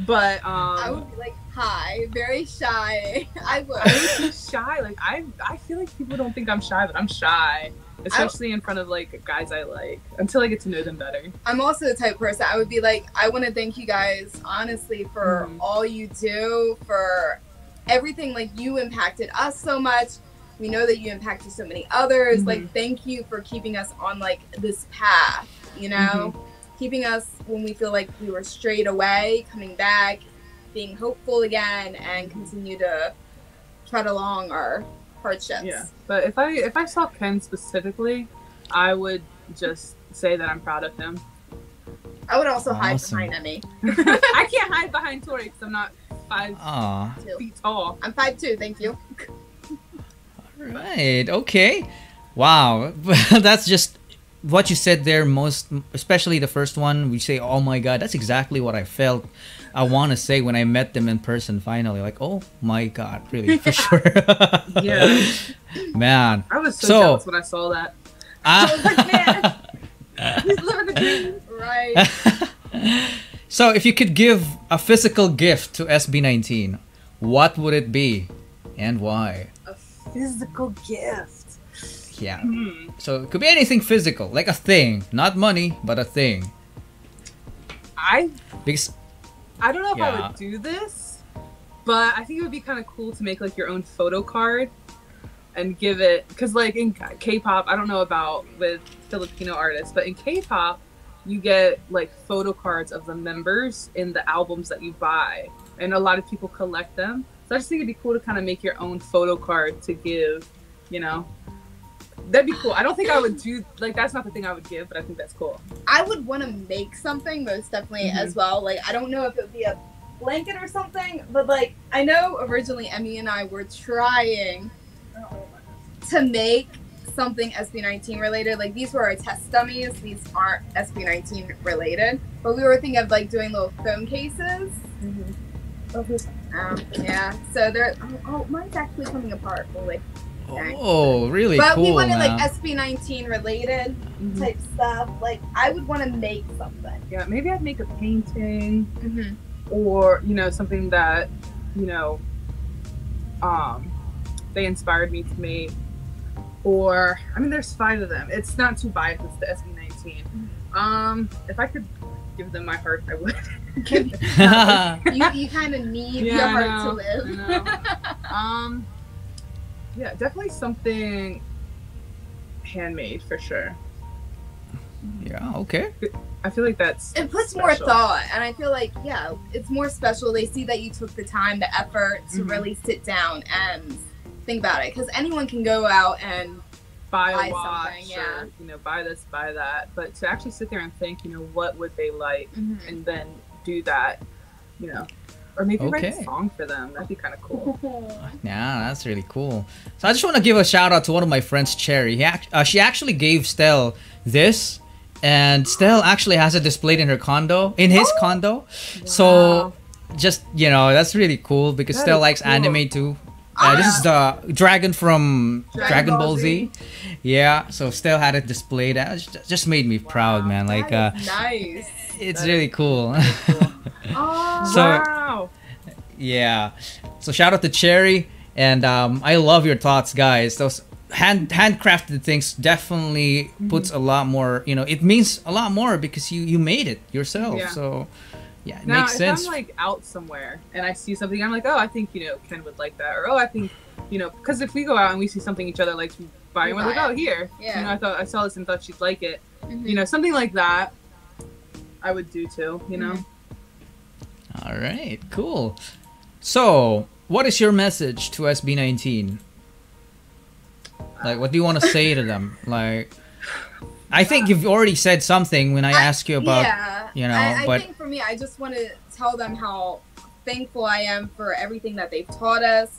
But um, I would be like, hi, very shy. I would. I would be shy. Like I, I feel like people don't think I'm shy, but I'm shy. especially in front of like guys I like until I get to know them better. I'm also the type of person I would be like, I want to thank you guys honestly for Mhm. all you do, for everything. Like you impacted us so much. We know that you impacted so many others. Mhm. Like thank you for keeping us on like this path. You know, keeping us when we feel like we were strayed away, coming back, being hopeful again, and continue to tread along our hardships. Yeah, but if I if I saw Ken specifically, I would just say that I'm proud of him. I would also hide Awesome. behind Emi. I can't hide behind Tori because I'm not five Aw. Too. feet tall. I'm five two. Thank you. Right. Okay. Wow. that's just what you said there. Most, especially the first one. We say, "Oh my God," that's exactly what I felt. I want to say when I met them in person. Finally, like, "Oh my God," really for sure. Yeah. Man. I was so, So- jealous when I saw that. Ah. I was like, man, he's living the dream. Right. so, if you could give a physical gift to SB19, what would it be, and why? Physical gift. Yeah. Hmm. So it could be anything physical, like a thing, not money, but a thing. I Because I don't know if I would do this, but I think it would be kind of cool to make like your own photo card and give it because like in K-pop, I don't know about with Filipino artists, but in K-pop, you get like photo cards of the members in the albums that you buy, and a lot of people collect them. So I just think it'd be cool to kind of make your own photo card to give, you know. That'd be cool. I don't think I would do like that's not the thing I would give, but I think that's cool. I would want to make something most definitely Mhm. as well. Like I don't know if it would be a blanket or something, but like I know originally Emi and I were trying to make something SB19 related. Like these were our test dummies. These aren't SB19 related, but we were thinking of like doing little phone cases. Um, yeah. So they're oh, oh mine's actually coming apart. Well, like, oh, really but cool, we wanted man. like SB19 related type stuff. Like I would want to make something. Yeah, maybe I'd make a painting. Mm-hmm. or you know something that you know um they inspired me to make or i mean there's five of them it's not too biased it's the sb19 um if i could give them my heart i would you, you kind of need Yeah, your heart know, to live. Um yeah definitely something handmade for sure yeah, okay. i feel like that's it puts more thought, and I feel like yeah, it's more special. They see that you took the time, the effort to Mhm. really sit down and think about it. Because anyone can go out and buy buy a watch yeah. or you know buy this buy that but to actually sit there and think you know what would they like and then do that, you know, or maybe write a song for them. That'd be kind of cool. Yeah, that's really cool. So I just want to give a shout out to one of my friends, Cherry. He act- uh, she actually gave Stell this, and Stell actually has it displayed in her condo, in his Oh! condo. So just you know, that's really cool because That Stell likes cool. anime too. Uh, this is the dragon from Dragon, Dragon Ball, Ball Z. Yeah, so Stell had it displayed. That just- made me proud, Wow, man. Like, uh, nice. it's that really cool. Oh, So- wow. Yeah. So shout out to Cherry, and um, I love your thoughts, guys. Those hand handcrafted things definitely puts a lot more. You know, it means a lot more because you you made it yourself. Yeah. So yeah, it Now, makes if sense. I'm like out somewhere and I see something, I'm like, oh, I think you know Ken would like that, or oh, I think you know, because if we go out and we see something each other like buying, We we're like, buy oh, here, Yeah. you know, I thought I saw this and thought she'd like it, Mhm. you know, something like that. I would do too, you know. Mm-hmm. All right, cool. So, what is your message to SB19? Like, what do you want to say to them? Like, I think you've already said something when I asked you about. yeah, you know, I, I but- think for me, I just want to tell them how thankful I am for everything that they've taught us.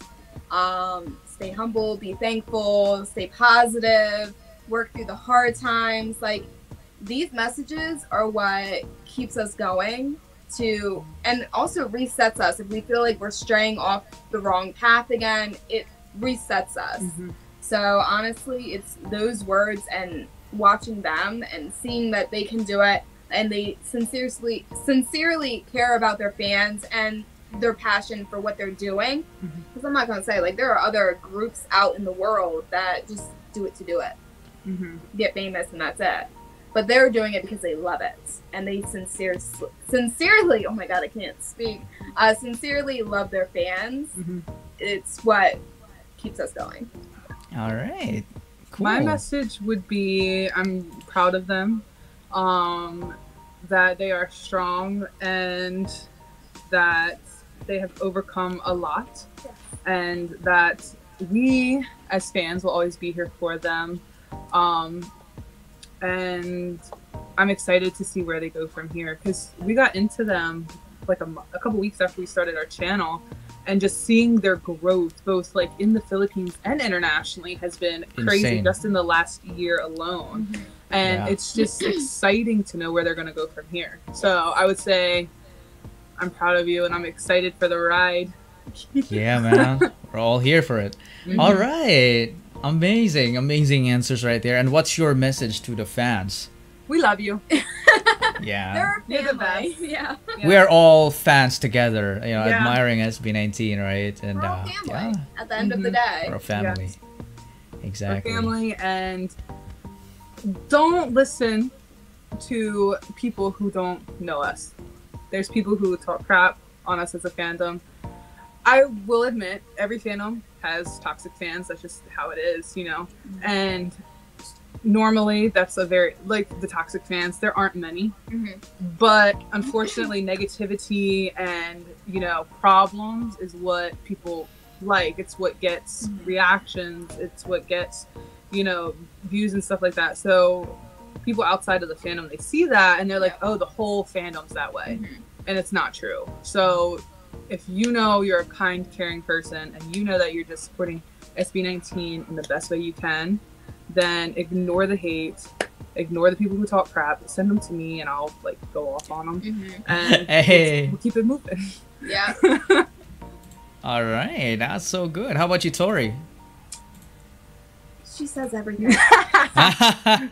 Um, stay humble, be thankful, stay positive, work through the hard times. Like these messages are what keeps us going to, and also resets us if we feel like we're straying off the wrong path again. It resets us. Mhm. So honestly, it's those words and watching them and seeing that they can do it and they sincerely sincerely care about their fans and their passion for what they're doing. Because I'm not gonna say like there are other groups out in the world that just do it to do it. Mhm. get famous, and that's it. But they're doing it because they love it, and they sincere, sincerely. Oh my god, I can't speak. Uh, sincerely love their fans. Mhm. It's what keeps us going. All right. Cool. My message would be I'm proud of them, um, that they are strong and that they have overcome a lot, and that we as fans will always be here for them. Um, and I'm excited to see where they go from here because we got into them like a, a couple weeks after we started our channel and just seeing their growth both like in the philippines and internationally has been crazy Insane. just in the last year alone and Yeah. it's just exciting to know where they're going to go from here so i would say i'm proud of you and i'm excited for the ride Yeah, man. We're all here for it. Mhm. All right. Amazing, amazing answers right there. And what's your message to the fans? We love you Yeah. They're a You're the family. best. Yeah. Yeah. We are all fans together, you know, Yeah. admiring SB19, right? And We're all uh, yeah, at the end of the Mhm. day. we're a family. our Exactly. family and don't listen to people who don't know us. There's people who talk crap on us as a fandom. I will admit, every fandom has toxic fans. That's just how it is, you know. And normally, that's a very like the toxic fans. There aren't many, Mhm. but unfortunately, negativity and you know problems is what people like. It's what gets Mhm. reactions. It's what gets you know views and stuff like that. So people outside of the fandom they see that and they're like, oh, the whole fandom's that way, Mhm. and it's not true. So if you know you're a kind, caring person and you know that you're just supporting SB19 in the best way you can, then ignore the hate, ignore the people who talk crap, send them to me and I'll like go off on them Mhm. and Hey. we'll keep it moving. Yeah. All right. That's so good. How about you, Tori? She says everything. Half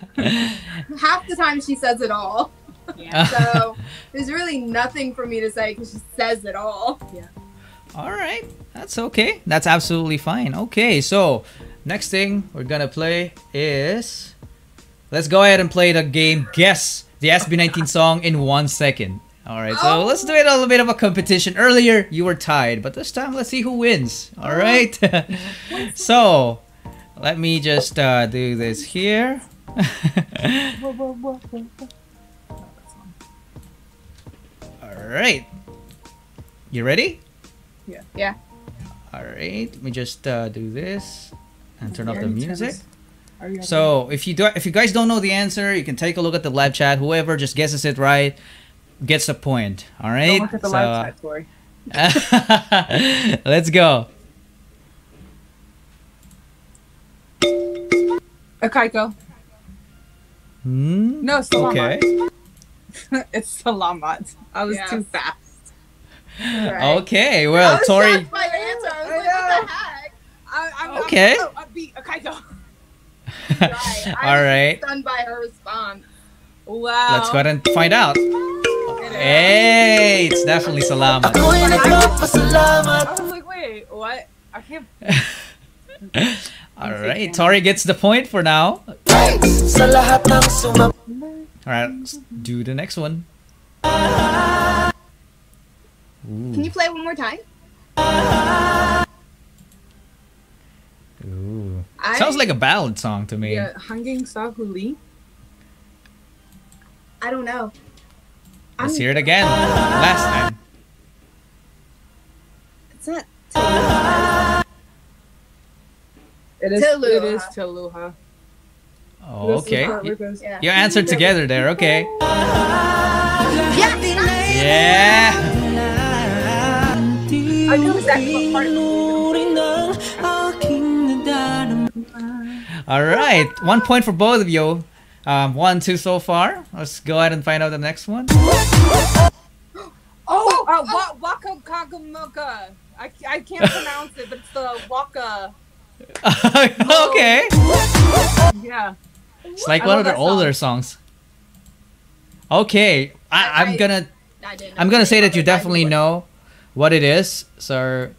the time she says it all. Yeah. So there's really nothing for me to say because she says it all. Yeah. All right, that's okay. That's absolutely fine. Okay, so next thing we're gonna play is let's go ahead and play the game Guess the SB19 song in one second. All right, so Oh. let's do it a little bit of a competition. Earlier you were tied, but this time let's see who wins. All right. so let me just uh, do this here. All right. You ready? Yeah. Yeah. All right. Let me just uh, do this and turn off the music. tense. Are you So if you do, if you guys don't know the answer, you can take a look at the live chat. Whoever just guesses it right gets a point. All right. Don't look at the So, live chat, Tori. let's go. Akaiko. Hmm? No, Salamat. Okay. it's Salamat. I was Yeah. too fast. Right. Okay. I Well, was Tori. by your answer. I was I like, I, I'm, Okay. I'm, I'm beat Akaiko. Right. I All was right. stunned by her response. Wow. Let's go ahead and find out. It is. Hey, it's definitely Salamat. I was like, wait, what? I can't. All right, Tori gets the point for now. Sa lahat ng sumama All right, let's do the next one. Can you play one more time? Ah. Ooh. I, Sounds like a ballad song to me. Yeah, Hanggang Sa Huli. I don't know. Let's I'm- hear it again. Last time. It's not. It is. Tilaluha. It is Tilaluha. Oh, This okay. how it You. Yeah. you answered together there. Okay. Yeah. Yeah. I know exactly what part All right. One point for both of you. Um, one, two so far. Let's go ahead and find out the next one. Oh, uh, wa- Waka Kagamuka. I, I can't pronounce it, but it's the Waka. okay. Yeah. It's like I one of their that older songs. Okay. I, I'm gonna I didn't. I'm gonna say that you definitely know what it is. So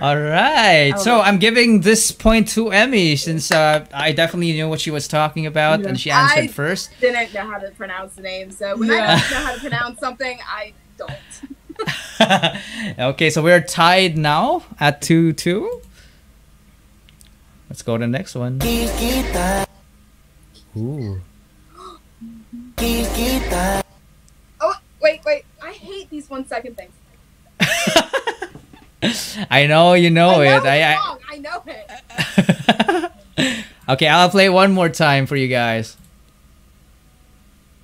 right. So I'm giving this point to Emi since uh, I definitely knew what she was talking about and she answered I- first. Didn't know how to pronounce the name, so when Yeah. I don't know how to pronounce something, I don't. okay, so we're tied now at 2 2. Let's go to the next one. Ooh. Oh, wait, wait. I hate these one second things. I know you know, I know it. I, it's I... I know it. okay, I'll play one more time for you guys.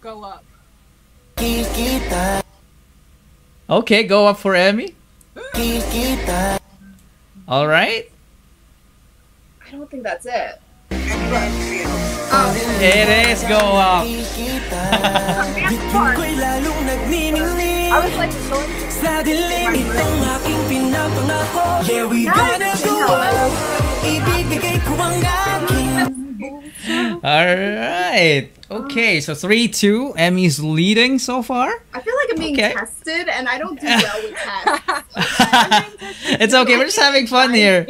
Go up. Okay, go up for Emi. All right. I don't think that's it. It is go up. Kikita Part. Ko'y lalong nagniningning I was like, going Sa dilim itong aking pinapangako Yeah, we Now gonna it's go. Ibibigay ko ang aking All right. Okay, so 3 2. Emi's leading so far. I feel like I'm being Okay. tested, and I don't do well with tests. it's okay, we're just having fun here.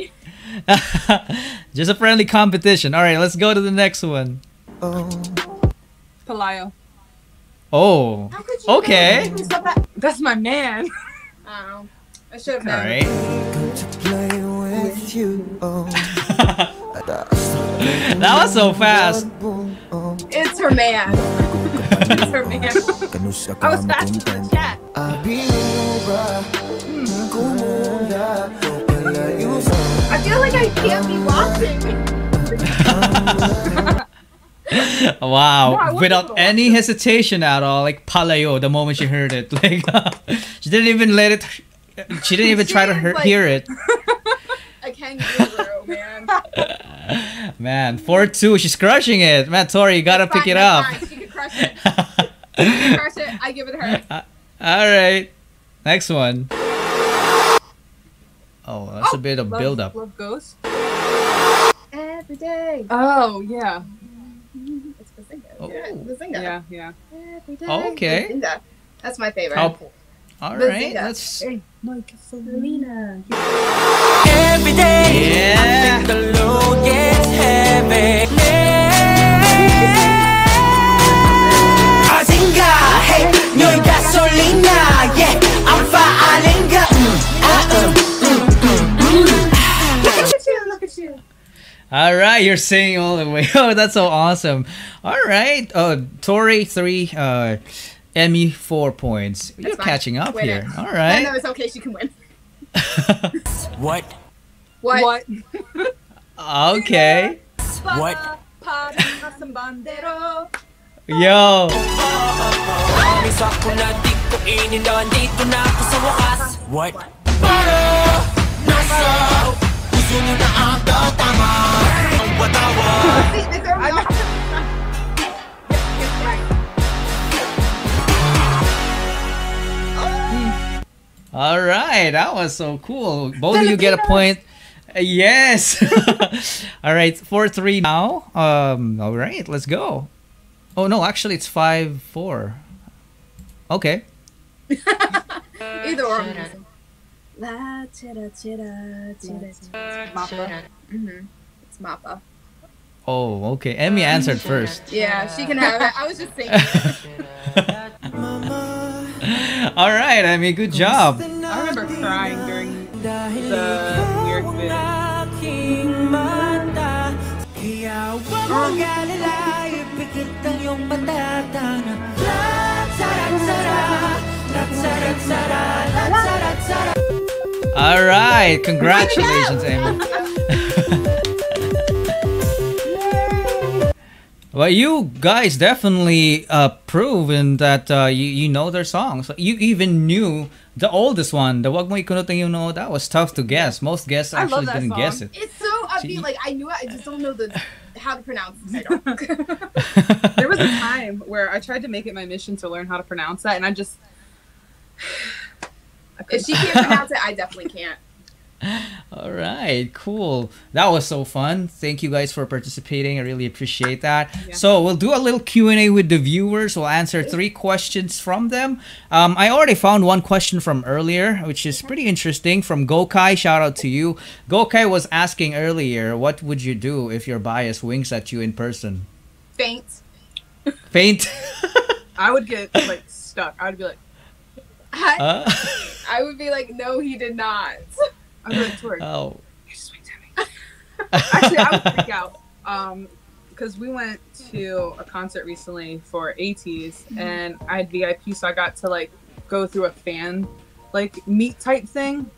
just a friendly competition. All right, let's go to the next one. Oh, Palayo. Oh, How could you Okay. know? That's my man. Oh, I should have all right. come with you Oh, that was so fast. It's her man. it's her man. I was fast in the chat. Abi mo ba Kumula O palayo sa I feel like I can't be watching. Wow, No, without any hesitation at all, like palayo the moment she heard it. Like she didn't even let it. She didn't even try to She hear, was like- hear it. A kangaroo, man. Man, four two, she's crushing it. Man, Tori, you gotta pick it up. fine, She can crush it. She can crush it. I give it her. Uh, all right, next one. Oh, that's a oh, bit of Love, build up. Love goes. Every day. Oh yeah. It's Bazinga. Oh. Yeah, Bazinga. Yeah, yeah. Every day. Oh, okay. Bazinga. That's my favorite. How? All right, Bazinga. let's. Selena. Every day Yeah. The load gets heavy Azinga, hey, 너의 gasolina Yeah, All right, you're singing all the way. Oh, that's so awesome. All right, uh, Tori three, uh, Emi four points. You're fine. catching up Winner. here. All I right. know it's okay. She can win. What? What? What? okay. What? Yo. Misa ko na di ko inindo Andito na ako sa wakas What? Para nasa Puso niyo na ang tatama Ang watawa See, they throw me off. All right, that was so cool. Both of you get a point. Yes. all right, four three now. Um. All right, let's go. Oh no, actually it's five four. Okay. Either or. I'm. La chira chira chira chira. Mapa. Mhm. It's Mapa. Oh, okay. Emi answered first. Yeah, she can have it. I was just thinking. All right, Emi, good job. I remember crying during the weird bit. aking All right, congratulations, Amy. Well, you guys definitely uh, proven that uh, you, you know their songs. You even knew the oldest one, the Wag Mo Ikunutan You Know. That was tough to guess. Most guests I love actually that didn't song. guess it. It's so upbeat. Like I knew it. I just don't know the how to pronounce the title. There was a time where I tried to make it my mission to learn how to pronounce that, and I just. If she can't pronounce it, I definitely can't. All right, cool. That was so fun. Thank you guys for participating. I really appreciate that. Yeah. So we'll do a little Q and A with the viewers. We'll answer three questions from them. Um, I already found one question from earlier, which is pretty interesting. From Gokai, shout out to you. Gokai was asking earlier, what would you do if your bias winks at you in person? Faint. Faint. I would get like stuck. I would be like, I, Uh, I would be like, no, he did not. I'm be like, Tori, oh. you just winked at me. Actually, I would freak out. Um, because we went to a concert recently for ATEEZ, and I had VIP, so I got to like go through a fan like meet type thing,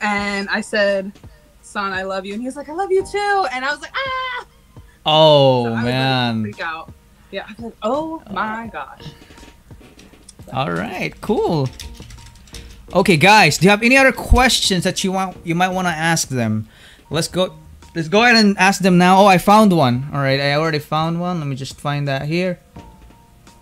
and I said, "San, I love you," and he was like, "I love you too," and I was like, "Ah!" Oh So I would, like, man. freak out. Yeah, I was like, "Oh my gosh." All right, cool. Okay, guys, do you have any other questions that you want you might want to ask them? Let's go let's go ahead and ask them now. Oh, I found one. All right, I already found one. Let me just find that here.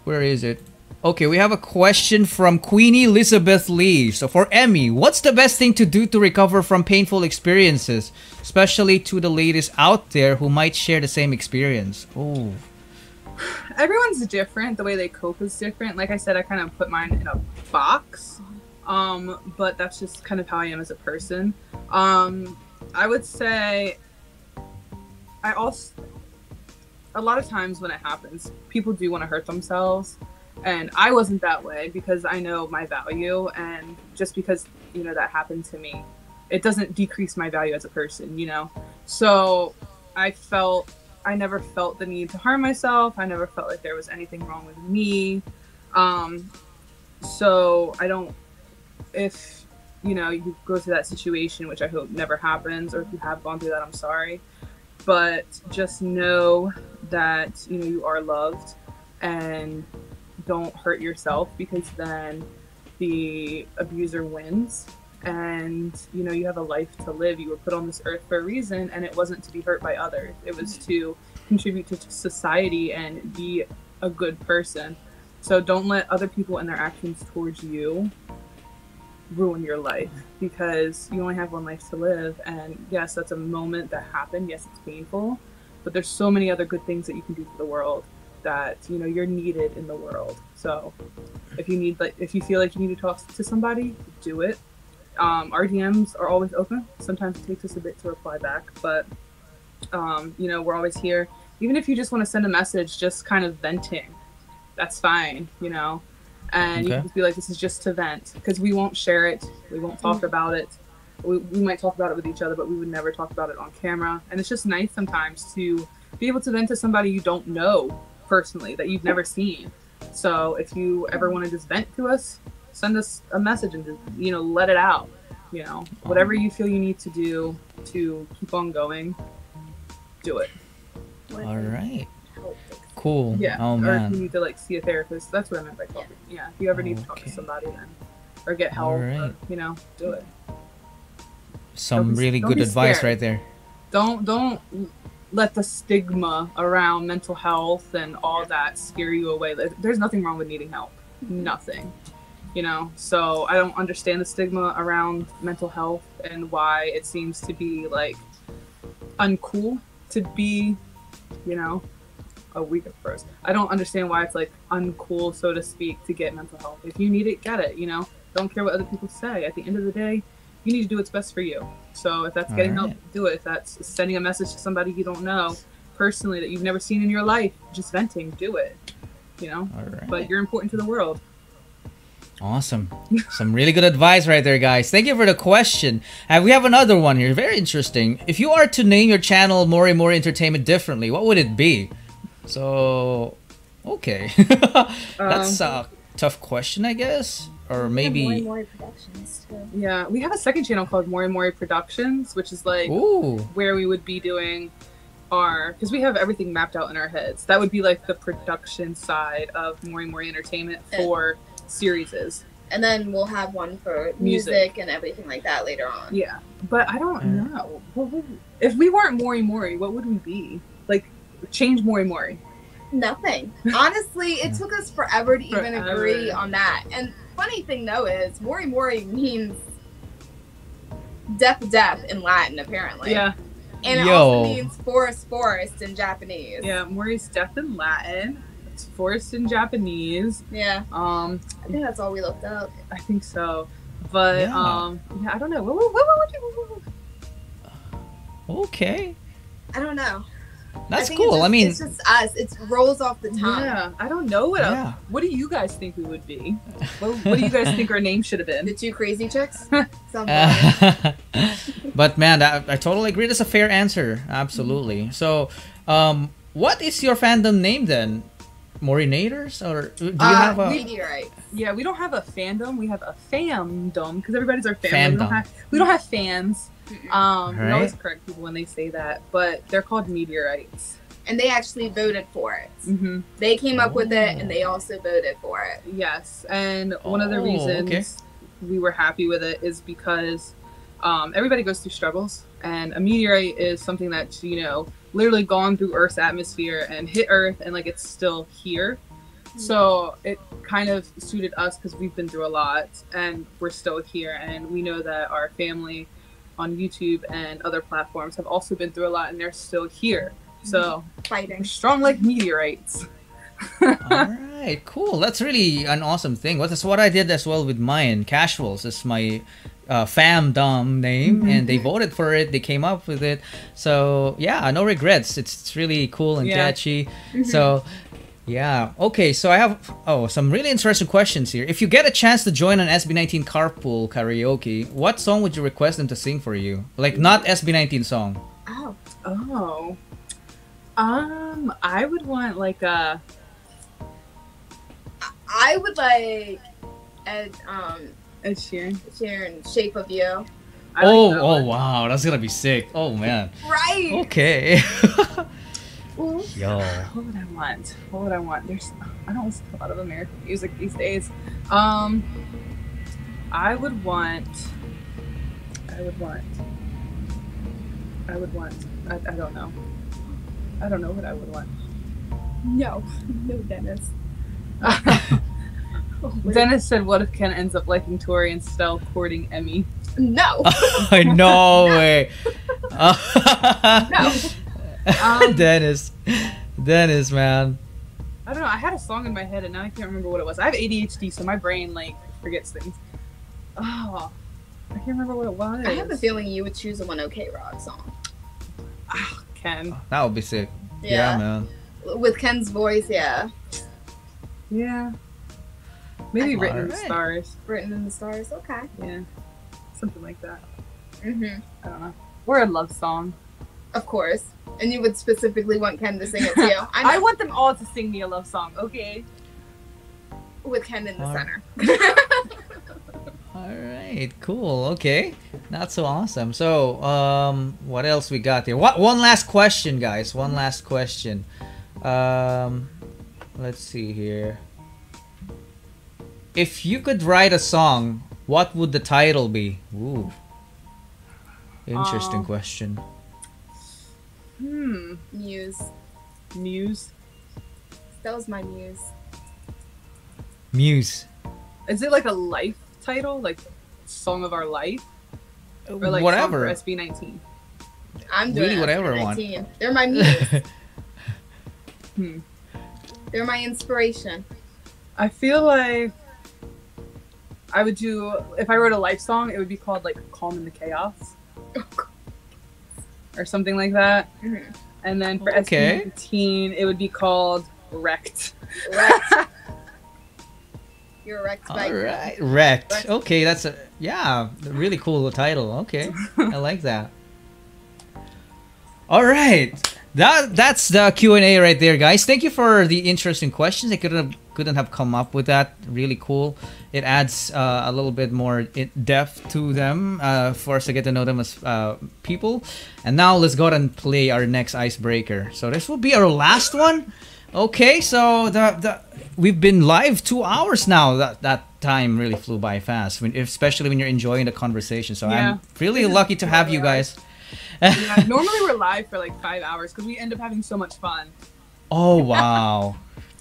Where is it? Okay, we have a question from Queenie Elizabeth Lee. So for Emi, what's the best thing to do to recover from painful experiences, especially to the ladies out there who might share the same experience? Oh. Everyone's different. The way they cope is different. Like I said, I kind of put mine in a box. Um, but that's just kind of how I am as a person. Um, I would say I also a lot of times when it happens, people do want to hurt themselves. And I wasn't that way because I know my value and just because, you know, that happened to me, it doesn't decrease my value as a person, you know. So I felt I never felt the need to harm myself. I never felt like there was anything wrong with me. Um, so I don't, if you know, you go through that situation, which I hope never happens, or if you have gone through that, I'm sorry. But just know that, you know, you are loved and don't hurt yourself because then the abuser wins and you know you have a life to live. You were put on this earth for a reason and it wasn't to be hurt by others. It was to contribute to society and be a good person. So don't let other people and their actions towards you ruin your life because you only have one life to live. And yes that's a moment that happened. Yes it's painful but there's so many other good things that you can do for the world that you know you're needed in the world. So if you need like if you feel like you need to talk to somebody do it um, our DMs are always open. Sometimes it takes us a bit to reply back, but um, you know we're always here. Even if you just want to send a message, just kind of venting, that's fine. You know, and you can just be like, "This is just to vent," because we won't share it. We won't talk about it. We, we might talk about it with each other, but we would never talk about it on camera. And it's just nice sometimes to be able to vent to somebody you don't know personally that you've never seen. So if you ever want to just vent to us, send us a message and just you know let it out you know. Whatever you feel you need to do to keep on going do it. All right. Cool. yeah. Oh or if you need to like see a therapist that's what i meant by talking yeah if you ever need to talk Okay. to somebody then or get help or, you know do it. Some be- really good advice right there. don't don't let the stigma around mental health and all that scare you away. There's nothing wrong with needing help. Nothing you know? So i don't understand the stigma around mental health and why it seems to be like uncool to be you know a week at first. I don't understand why it's like uncool so to speak to get mental health. If you need it get it you know? Don't care what other people say. At the end of the day you need to do what's best for you. So if that's getting help do it. If that's sending a message to somebody you don't know personally that you've never seen in your life just venting do it you know? Right. but you're important to the world Awesome. Some really good advice right there, guys. Thank you for the question. And we have another one here. Very interesting. If you are to name your channel Mori Mori Entertainment differently, what would it be? So, okay. That's a um, tough question, I guess. Or More maybe. more productions too. yeah we have a second channel called mori mori productions which is like Ooh. where we would be doing our because we have everything mapped out in our heads that would be like the production side of mori mori entertainment for series is. And then we'll have one for Music. music, and everything like that later on. yeah but i don't Yeah. know what would, if we weren't mori mori what would we be like change mori mori Nothing. Honestly, it took us forever to even Forever. agree on that. And funny thing though is Mori Mori means death death in Latin apparently. Yeah, And it Yo. also means forest forest in Japanese. yeah. Maurice death in Latin. It's forced in Japanese. Yeah. Um, I think that's all we looked up. I think so. But Yeah. um, yeah, I don't know. What, what, what? Okay. I don't know. That's I cool. Just, I mean, it's just us. It rolls off the tongue. Yeah, I don't know what. Yeah. Else. What do you guys think we would be? What, what do you guys think our name should have been? The two crazy chicks. Sounds but man, that, I totally agree. That's a fair answer. Absolutely. So, um, what is your fandom name then? Morinators, or do you uh, have a? meteorite. Yeah, we don't have a fandom. We have a famdom because everybody's our family. We don't, have, we don't have fans. Um, we always correct people when they say that, but they're called meteorites. And they actually voted for it. hmm They came up with it, and they also voted for it. Yes, and one of the Oh, reasons okay. we were happy with it is because um, everybody goes through struggles, and a meteorite is something that you know literally gone through Earth's atmosphere and hit Earth, and like it's still here. Mm-hmm. So it kind of suited us because we've been through a lot, and we're still here, and we know that our family on YouTube and other platforms have also been through a lot, and they're still here. Mm-hmm. So Fighting. strong like meteorites. All right, cool. That's really an awesome thing. Well, that's what I did as well with mine. Casuals is my uh, famdom name, and they voted for it. They came up with it. So yeah, no regrets. It's, it's really cool and Yeah. catchy. So. Yeah. Okay. So I have oh some really interesting questions here. If you get a chance to join an SB19 carpool karaoke, what song would you request them to sing for you? Like not SB19 song. Oh. Oh. Um, I would want like a I would like Ed, um, Ed Sheeran. Sharon, Shape of You. I like oh, that oh one. wow, that's gonna be sick. Oh man. Right. Okay. Yo. What would I want? What would I want? There's I don't listen to a lot of American music these days. Um, I would want. I would want. I would want. I, I don't know. I don't know what I would want. No. No, Dennis. Dennis said, "What if Ken ends up liking Tori and Stell courting Emmy?" No. no way. No. Um, Dennis. Dennis, man. I don't know. I had a song in my head and now I can't remember what it was. I have ADHD, so my brain like forgets things. Oh, I can't remember what it was. I have a feeling you would choose a One OK Rock song. Ah, Ken. That would be sick. Yeah, Yeah. man. With Ken's voice, yeah. Yeah. Maybe I- written in the stars. Written in the stars. Okay. Yeah, something like that. hmm I don't know. Or a love song. Of course. And you would specifically want Ken to sing it to you. I. I want them all to sing me a love song. Okay. with Ken in the Alright. center. All right, cool. Okay, not so awesome. So, um, what else we got here? What one last question, guys? One last question. Um, let's see here. If you could write a song, what would the title be? Ooh, interesting Um, question. Hmm. Muse. Muse. That was my muse. Muse. Is it like a life title, like song of our life, or like Whatever. Song for SB nineteen? I'm doing Really, it whatever for I want. 19. They're my muse. Hmm. They're my inspiration. I feel like I would do if I wrote a life song, it would be called like "Calm in the Chaos" or something like that. Mhm. And then for Okay. SB nineteen, it would be called "Wrecked." Wrecked. You're wrecked by All right, wrecked. Wrecked. Okay, that's a yeah, really cool title. Okay, I like that. All right, that that's the Q and A right there, guys. Thank you for the interesting questions. I couldn't have, couldn't have come up with that. Really cool. It adds uh, a little bit more depth to them uh, for us to get to know them as uh, people. And now let's go ahead and play our next icebreaker. So this will be our last one. Okay, so the the we've been live two hours now. That that time really flew by fast, when, especially when you're enjoying the conversation. So Yeah. I'm really lucky to have you guys. Yeah, normally we're live for like five hours because we end up having so much fun. Oh wow!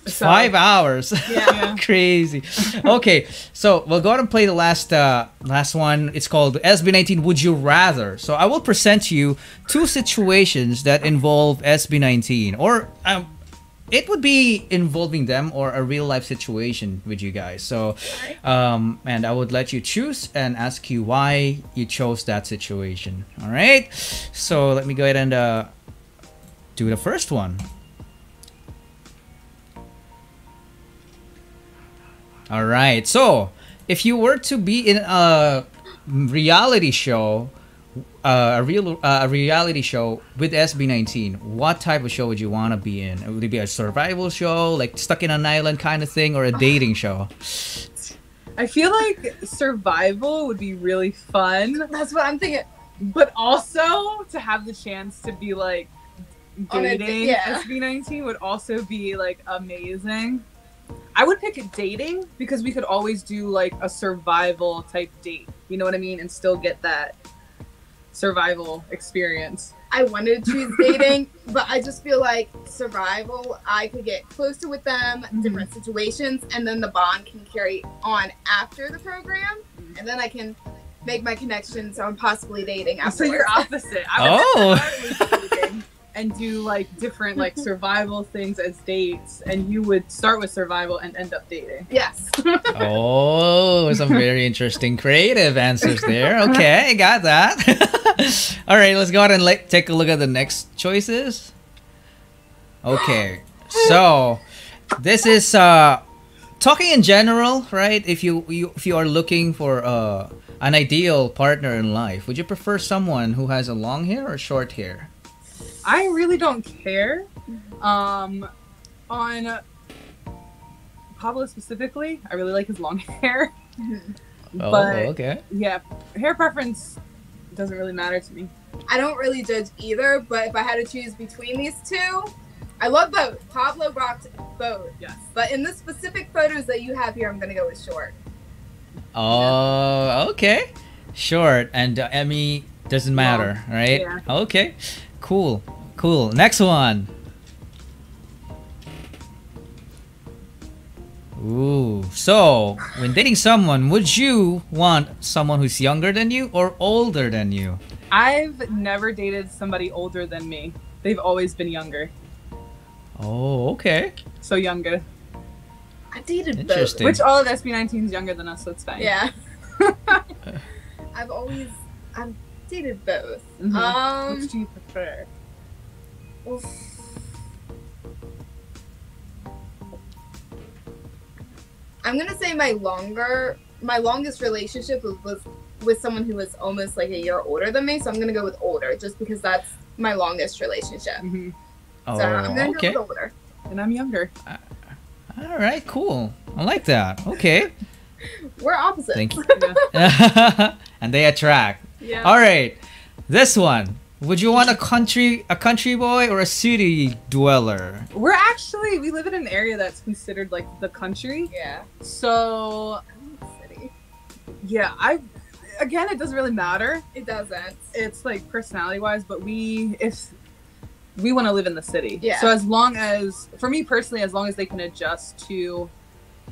So- Five hours. Yeah. Crazy. Okay, so we'll go ahead and play the last uh, last one. It's called SB19 Would You Rather. So I will present to you two situations that involve SB19, or um, it would be involving them or a real life situation with you guys. So, um, and I would let you choose and ask you why you chose that situation. All right. So let me go ahead and uh, do the first one. All right. So, if you were to be in a reality show, uh, a real uh, a reality show with SB19, what type of show would you want to be in? Would it be a survival show, like stuck in an island kind of thing, or a dating show? I feel like survival would be really fun, That's what I'm thinking. but also to have the chance to be like On a dating yeah. SB19 would also be like amazing. I would pick dating because we could always do like a survival type date. You know what I mean? And still get that survival experience. I wanted to choose dating, but I just feel like survival, I could get closer with them, Mm-hmm. different situations, and then the bond can carry on after the program, Mm-hmm. and then I can make my connections on possibly dating So afterwards. you're opposite. I would Oh. Start with dating and do like different like survival things as dates, and you would start with survival and end up dating. Yes. Oh, some very interesting creative answers there. Okay, got that. All right, let's go ahead and like, take a look at the next choices. Okay, so this is uh talking in general, right? If you, you if you are looking for uh an ideal partner in life, would you prefer someone who has a long hair or short hair? I really don't care. Um, on Pablo specifically, I really like his long hair. Oh, But okay. yeah, hair preference doesn't really matter to me. I don't really judge either, but if I had to choose between these two, I love both. Pablo rocked both. Yes. But in the specific photos that you have here, I'm gonna go with short. Oh, okay. Short and uh, Emi doesn't matter, right? yeah. Okay. Cool. Cool. Next one. Ooh. So, when dating someone, would you want someone who's younger than you or older than you? I've never dated somebody older than me. They've always been younger. Oh, okay. So younger. I dated both. Which all of SB19 is younger than us, so it's fine. Yeah. I've always I've dated both. Mhm. Um Which do you prefer? oof. I'm gonna say my longer my longest relationship was, was with someone who was almost like a year older than me, so I'm gonna go with older just because that's my longest relationship. hmm Oh, so I'm gonna okay. go with older. And I'm younger. All right, cool. I like that. Okay. We're opposite. Thank you. Yeah. and they attract. Yeah. All right. This one. Would you want a country a country boy or a city dweller? We're actually we live in an area that's considered like the country. Yeah. So City. yeah, I again it doesn't really matter. It doesn't. It's like personality wise, but we if we want to live in the city. Yeah. So as long as for me personally, as long as they can adjust to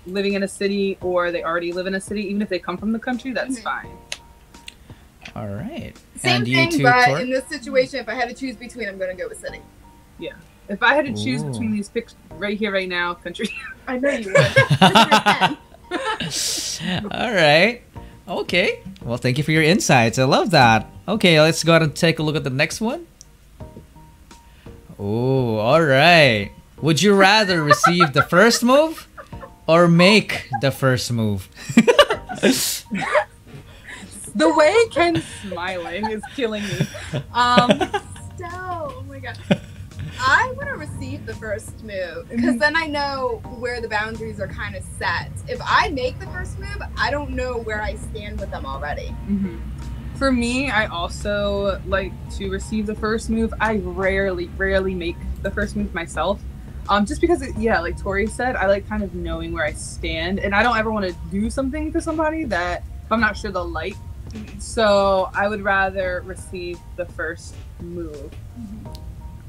living in a city or they already live in a city, even if they come from the country, that's Mhm. fine. All right. Same and you thing, too, but Tor? in this situation, if I had to choose between, I'm gonna go with city. Yeah. If I had to choose Ooh. between these pictures right here, right now, country. I know you would. All right. Okay. Well, thank you for your insights. I love that. Okay, let's go ahead and take a look at the next one. Oh, all right. Would you rather receive the first move or make the first move? the way Ken's smiling is killing me. Um, Stella, oh my god. I want to receive the first move because then I know where the boundaries are kind of set. If I make the first move, I don't know where I stand with them already. mhm. For me, I also like to receive the first move. I rarely, rarely make the first move myself. Um, just because, it, yeah, like Tori said, I like kind of knowing where I stand, and I don't ever want to do something to somebody that if I'm not sure they'll like. So I would rather receive the first move.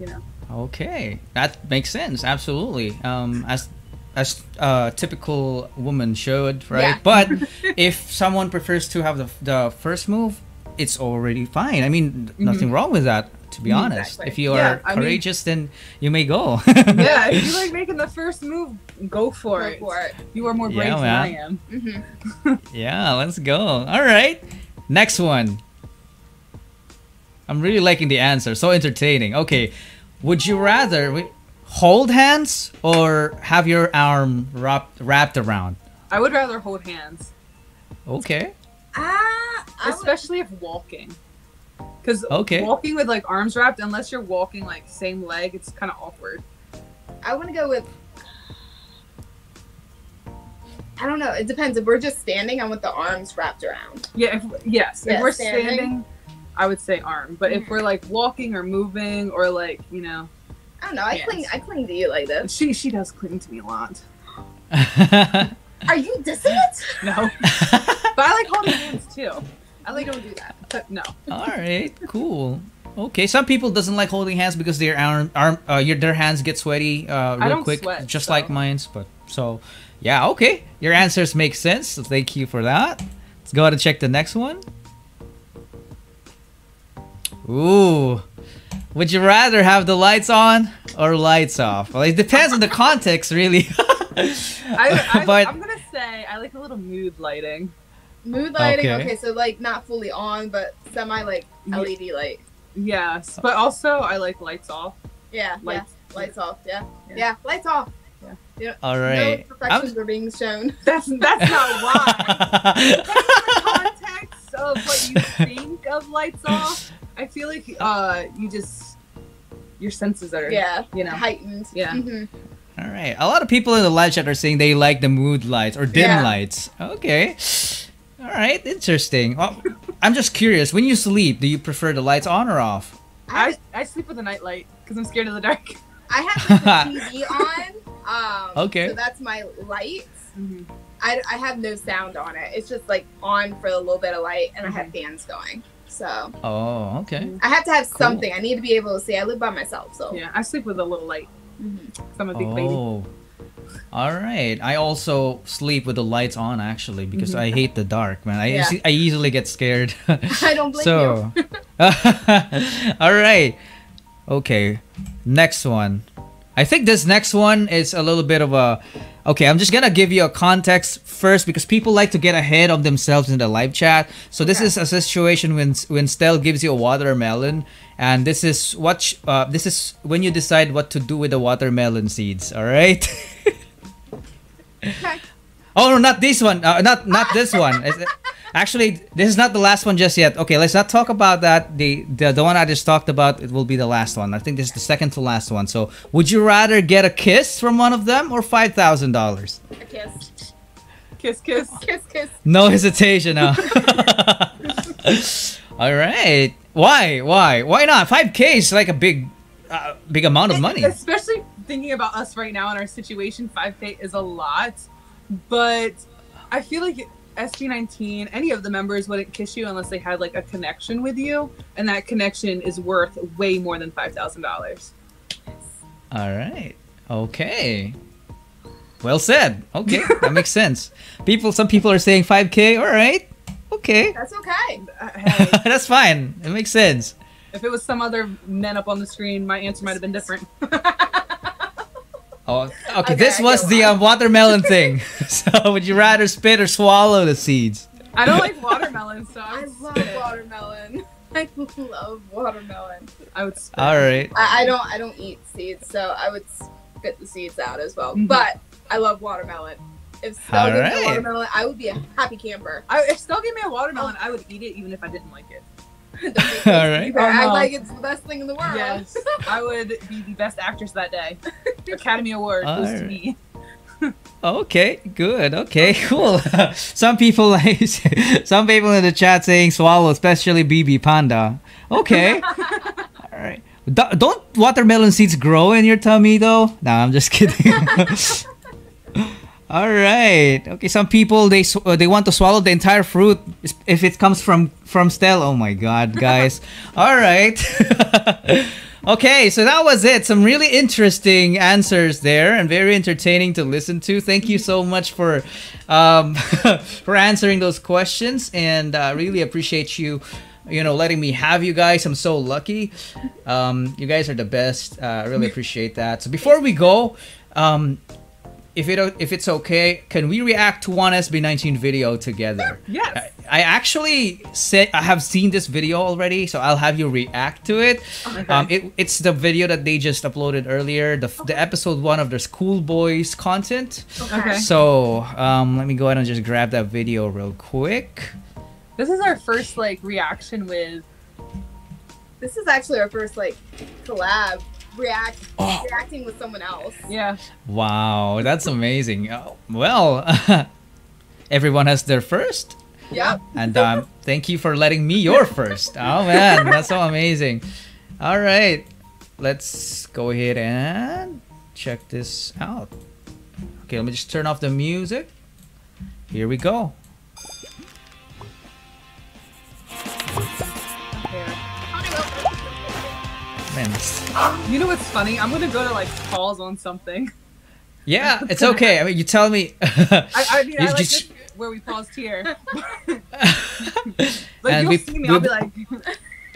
You know. Okay, that makes sense. Absolutely. Um, as as a typical woman should, right? Yeah. But if someone prefers to have the the first move, it's already fine. I mean, nothing wrong with that. To be honest, if you Yeah, are I mean- courageous, then you may go. yeah, if you like making the first move, go for Go it. for it. You are more Yeah, brave than. I am. hmm Yeah, let's go. All right. Next one. I'm really liking the answer. So entertaining. Okay. Would you rather wi- hold hands or have your arm wrapped wrapped around? I would rather hold hands, Okay. Ah, I would- especially if walking. Because Okay. walking with like arms wrapped, unless you're walking like same leg, it's kind of awkward. I want to go with. I don't know. It depends. If we're just standing, I want the arms wrapped around. Yeah. If, yes. Yeah, if we're standing. standing, I would say arm. But if we're like walking or moving or like you know, I don't know. I Yes. cling. I cling to you like this. she she does cling to me a lot. Are you dissing it? No. but I like holding hands too. I like don't do that. But no. All right. Cool. Okay. Some people doesn't like holding hands because their arm arm uh, your their hands get sweaty uh, real quick, sweat, just so. like mine's. But so yeah. Okay. Your answers make sense. So thank you for that. Let's go ahead and check the next one. Ooh. Would you rather have the lights on or lights off? Well, it depends on the context, really. I, I, But- I'm gonna say I like a little mood lighting. Mood lighting. Okay. Okay. so like not fully on, but semi like LED light. Yes, but also I like lights off. Yeah. Lights. Yeah. Lights off. Yeah. Yeah. Yeah. Lights off. All right. No perfections are being shown. That's that's not why. the context of what you think of lights off, I feel like uh you just your senses are Yeah. you know Heightened. Yeah. Mhm. All right. A lot of people in the live chat are saying they like the mood lights or dim Yeah. lights. Okay. All right. Interesting. Well, I'm just curious. When you sleep, do you prefer the lights on or off? I I sleep with a nightlight because I'm scared of the dark. I have like, the TV on. Um, Okay. So that's my light. Mhm. I, I have no sound on it. It's just like on for a little bit of light, and I have Mm-hmm. fans going. So Oh, okay. I have to have Cool. something. I need to be able to see. I live by myself, so Yeah, I sleep with a little light. Mhm. 'cause I'm a big baby. Oh. All right. I also sleep with the lights on actually because Mhm. I hate the dark, man. I Yeah. I easily get scared. I don't blame so, all right. Okay. Next one. I think this next one is a little bit of a. Okay, I'm just gonna give you a context first because people like to get ahead of themselves in the live chat. So this is a situation when when Stell gives you a watermelon, and this is what uh, this is when you decide what to do with the watermelon seeds. All right. Okay. Oh no, not this one. Uh, not not this one. It's- Actually, this is not the last one just yet. Okay, let's not talk about that. The, the the one I just talked about, it will be the last one. I think this is the second to last one. So, would you rather get a kiss from one of them or five thousand dollars? A kiss, Kiss, kiss. kiss, kiss. No hesitation, huh? All right. Why? Why? Why not? Five K is like a big, uh, big amount of money. Especially thinking about us right now in our situation, 5K is a lot. But I feel like SB19, any of the members wouldn't kiss you unless they had like a connection with you, and that connection is worth way more than five thousand dollars. All right. Okay. Well said. Okay, that makes sense. People, some people are saying five K. All right. Okay. That's okay. Hey, That's fine. It makes sense. if it was some other men up on the screen, my answer might have been different. Oh, okay. Okay, this was the um, watermelon thing. so, would you rather spit or swallow the seeds? I don't like watermelon, so I I love watermelon. I love watermelon. I would spit. All right. I, I don't I don't eat seeds, so I would spit the seeds out as well. Mhm. But I love watermelon. If Stella gave me a watermelon, I would be a happy camper. I, if Stella gave me a watermelon, I would eat it even if I didn't like it. Don't be All crazy. right. You better Oh, act no. like it's the best thing in the world. Yes, I would be the best actress that day. Academy Award goes to me. Okay. Good. Okay. Cool. some people like some people in the chat saying swallow, especially BB Panda. Okay. All right. Do- Don't watermelon seeds grow in your tummy though? No, I'm just kidding. All right. Okay. Some people they uh, they want to swallow the entire fruit if it comes from from Stell. Oh my God, guys. All right. Okay, so that was it. Some really interesting answers there and very entertaining to listen to. Thank you so much for um, for answering those questions and uh, really appreciate you you know letting me have you guys. I'm so lucky. Um, you guys are the best. Uh, I really appreciate that. So before we go, um, if it if it's okay, can we react to one SB19 video together? Yes. I, I actually said I have seen this video already, so I'll have you react to it. Um, it it's the video that they just uploaded earlier, the the episode one of their schoolboys content. Okay. So um, let me go ahead and just grab that video real quick. This is our first like reaction with. This is actually our first like collab react Oh. reacting with someone else. Yeah. Wow, that's amazing. Oh, well, everyone has their first. Yep. And um, thank you for letting me your first. Oh man, that's so amazing. All right, let's go ahead and check this out. Okay, let me just turn off the music. Here we go. Man, this- You know what's funny? I'm gonna go to like pause on something. yeah, it's okay. I mean, you tell me. I, I mean, I You like just- this where we paused here. like And you'll we- see me, we- I'll be like,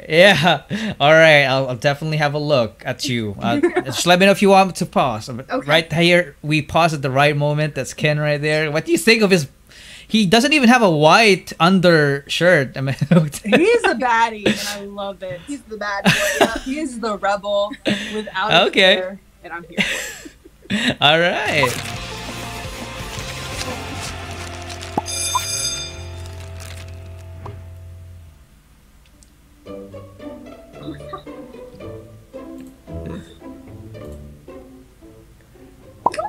Yeah. All right. I'll, I'll definitely have a look at you. Uh, just let me know if you want to pause. Okay. Right here, we pause at the right moment. That's Ken right there. What do you think of his? He doesn't even have a white undershirt. I mean, he's a baddie, and I love it. He's the bad boy. Yeah. He is the rebel without a Okay. care, and I'm here. all right.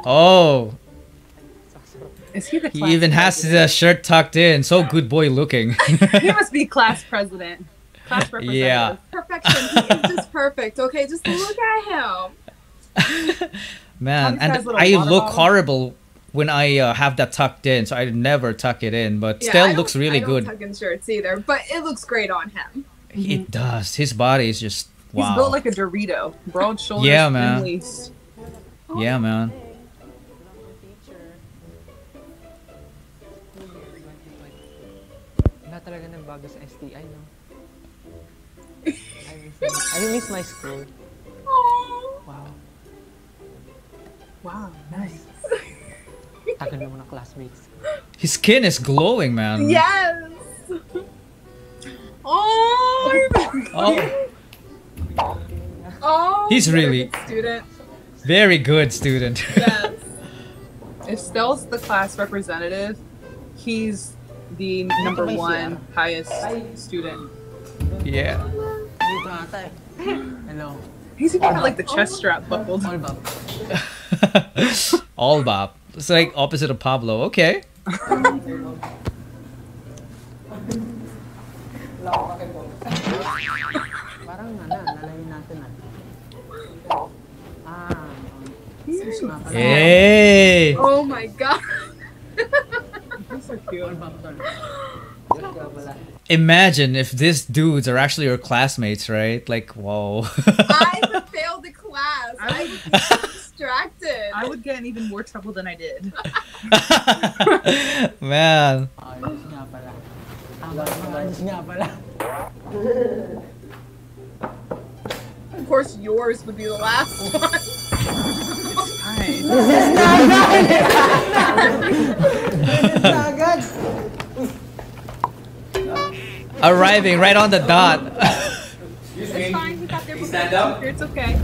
Oh, Is he the? he even has president? the shirt tucked in. So good boy looking. He must be class president. Class representative. Yeah. Perfection. He is just perfect. Okay, just look at him. Man, How these guys and I look bottle? horrible when I uh, have that tucked in, so I never tuck it in, but Yeah, still looks really I don't good. Tuck in shirts either, but it looks great on him. It does. His body is just wow. He's built like a Dorito, broad shoulders, Yeah, man. waist. yeah, man. Talaga nagbago sa STI, no? I miss, I miss my school. Wow. Wow, nice. Tagal naman ng classmates. His skin is glowing, man. Yes. Oh, Oh, oh. He's you're really- good student. very good student. Yes. If Stell's the class representative, he's the number one highest student. yeah. Dito ata. Hello. He's even got like the chest oh. strap buckled. All ba? All bop. It's like opposite of Pablo. Okay. Parang ano, nalayo natin nga pala. Hey. Oh my god. He's so cute. All ba tol? Good ka pala. Imagine if these dudes are actually your classmates, right? Like, whoa. I have failed the class. I would be so distracted. I would get in even more trouble than I did. man. Of course, yours would be the last pala. Of course, yours would be the last one. Agad! Arriving right on the dot. It's fine. We got there before. It's okay.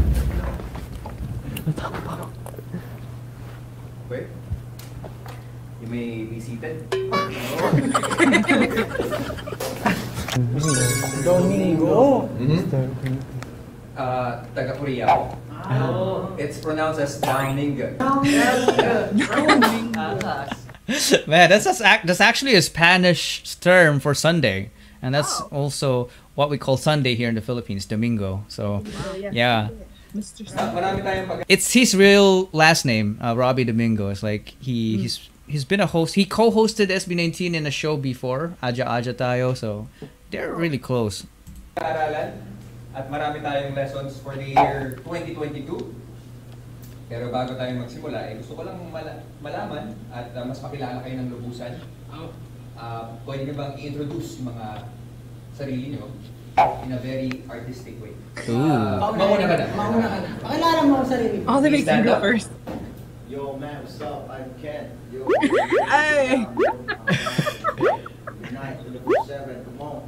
Wait. You may be seated. Domingo! Mm-hmm. Uh, taga Korea. It's pronounced as Domingo. Man, that's that's, that's actually a Spanish term for Sunday, and that's Oh. also what we call Sunday here in the Philippines, Domingo. So, yeah, Mr. Uh, marami tayong pag- it's his real last name, uh, Robi Domingo. It's like he he's he's been a host. He co-hosted SB19 in a show before, Aja Aja Tayo. So they're really close. At marami tayong lessons for the year 2022. Pero bago tayo magsimula, eh, gusto ko lang mala- malaman at uh, mas makilala kayo ng lubusan. Uh, pwede niyo bang i-introduce yung mga sarili niyo in a very artistic way? Ooh. Uh, mauna ka na. Mauna ka na. Pakilala mo ang sarili mo. Make you Stand go first. Yo, man, what's up? I'm Ken. Yo. Hey. Good night, 24-7. Come on.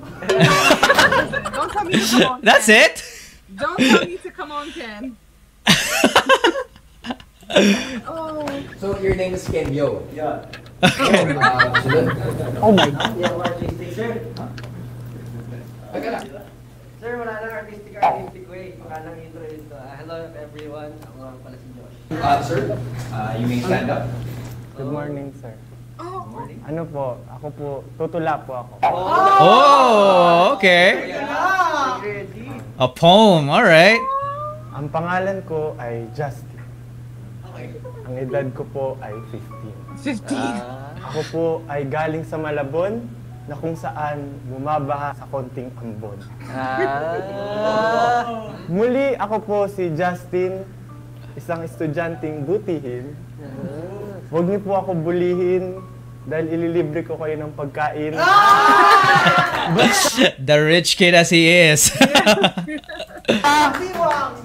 Don't tell me to come on. That's Ken. it? Don't tell me to come on, Ken. oh. So your name is Ken Yo. Yeah. Okay. Uh. Oh my Yeah, artistic, sir. Teka lang. Sir, wala lang artistic artistic way. Wala lang intro dito. Hello everyone. Ako nga pala si Josh. Uh, sir, uh, you may stand up. Good morning, sir. Oh. Ano po, ako po, tutula po ako. Oh, okay. A poem, alright. Ang pangalan ko ay Justin. Okay. Ang edad ko po ay 15. 15. Ako po ay galing sa Malabon na kung saan bumabaha sa konting ambon. Ah. Muli ako po si Justin, isang estudyanteng butihin. Huwag niyo po ako bulihin dahil ililibre ko kayo ng pagkain. The rich kid as he is.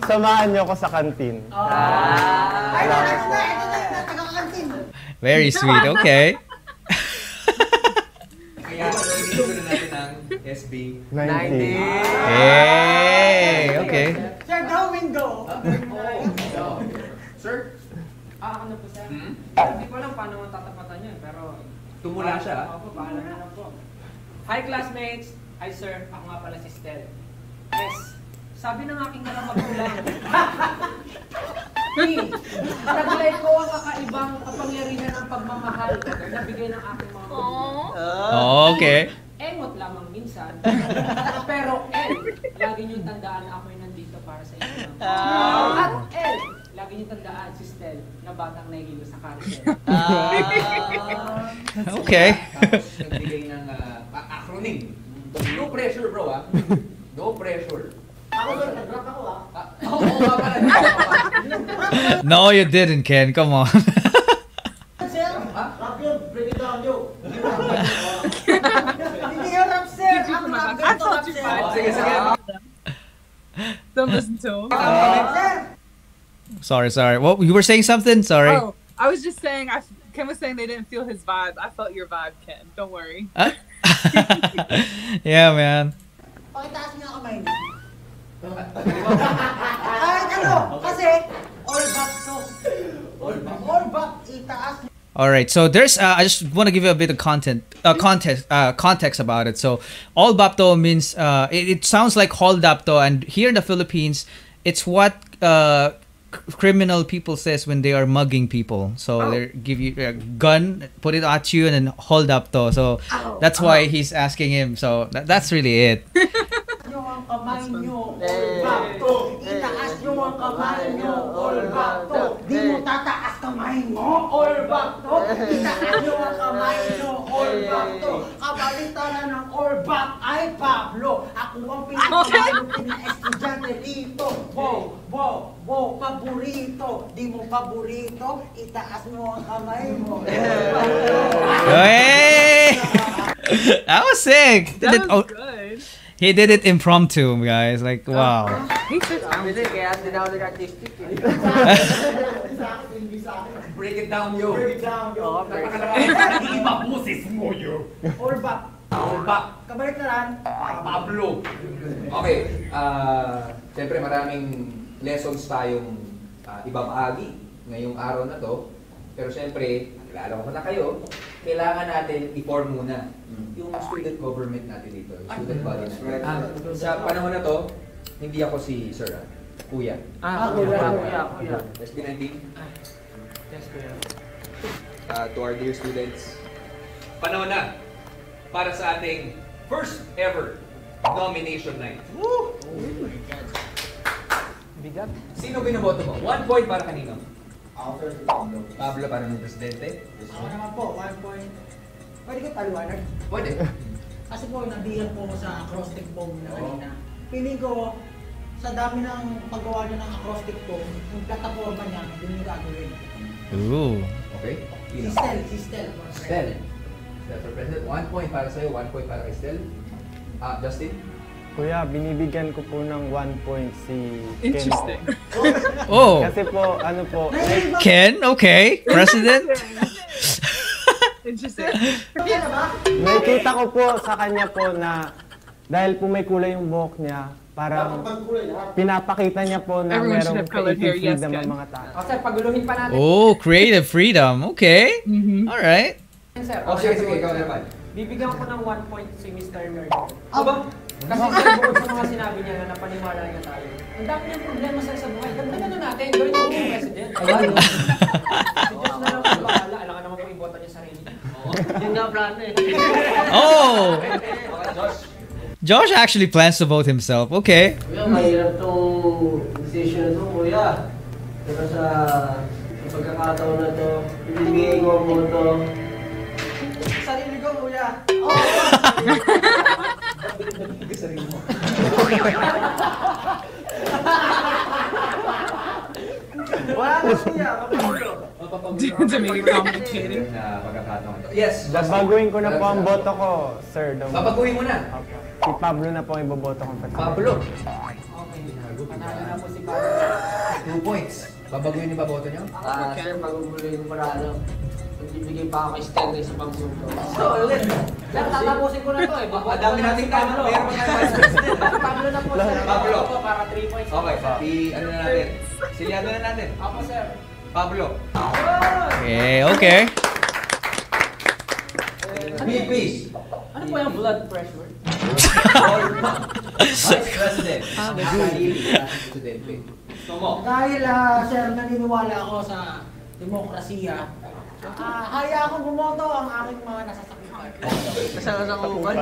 Samahan niyo ako sa kantin. Ay, next na. Ito na taga-kantin. Very sweet, okay. Kaya dito na natin ang SB. 19. Hey, okay. Sir, go go. Sir, Ah, ako na po sir. Hmm? Hindi ko alam paano matatapatan yun, pero... Tumula siya, ah. Ako, paalam na lang po. Hi classmates! Hi sir, ako nga pala si Stel. Yes, sabi ng aking mga magulang. Ni, taglay ko ang kakaibang kapangyarihan ng pagmamahal na bigay ng aking mga magulang. Oh, okay. Emot lamang minsan. Pero El, lagi niyong tandaan na ako'y nandito para sa inyo. At El, lagi niyong tandaan si Stel na batang nahihilo sa carousel. Okay. tapos nagbigay ng uh, acronym. No pressure, bro, ah. No pressure. Ako, sir, nag-rap ako ah. Ah, Oo, oo nga pala. No, you didn't, Ken. Come on. Sir, Rap yun, break it down, yo. hindi yung rap, sir. Ang rap, ganito thought rap, you sir. Sige, sige. Don't listen to him. Sorry, sorry. What you were saying something? Sorry. Oh, I was just saying. I Ken was saying they didn't feel his vibe. I felt your vibe, Ken. Don't worry. Huh? yeah, man. pakitaas niyo kamay niyo. Ay, ano? Kasi, all back to. All back, itaas niyo. All right, so there's. Uh, I just want to give you a bit of content, uh, context, uh, context about it. So, all bapto means. Uh, it, it sounds like holdapto, and here in the Philippines, it's what uh, criminal people says when they are mugging people. So oh. they give you a gun, put it at you, and then hold upto. So oh. that's why uh-huh. he's asking him. So that, that's really it. Di mo tataas kamay mo, all back to. Itaas nyo ang kamay nyo, all back to. Kabalitaran ng all back ay Pablo. Ako ang pinakalutin na estudyante dito. Wow, wow, wow, paborito. Di mo paborito, itaas mo ang kamay mo. hey, that was sick. That was oh, good. He did it impromptu, guys. Like wow. He's so Hindi, talented. kaya din ako nag-artistic eh. Break it down, yo. Break it down, yo. Oo, break it boses mo, yo. All back. Ba, Kabalitaran. Pablo. Okay, ah, siyempre maraming lessons tayong uh, ibabahagi ngayong araw na to. Pero siyempre, kilala ko na kayo, kailangan natin i-form muna yung student government natin dito, yung student body natin. Ah, sa panahon na to, hindi ako si Sir, ah, Kuya. Ah, kuya, kuya, kuya. SB19, Yes, kuya. uh, to our dear students. Panahon na para sa ating first ever nomination night. Bigat. Sino binoboto mo? One point para kanino? Ako, sir, si Pablo. Pablo para ng presidente? Ako naman po, one point. Pwede ko paliwanag? Pwede. Kasi po, nabihan po ko sa acrostic bomb na kanina. Piling ko, sa dami ng paggawa niya ng acrostic ko, yung plataforma niya, yun yung gagawin. Ooh. Okay? Si? Stel, si Stel. Stel. Stel for president. One point para sa'yo, one point para kay Stel. Ah, Justin? Kuya, binibigyan ko po ng one point si Ken. Interesting. Oh. Kasi po, ano po, like, Ken, okay. President. Interesting. nakikita ko po sa kanya po na dahil po may kulay yung buhok niya, parang pinapakita niya po na Everyone merong creative yes, freedom ang Ken. mga tao. O sir, paguluhin pa natin. Oh, creative freedom. Okay. Mm-hmm. All right. Sir, Oh, sige, sige, ikaw naman. Bibigyan ko ng 1 point si Mr. Nerd. Aba, kasi sir, bukod sa mga sinabi niya na napaniwala niya tayo. Ang dami niyang problema sir sa buhay. Dagdagan na natin, gawin niyo yung president. Ayan. Si Diyos na lang ang bahala. Alam ka naman kung iboto niya sarili. Yun nga plano eh. Oh. Josh. Josh actually plans to vote himself. Okay. Kuya, mahirap tong decision to, kuya. Pero sa, sa pagkakataon na to, ibibigay ko ang. Sarili ko, kuya. Wala na kuya, kapag to make it complicated. Na pagkakataon. Yes, Justin. Babaguhin ko na po ang boto ko, sir. Daw. Babaguhin mo na. Opo. Si Pablo na po ang iboboto kong president. Pablo. Panalo na po si Pablo. Two points. Babaguhin niyo ba boto niyo? Ah, sir, maguguloy ko para ano. Magbibigay pa ako Stel sa pang suso. Sir, tatapusin ko na to eh. Ang dami na nating si. Pablo. Meron pa president. Pablo na po sir. Pablo. Para 3 points. Okay, i ano na natin. Silyado na natin. Ako sir. Pablo. Okay. Okay. VP. Ano po yung blood pressure? Vice President. Nakakalilig na presidente. Dahil, ah, sir, naniniwala ako sa demokrasiya, ah, haya akong bumoto ang aking mga nasasakupan. Nasasakupan?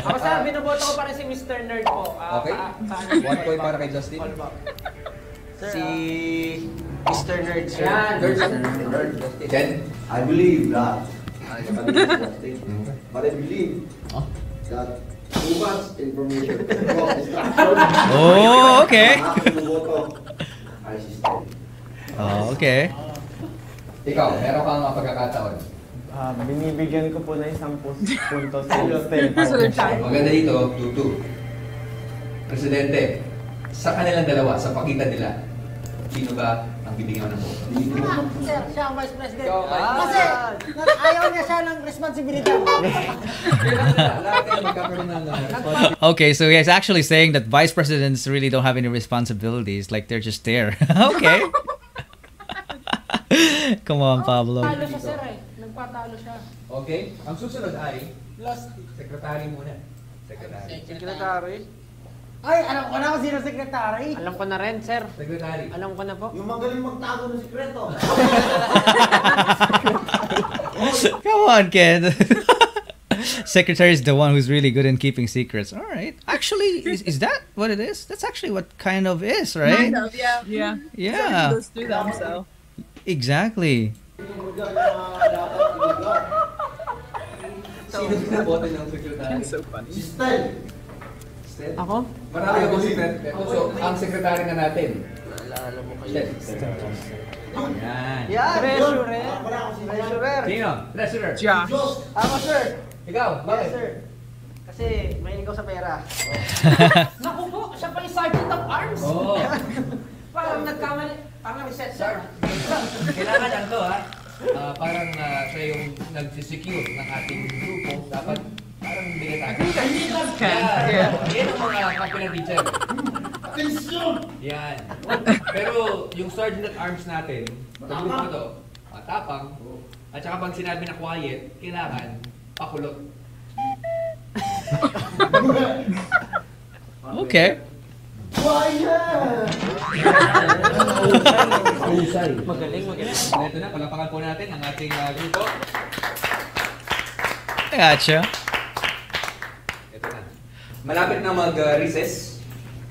Ako sir, binoboto ko pa rin si Mr. Nerd po. Ah, Okay. ka- ka- One point para kay Justin. Si Mr. Nerd, sir. Third, Justin. Ken? I believe that. I believe Justin. But I believe that too much information. Oh, okay. Oh, okay. Ikaw, meron kang mga pagkakataon. Ah, binibigyan ko po na isang punto si Stel po. Maganda dito, 2-2. Presidente, sa kanilang dalawa, sa pagitan nila, sino ba ang bibigyan ng boto? Sir, siya ang vice president. Kasi, ayaw niya siya ng responsibilidad. Lahat kayo magkakaroon ng responsibility. Okay, so he's actually saying that vice presidents really don't have any responsibilities. Like they're just there. okay. Come on, Pablo. Talo siya sir eh. Nagpatalo siya. Okay, ang susunod ay Last. sekretary muna. Sekretary. Secretary. Ay, alam ko na kung sino secretary. Alam ko na rin sir. Sekretary. Alam ko na po. Yung magaling magtago ng sikreto. Come on, Ken. Secretary is the one who's really good in keeping secrets. All right. Actually, is, is that what it is? That's actually what kind of is, right? Kind of, yeah. Yeah. Yeah. Goes through them, so. Exactly. Sino binoboto ng sekretary? so funny. Ako? Marami akong sekretary. So, ang sekretary na natin. Naalala mo kayo. Yan. Yan! Treasurer. Si Treasurer. Sino? Treasurer. Josh. Ako, sir. Ikaw, bakit? Yes, sir. Kasi may ikaw sa pera. Naku po, siya pa yung Sergeant of Arms. Oo. Parang nagkamali. Parang reset sir. Kailangan ano ha? Ah, parang ah, siya yung nagsisecure ng ating grupo. Dapat parang bigyan tayo. Ken, Yeah. Yan ang mga kapilang teacher. Yan. Pero yung sergeant at arms natin, sa grupo to, matapang. At saka pag sinabi na quiet, kailangan pakulot. Okay. Magaling, magaling. Ito na, palapakan po natin ang ating ah, grupo. I gotcha malapit na mag-recess.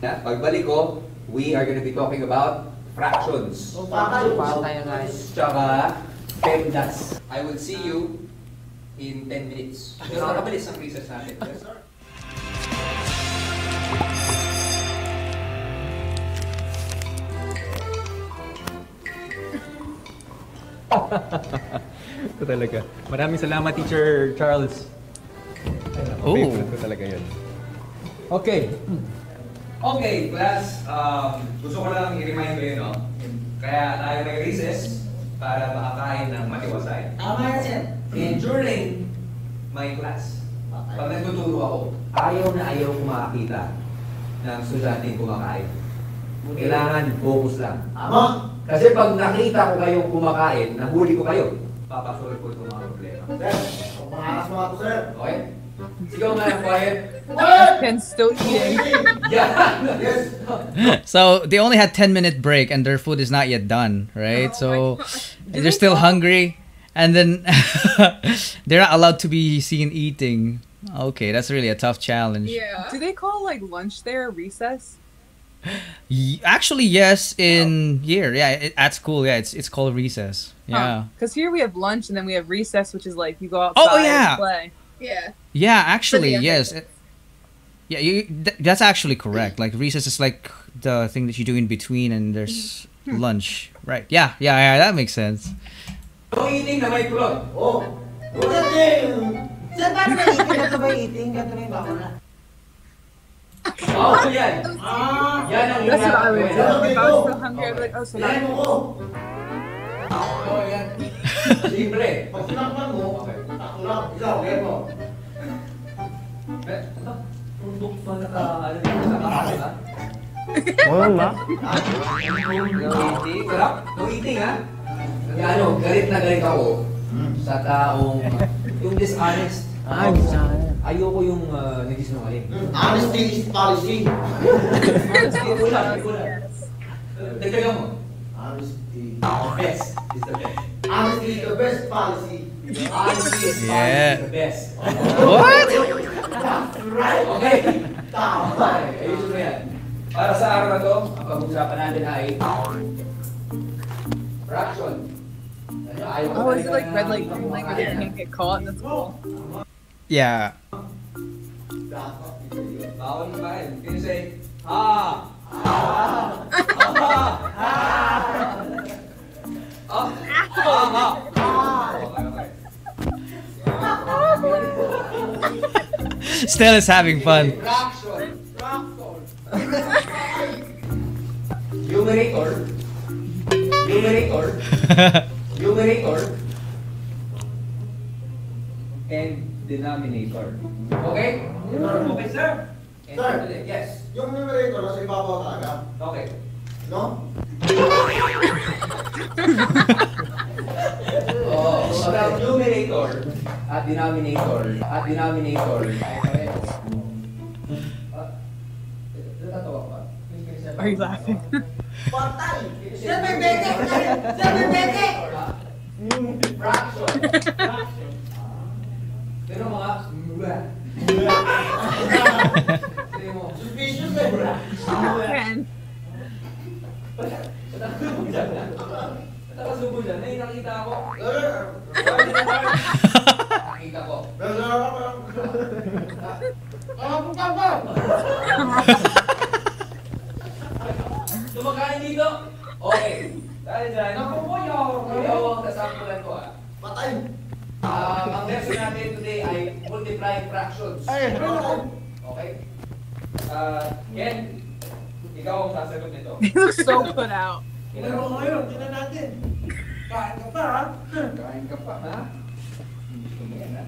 Na, pagbalik ko, we are going to be talking about fractions. Oh, fractions. Tsaka PEMDAS. I will see you in 10 minutes. Pero nakabilis ang recess natin. Yes, sir. Ito talaga. Maraming salamat, Teacher Charles. Oh. Favorite ko talaga yun. Okay. Okay, class. Um, gusto ko lang i-remind kayo, no? Kaya tayo may recess para makakain ng matiwasay. Tama yan, sir. And during my class, pag nagtuturo ako, ayaw na ayaw ko makakita ng estudyanteng kumakain. Kailangan focus lang. Tama. Kasi pag nakita ko kayong kumakain, nahuli ko kayo, papasolve ko itong mga problema. Sir, pangalas mo ako, sir. Okay? Sigaw nga ng quiet. Ken still eating. Yeah! Yes. So they only had 10 minute break and their food is not yet done, right? Oh so they're still hungry and then they're not allowed to be seen eating. Okay, that's really a tough challenge. Yeah. Do they call like lunch there recess? Actually, yes, in here, yeah, it, at school, yeah, it's it's called recess. Yeah, Because here we have lunch and then we have recess, which is like you go oh, outside Oh, yeah. and play. Yeah. yeah, actually, yes, yeah, you, th- that's actually correct. Like recess is like the thing that you do in between, and there's lunch, right? Yeah, yeah, yeah, that makes sense. No eating na may kulot. Oh. Sir, sir, paano ba eating? Ganito ba eating? Ganito ba yung bakuna? Oo, yan. Ah, Yan ang That's what I would do. If I was so hungry, I'd be like, oh, so Yan mo ko. Oo, yan. Libre. Pag sinakpan mo, Okay. Ako lang. Ikaw, yan mo. Eh, ano? Tundok pa naka, ano dito, naka, ha? Oo, ma. Eating. Sarap. No eating, ha? Kaya ano, galit na galit ako sa taong yung dishonest. Ah, dishonest. Ayoko yung uh, nagsisinungaling. Honesty is policy. Hindi ko lang. Dagdagan mo. Honesty. Best is the best. Honesty is the best policy. Honesty is Yeah. the best. What? Right. Okay. Tama. Ayusin mo yan. Para sa araw na to, ang pag-usapan natin ay fraction. Oh, is it like red light, green light, you can't get caught? That's cool. Yeah. Bawal mo ba rin? Can you say, ha? Ha? Ha? Ha? Ha? Okay, okay. Still is having fun. Fraction. Numerator. Numerator. Numerator. And denominator. Okay? Okay, sir. And Sir. Yes. Yung numerator nasa ibabaw talaga. Okay. No? Oh, so ang numerator at denominator at denominator ay pareho. Ah, natatawa ka? Are you laughing? patay. Sir, may bete. Sir, may bete. Fraction. Pero mga Suspicious eh. Ken. Nakasubo dyan. May nakita ako. Nakita ko. Lumakain dito. Okay. Dahil dyan. Naku po yung. Yung nasampulan ko ah. Patay. Ah, ang lesson natin today ay multiplying fractions. Okay? Ah, Ken, ikaw ang sasagot nito. He looks so put out. Pero ngayon, tingnan natin. Kain ka pa, ha? Kain ka pa, ha? Yan, ha?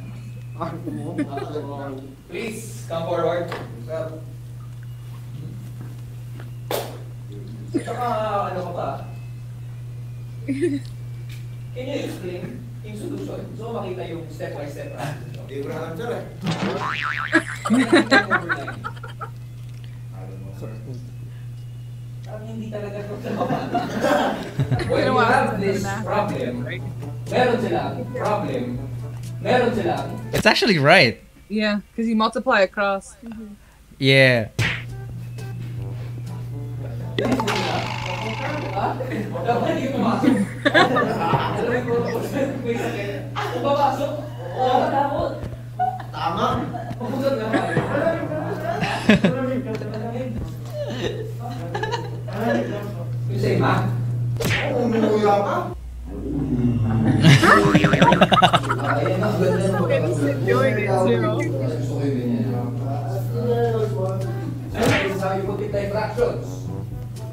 Please, come forward. Sir. Saka, ano ka pa? Can you explain yung solution? So, makita yung step by step, ha? Hindi ko alam sir eh. hindi talaga ito When you have this problem, meron silang problem, meron silang It's actually right. Yeah, because you multiply across. Yeah. Dapat hindi pumasok. Put it in fractions.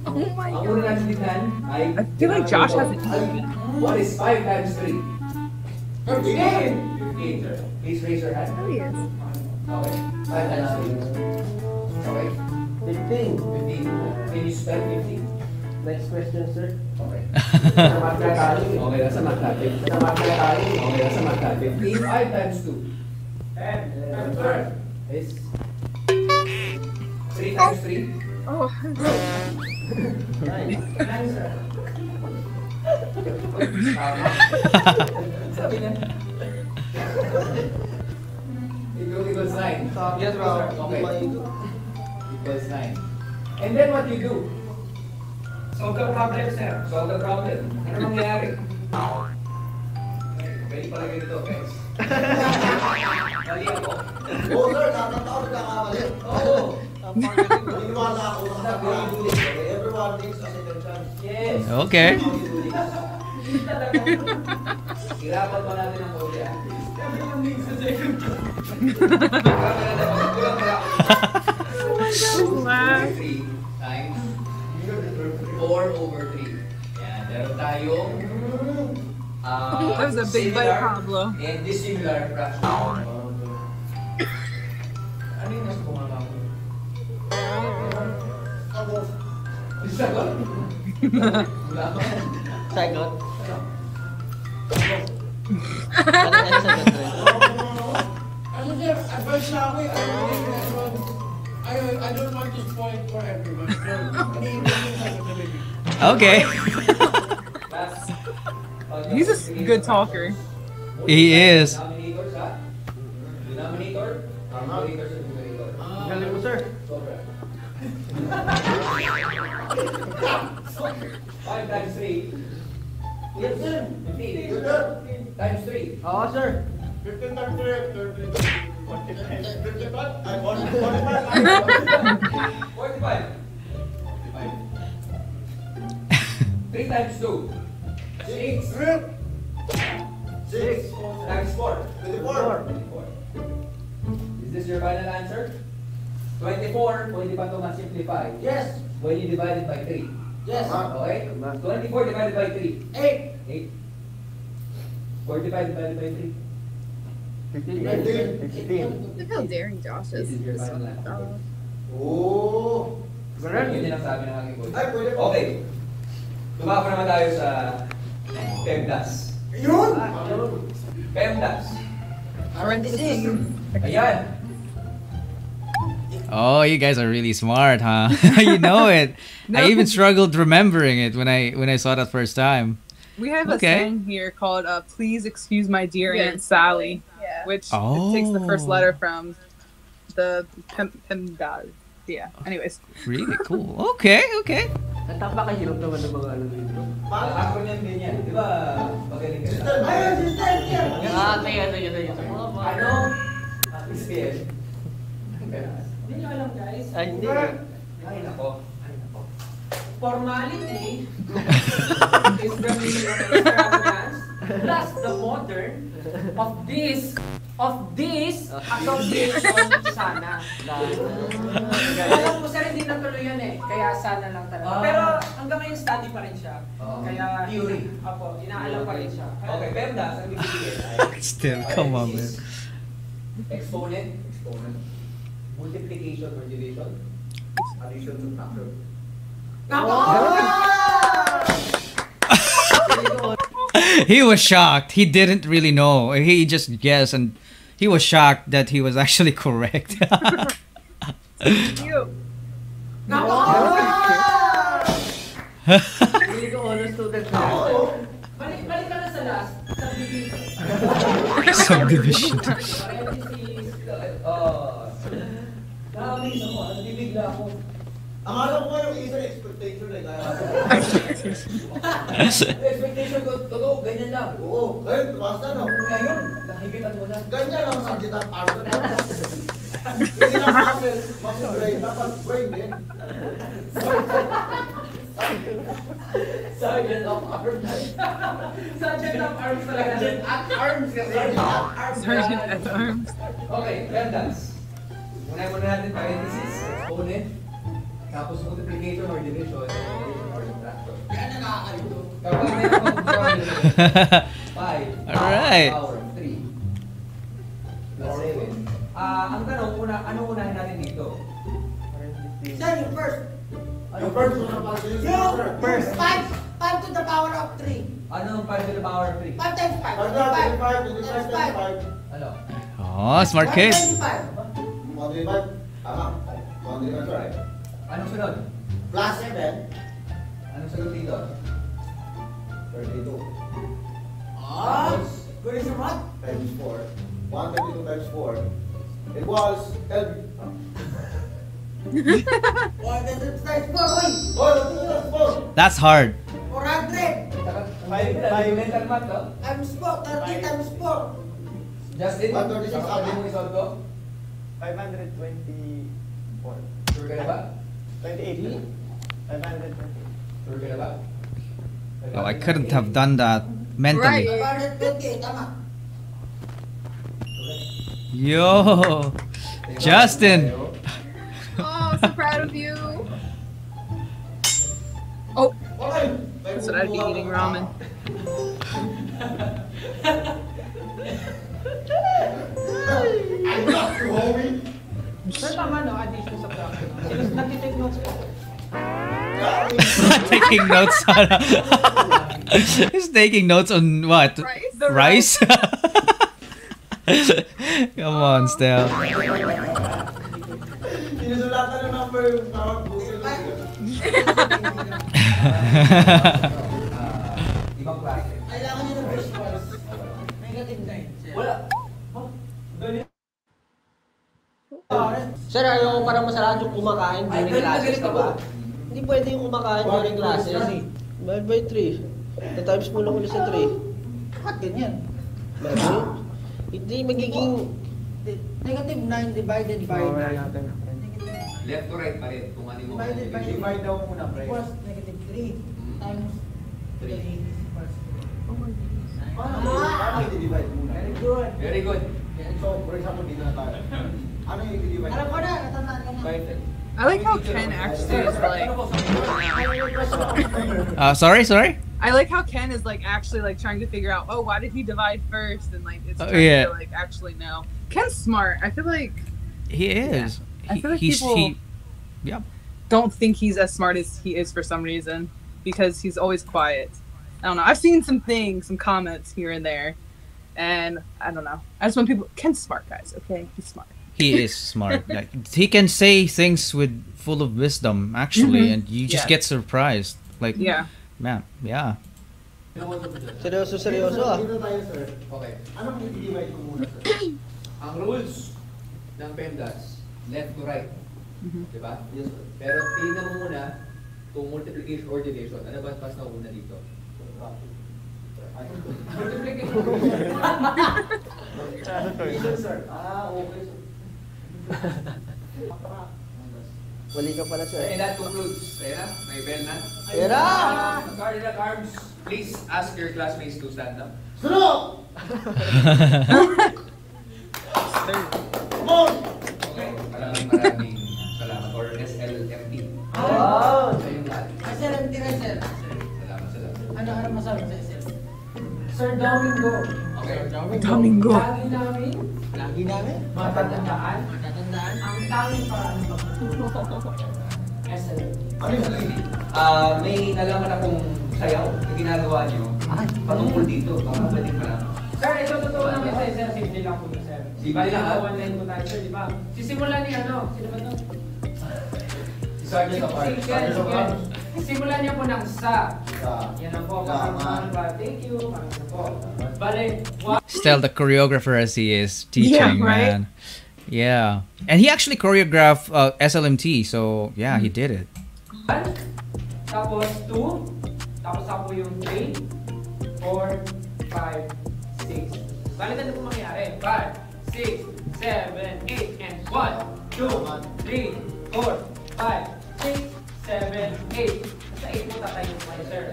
Oh my Ang una natin tignan ay... I feel like Josh hasn't eaten. What is 5 times 3? 15! 15. Please raise your hand. Oh, yes. Okay. 5 times 3. Okay. 15. 15. Can you spell 15? Next question, sir. Okay. Sa math na tayo. Okay, nasa math natin. Sa math na tayo. Okay, nasa math natin. 5 times 2 is 3 times 3. Oh, Sabi na. Equal equals 9. Yes, bro. Okay. Equals 9. And then what you do? Solve the problem, sir. Solve the problem. Ano nangyayari? Pwede pala ganito, guys. Mali ako. Oo, sir, nakakataon nagkakamali. Oo. Naniniwala ako na nakakataon. Everyone needs a second chance. Yes. Okay. Hirapan pa natin ang Korea. Hirapan natin. Kulang pala. wow. 3 times 4 over 3. Yan, meron tayong uh, That was a big bite, Pablo. and dissimilar fraction. Ano yung nasa bumaba ko? Sagot? Wala ka. Sagot. Ano sir, advice na ako eh. Ano everyone. I, I don't want to spoil for everyone. So, hindi-hindi sa sasabihin. Okay. Uh, He's a good talker. He is. Denominator sa denominator. Numerator sa numerator. Galing mo, sir. Sobra. 5 times 3. Yes, sir. Times 3. Oo, sir. 15 times 3, 30. 55? Ay, 45. 45. 3 times 2. 6. Six. Times 4. 24. 24. Is this your final answer? 24, pwede pa ito ma-simplify. Yes. When you divide it by 3. Yes. Ah, okay? 24 divided by 3. 8. 8. 45 divided by 3. 15. 16. Look how daring Josh This is. is your final answer. Oo. Yun din ang sabi ng aking coach. Ay, pwede po. Okay. Tumako naman tayo sa PEMDAS. Yun! PEMDAS. Parentheses. Ayan. Oh, you guys are really smart, huh? you know it. I even struggled remembering it when I when I saw that first time. We have a Okay. saying here called uh, "Please excuse my dear Yeah. Aunt Sally," Yeah. which it takes the first Oh. letter from the pem pemdad. Yeah. Anyways, Really cool. Okay, okay. Ang tapakahirap naman ng mga ano dito. Acronym din yan. Di ba? Magaling ka Sister, sa... ayun, sister, sister. Ah, tayo, tayo, tayo. Ano? SPL. Hindi nyo alam, guys. Ay, hindi. Ay, nako. Ay, nako. Formality is the meaning of extravagance plus the modern of this of this association sana. Alam ko sir, hindi natuloy yan eh. Kaya sana lang talaga. Ah. Pero hanggang ngayon study pa rin siya. Oo. Kaya, Theory. Apo, inaalam pa rin siya. Okay, ibig sabihin ay... Still, come on, man. Exponent. Exponent. Multiplication or division. Addition to factor. he was shocked. He didn't really know. He just guessed, and he was shocked that he was actually correct. you. Hindi ko honor student na. Balik, balik ka na sa last. Subdivision. Subdivision. Alam ko yung isa expectation eh. Kaya Expectation ko, totoo, ganyan lang. Oo, ngayon, na no. Ngayon, nakikitan mo na. Ganyan ang sakit ang parang Hindi lang muscle, muscle brain. Dapat brain din. Sergeant of Arms. Sergeant of Arms talaga. Sergeant at Arms kasi. Sergeant at Arms. Okay, pendants. Unahin muna natin parenthesis, exponent, tapos multiplication or division, or subtraction. Yan na nakakalito. Kapag meron kang formula, 5 Alright. power of 3 plus 7. Ah, ang tanong, una, anong unahin natin dito? Sir, yung first. Yung first one ang pag- Yung First. five, five to the power of three. Anong 5 to the power of 3? Five times five. Five, Five. five, five, Times five. five. Ano? Oh, smart kid. Twenty-five. One, three, five. Tama. One, three, five, right. Anong sunod? Plus seven. Anong sunod dito? 32. Ah, good is what? Times 4. 132 times 4 equals 10. One hundred times four. Oy, Oh, times 4. That's hard. four hundred. Five, five. Mental math, no? Times four. Thirty times four. Justin, 136 kapatid tama. mo isolve ko? 524. Sure ka na ba? 28. 528. Sure ka na ba? Oh, I couldn't have done that mentally. Five hundred twenty-eight. Yo, Justin. Oh, I'm so proud of you. Oh, that's what I'd be eating ramen. I love you, homie. Sir, tama no, addition subtraction. Sino nagtitake notes po? taking notes on. He's taking notes on what? Rice. Rice? Come on, Steph. Sinusulatan ng number yung tawag po. Ibang klase. Kailangan nyo ng visuals. Negative nine. Wala. Sir, ayaw ko parang masarap yung kumakain Ay, during galit na classes, galit di ba? ako. Hindi pwede yung kumakain during classes. Divide by 3. The times mo lang ulit sa 3. Bakit ganyan? Meron? Hindi magiging... Negative 9 divided by Wala 9 natin. Left to right pa rin. Kung ano divided by Divide daw muna, pre. equals negative 3 times 3 equals Paano? Paano i-divide muna? Very good. Very good. So, for example, dito na tayo. Ano yung i-divide? Alam ko na, natandaan ko na. I like how Ken actually is like. Uh, sorry, sorry. I like how Ken is like actually like trying to figure out. Oh, why did he divide first? And like it's Oh, yeah. to like actually know. Ken's smart. I feel like He is. I feel like he's people- he. Yep. don't think he's as smart as he is for some reason because he's always quiet. I don't know. I've seen some things, some comments here and there, and I don't know. I just want people. Ken's smart, guys. Okay, he's smart. He is smart. Like he can say things with full of wisdom, actually, Mhm. and you just Yeah. get surprised. Like, Yeah. man, yeah. Seryoso, seryoso ah. Dito tayo, sir. Okay. Anong i-divide ko muna, sir? Ang rules ng PEMDAS, left to right. Di ba? Yes, sir. Pero tingnan mo muna kung multiplication or division. Ano ba mas na una dito? Multiplication. Division, sir. Ah, okay, sir. Wali ka pala, sir. And that concludes. Ayan na, may bell na. Ah, Cardinal Arms, please ask your classmates to stand up. Sunod! Come on! Okay, maraming maraming salamat. Or SLMT. Wow! Sa yung lahat. SLMT na sir. Salamat, salamat. Ano ano masabi sa SLMT? Sir Domingo. Okay. Domingo. Lagi namin Lagi namin. matatandaan Tatandaan. ang tanging paraan ng SL. Ano lady? Ah, may nalaman akong sayaw na ginagawa niyo patungkol dito. Baka pwede pa lang. Sir, ito totoo lang yung sir. Simple lang po yun, sir. Bali, lang, ah. one line po tayo, sir, di ba? Sisimula ni ano? Sino ba to? Si Sergeant Ken, si Ken. Simulan niya po ng sa. Sa. Yan lang po. Tama. Parang ba? Thank you. Bale, Stell the choreographer as he is teaching, Yeah, right? man. Yeah, and he actually choreographed uh, SLMT, so yeah, he did it. tapos two, tapos ako yung three, four, five, six. Bale, ganito po mangyari. Five, six, seven, eight, and one, two, three, four, five, six, seven, eight. Sa eight mo tatayo po kayo, sir.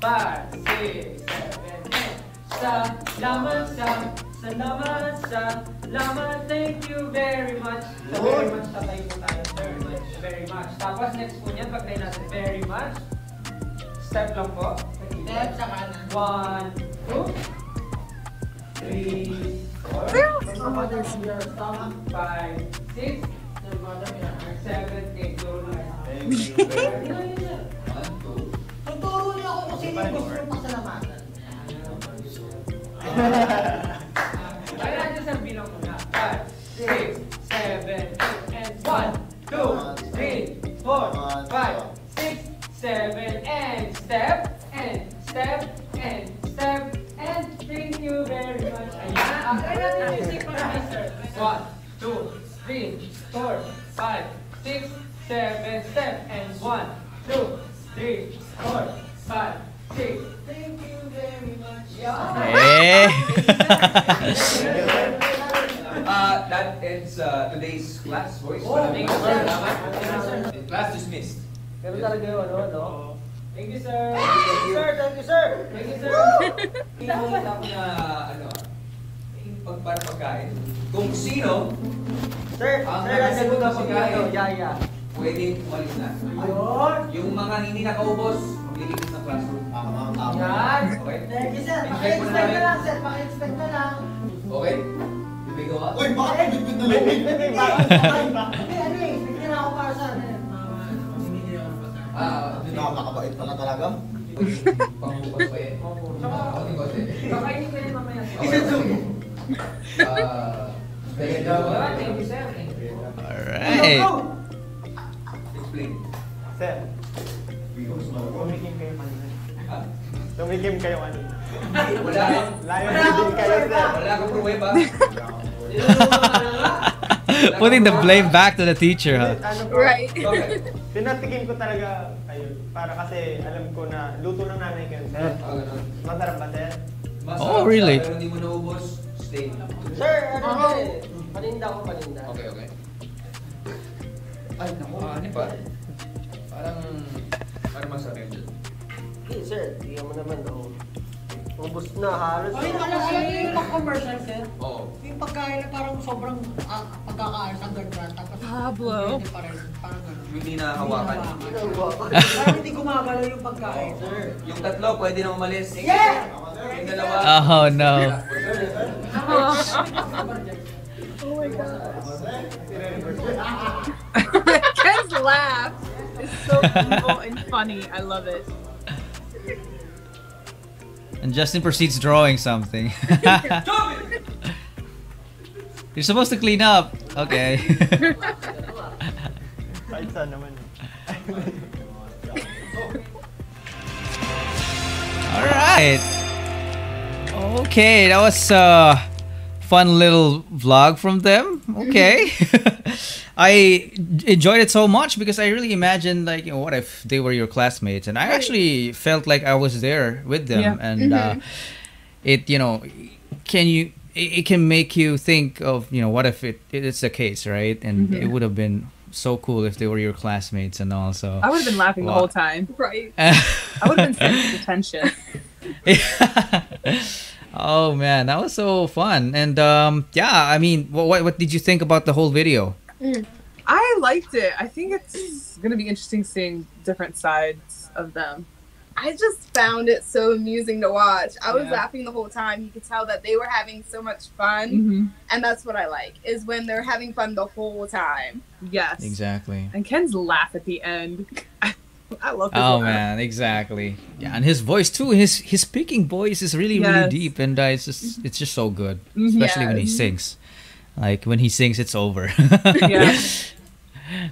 five, six, seven, eight. Sa, salamat sa, salamat. Thank you very much. Sa very much, tatay po tayo. Much, very much. Tapos next po niyan, natin very much. Step lang po. Step sa kanan. One, two, three, four, five, six, Tuturo niyo ako kung sino gusto yung pasalamatan. Kaya natin sa bilang muna. Five, six, seven, eight, and one, two, three, four, five, six, seven, and step, and step, and step, and thank you very much. Ayan. Natin yung music para kay sir. One, two, three, four, five, six, seven, step, and one, two, three, four, five, six. Thank you very much. Eh. Uh, that ends uh, today's class, boys. Oh, thank you, sir. Class dismissed. Ganun talaga yung ano, no? Thank you, sir. Thank you, sir. Thank you, sir. Thank you, sir. Dapat ako na, ano, yung pag para pagkain. Kung sino, Sir, ang sir, nasa nakasagot ko na na pagkain, Yaya. pwede umalis na. Ayun. Yung mga hindi nakaubos, magliligis ng classroom. Tama, tama. Yan. Okay? Thank you, sir. Na Paki-expect na lang, sir. Paki-expect na lang. Okay? Bibigo ka? Uy, bakit bibig na lang? Hindi, ano eh. Bigyan ako para sa ano. Ah, Nakakabait pala talaga. pangbukas pa yan. Kakainin ko yan mamaya. Okay. Ah, Ah, Thank you, sir. Alright. Explain. Sir, tumikim kayo kanina. Tumikim kayo kanina. Wala Layo din kayo, sir. wala kang pruweba. Putting the blame back to the teacher, huh? Ano Right. Okay. Pinatikim ko talaga kayo. Para kasi alam ko na luto ng nanay ko yun, sir. Ah. Masarap ba, sir? Masarap Oh, really? Pero hindi mo naubos, Sir, ano eh. Paninda ko, paninda. Okay, okay. Ay, naku. Ah, ano ba? Parang, parang masarap yun. Hey, sir, tingnan mo naman, oh. Ubus na, halos. Ay, alam niyo yung pang commercial, sir? Oo. Yung pagkain na parang sobrang ah, pagkakaayos ang ganda. Tapos Pablo. hindi pa rin. Parang gano'n. Hindi na hawakan. Parang hindi gumagalaw yung pagkain. Sir, yung tatlo, pwede na umalis. Yeah! Yung dalawa. Oh no. Ken's laugh is so evil and funny. I love it. And Justin proceeds drawing something. You're supposed to clean up. Okay. Naman. Alright. Okay, that was a fun little vlog from them. Okay. I enjoyed it so much because I really imagined like you know, what if they were your classmates and I actually felt like I was there with them Yeah. and uh, it you know can you it, it can make you think of you know what if it it's the case right and it would have been so cool if they were your classmates and all so I would have been laughing the whole time. Right. I would have been sent to detention. oh man, that was so fun. And um, yeah, I mean, what, what what did you think about the whole video? I liked it. I think it's gonna be interesting seeing different sides of them. I just found it so amusing to watch. I was Yeah. laughing the whole time. You could tell that they were having so much fun. Mm-hmm. And that's what I like, is when they're having fun the whole time. Yes. Exactly. And Ken's laugh at the end. I love his Oh laugh. man, exactly. Yeah, and his voice too. His his speaking voice is really really deep, and uh, it's just it's just so good, Mhm. especially when he sings. Like when he sings, it's over. Yeah.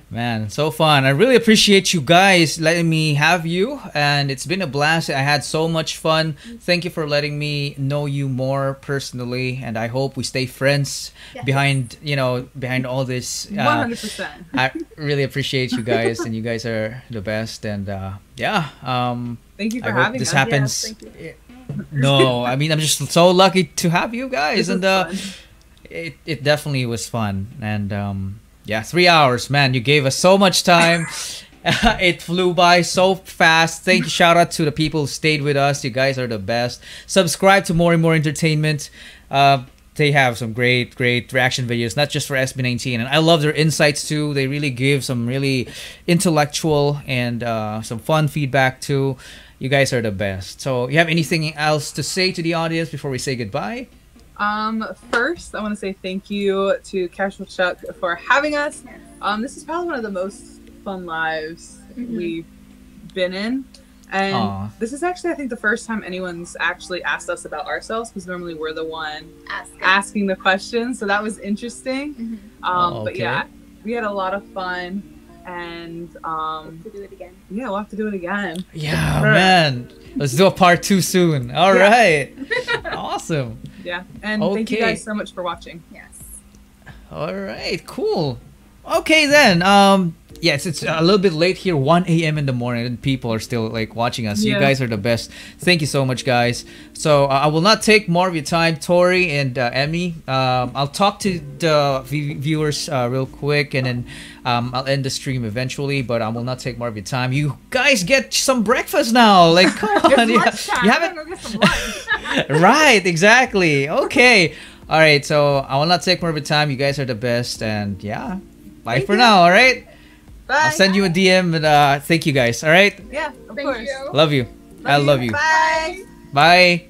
Man, so fun. I really appreciate you guys letting me have you, and it's been a blast. I had so much fun. Thank you for letting me know you more personally, and I hope we stay friends Yes. behind you know behind all this. Uh, hundred percent. I really appreciate you guys, and you guys are the best. And uh, yeah, um, Thank you for I hope having this us. happens. Yes, thank you. no, I mean I'm just so lucky to have you guys, This and uh, fun. It it definitely was fun. And um, yeah, three hours, man. You gave us so much time, it flew by so fast. Thank you. Shout out to the people who stayed with us. You guys are the best. Subscribe to Mori Mori Entertainment. Uh, they have some great, great reaction videos, not just for SB19. And I love their insights too. They really give some really intellectual and uh, some fun feedback too. You guys are the best. So, you have anything else to say to the audience before we say goodbye? Um, first, I want to say thank you to Casual Chuck for having us. Um, this is probably one of the most fun lives Mhm. we've been in. And Aw. this is actually, I think, the first time anyone's actually asked us about ourselves because normally we're the one Asking. asking the questions. So that was interesting. Mhm. Um, Oh, But yeah, we had a lot of fun. And um, To do it again. yeah, we'll have to do it again. Yeah, man. Let's do a part two soon. All Yeah. right. awesome. Yeah. And thank you guys so much for watching. Yes. All right, cool. Okay then. Um yes, it's a little bit late here, 1 a.m. in the morning, and people are still like watching us. You guys are the best. Thank you so much, guys. So uh, I will not take more of your time, Tori and uh, Emi. Um, I'll talk to the v- viewers uh, real quick, and then um, I'll end the stream eventually. But I will not take more of your time. You guys get some breakfast now. Like, come on, you, you haven't Go get some lunch. right, exactly. Okay. All right, so I will not take more of your time. You guys are the best, and yeah, bye for now. All right, Bye. I'll send you a DM, and uh, thank you guys. All right, Yeah, of Thank course. you. love you. I love you. Bye. Bye.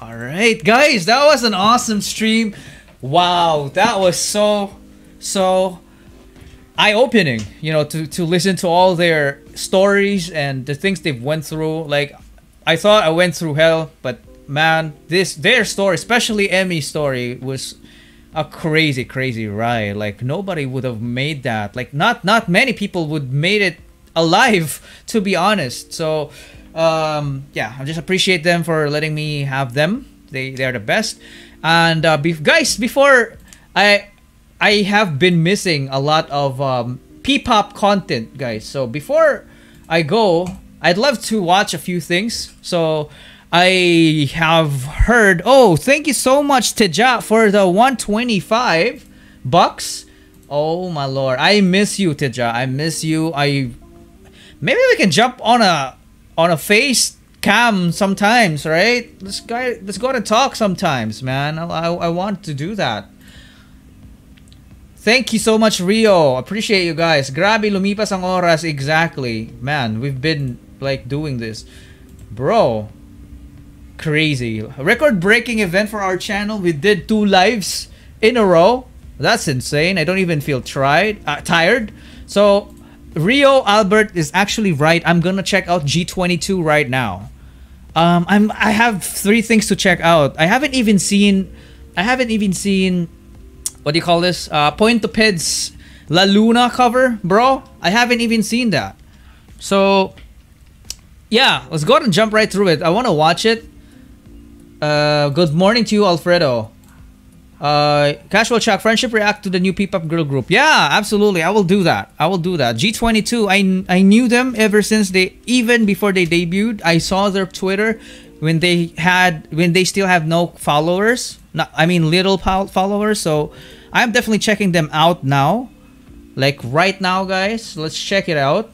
All right, guys, that was an awesome stream. Wow, that was so so eye-opening, you know, to to listen to all their stories and the things they've went through. Like I thought I went through hell, but man, this their story, especially Emi's story was a crazy crazy ride. Like nobody would have made that. Like not not many people would made it alive to be honest. So um yeah, I just appreciate them for letting me have them. They they're the best. And uh, be- guys, before I I have been missing a lot of um, P-pop content, guys. So before I go, I'd love to watch a few things. So I have heard. Oh, thank you so much, Teja, for the 125 bucks. Oh my lord, I miss you, Teja. I miss you. I maybe we can jump on a on a face cam sometimes, right? Let's go. Let's go and talk sometimes, man. I, I, I want to do that. Thank you so much, Rio. Appreciate you guys. Grabe, lumipas ang oras. Exactly. Man, we've been like doing this. Bro, crazy. Record-breaking event for our channel. We did two lives in a row. That's insane. I don't even feel tried, uh, tired. So, Rio Albert is actually right. I'm gonna check out G22 right now. Um, I'm I have three things to check out. I haven't even seen, I haven't even seen, what do you call this? Uh, Point to Peds La Luna cover, bro. I haven't even seen that. So, yeah, let's go ahead and jump right through it. I want to watch it. Uh, good morning to you, Alfredo. Uh, casual chat friendship react to the new P-pop girl group. Yeah, absolutely. I will do that. I will do that. G22. I I knew them ever since they even before they debuted. I saw their Twitter when they had when they still have no followers. Not I mean little followers. So I'm definitely checking them out now. Like right now, guys. Let's check it out.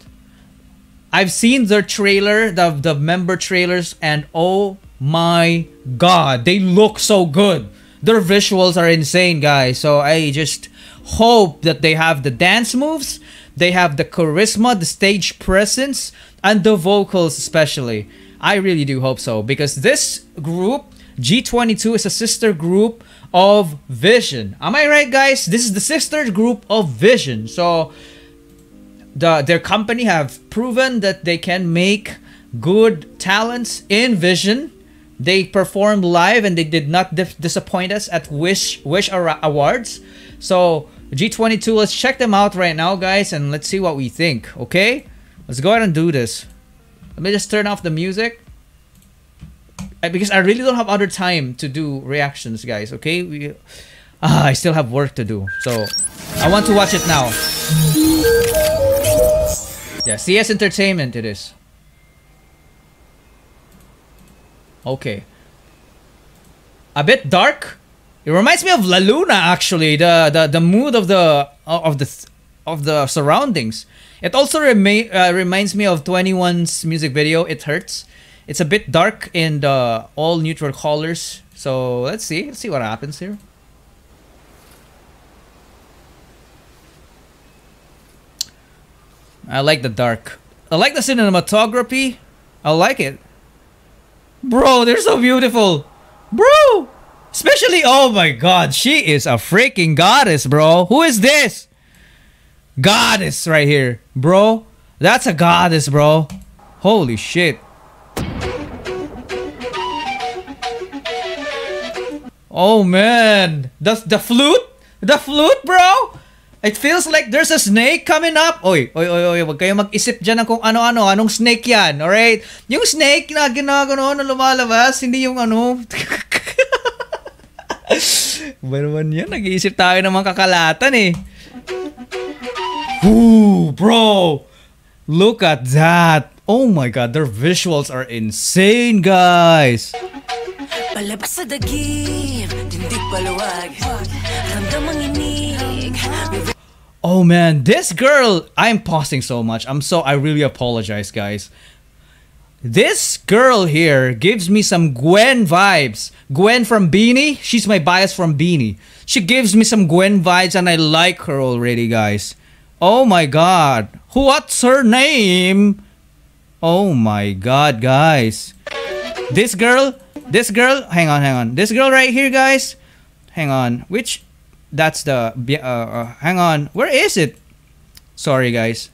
I've seen their trailer, the the member trailers, and oh my god, they look so good. Their visuals are insane, guys. So I just hope that they have the dance moves, they have the charisma, the stage presence, and the vocals especially. I really do hope so because this group, G22, is a sister group of Vision. Am I right, guys? This is the sister group of Vision. So the their company have proven that they can make good talents in Vision. They performed live and they did not disappoint us at Wish Wish Awards. So G22, let's check them out right now, guys, and let's see what we think. Okay, let's go ahead and do this. Let me just turn off the music because I really don't have other time to do reactions, guys. Okay, we, ah, I still have work to do, so I want to watch it now. Yeah, CS Entertainment it is. Okay. A bit dark, It reminds me of La Luna actually, the the, the mood of the of the of the surroundings. It also rema- uh, reminds me of 2NE1's music video It Hurts. It's a bit dark in the all neutral colors. So, let's see. Let's see what happens here. I like the dark. I like the cinematography. I like it. Bro, they're so beautiful. Bro! Especially, oh my god, she is a freaking goddess, bro. Who is this? Goddess right here. Bro, that's a goddess, bro. Holy shit. Oh man, the the flute, the flute, bro. It feels like there's a snake coming up. Oy, oy, oy, oy, wag kayo mag-isip dyan ng kung ano-ano, anong snake yan, alright? Yung snake na ginagano na lumalabas, hindi yung ano. ba naman yan? Nag-iisip tayo ng mga kakalatan eh. Ooh, bro! Look at that! Oh my god, their visuals are insane, guys! Palabas sa dagim, tindig paluwag Ramdam ang inig Oh man, this girl, I'm pausing so much. I'm so, I really apologize, guys. This girl here gives me some Gwen vibes. Gwen from BINI, she's my bias from BINI. She gives me some Gwen vibes and I like her already, guys. Oh my god. What's her name? Oh my god, guys. This girl, this girl, hang on, hang on. This girl right here, guys. Hang on. Which that's the uh, uh, hang on. Where is it? Sorry, guys.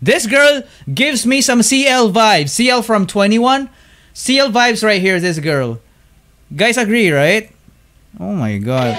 This girl gives me some CL vibes. CL from 2NE1. CL vibes right here, this girl. Guys agree, right? Oh my god.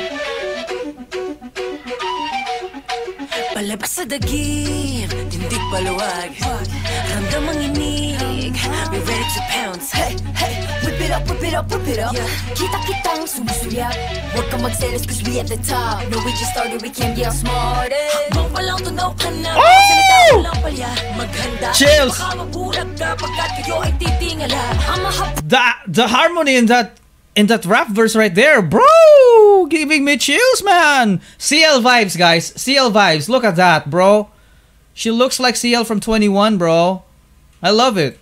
Hey, hey, it up, whip it up, whip it up Kita-kitang sumusulyap Huwag kang magselos cause we at the top No, we just started, we can't get smarted Habang palang tunaw ka na, mga salita walang palya Maghanda, Chills. baka mabulag ka Pagkat kayo ay titingala I'm a hap The the harmony in that in that rap verse right there, bro, giving me chills, man. CL vibes, guys. CL vibes. Look at that, bro. She looks like CL from 2NE1, bro. I love it.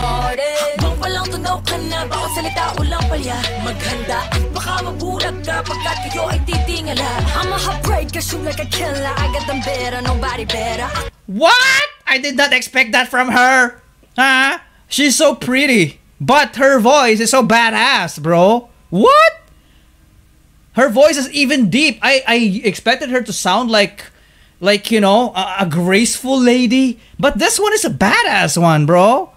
Habang palang tunaw ka na, bawat salita walang palya Maghanda, baka mabulag ka Pagkat kayo ay titingala I'm a heartbreaker, shoot like a killer I got them better, nobody better What? I did not expect that from her. Huh? She's so pretty, but her voice is so badass, bro. What? Her voice is even deep. I I expected her to sound like like, you know, a, a graceful lady, but this one is a badass one, bro.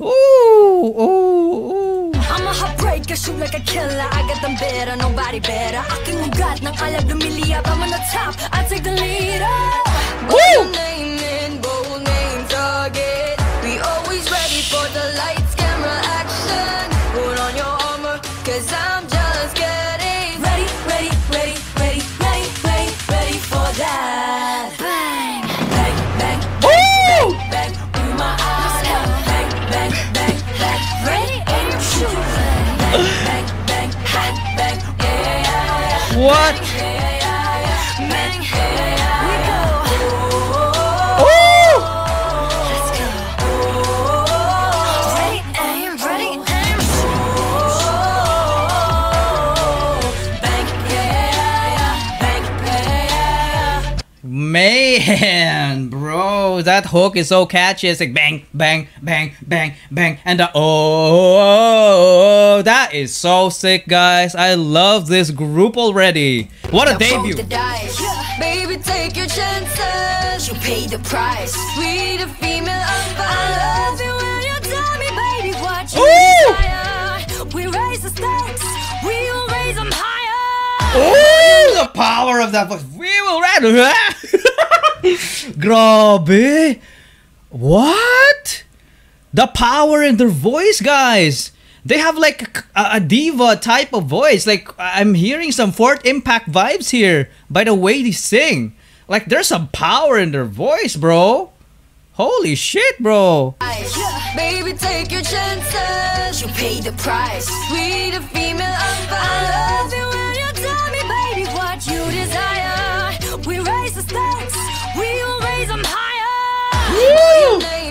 Ooh, ooh, ooh. I'm a heartbreaker, shoot like a killer. I got them better, nobody better. I can Aking ugat ng alab lumiliyap I'm on the top, I take the lead up. Bold What? Man, bro, that hook is so catchy. It's like bang, bang, bang, bang, bang, and the oh, that is so sick, guys. I love this group already. What a Now debut! the dice. Baby, take your chances. You pay the price. Sweet a female umpire. I love it when you tell me, baby, what you Ooh! desire. We raise the stakes. Higher. Oh, the power of that voice. We will ride. Grabe. What? The power in their voice, guys. They have like a, a diva type of voice. Like I'm hearing some 4th Impact vibes here by the way they sing. Like there's some power in their voice, bro. Holy shit, bro. Baby, take your chances. You pay the price. Sweet female. I love you Woo!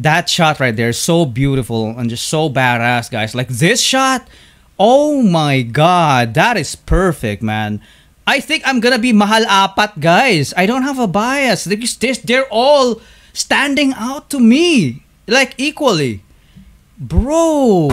That shot right there is so beautiful and just so badass, guys. Like this shot, oh my god, that is perfect, man. I think I'm gonna be mahal apat, guys. I don't have a bias. They're all standing out to me, like equally, bro.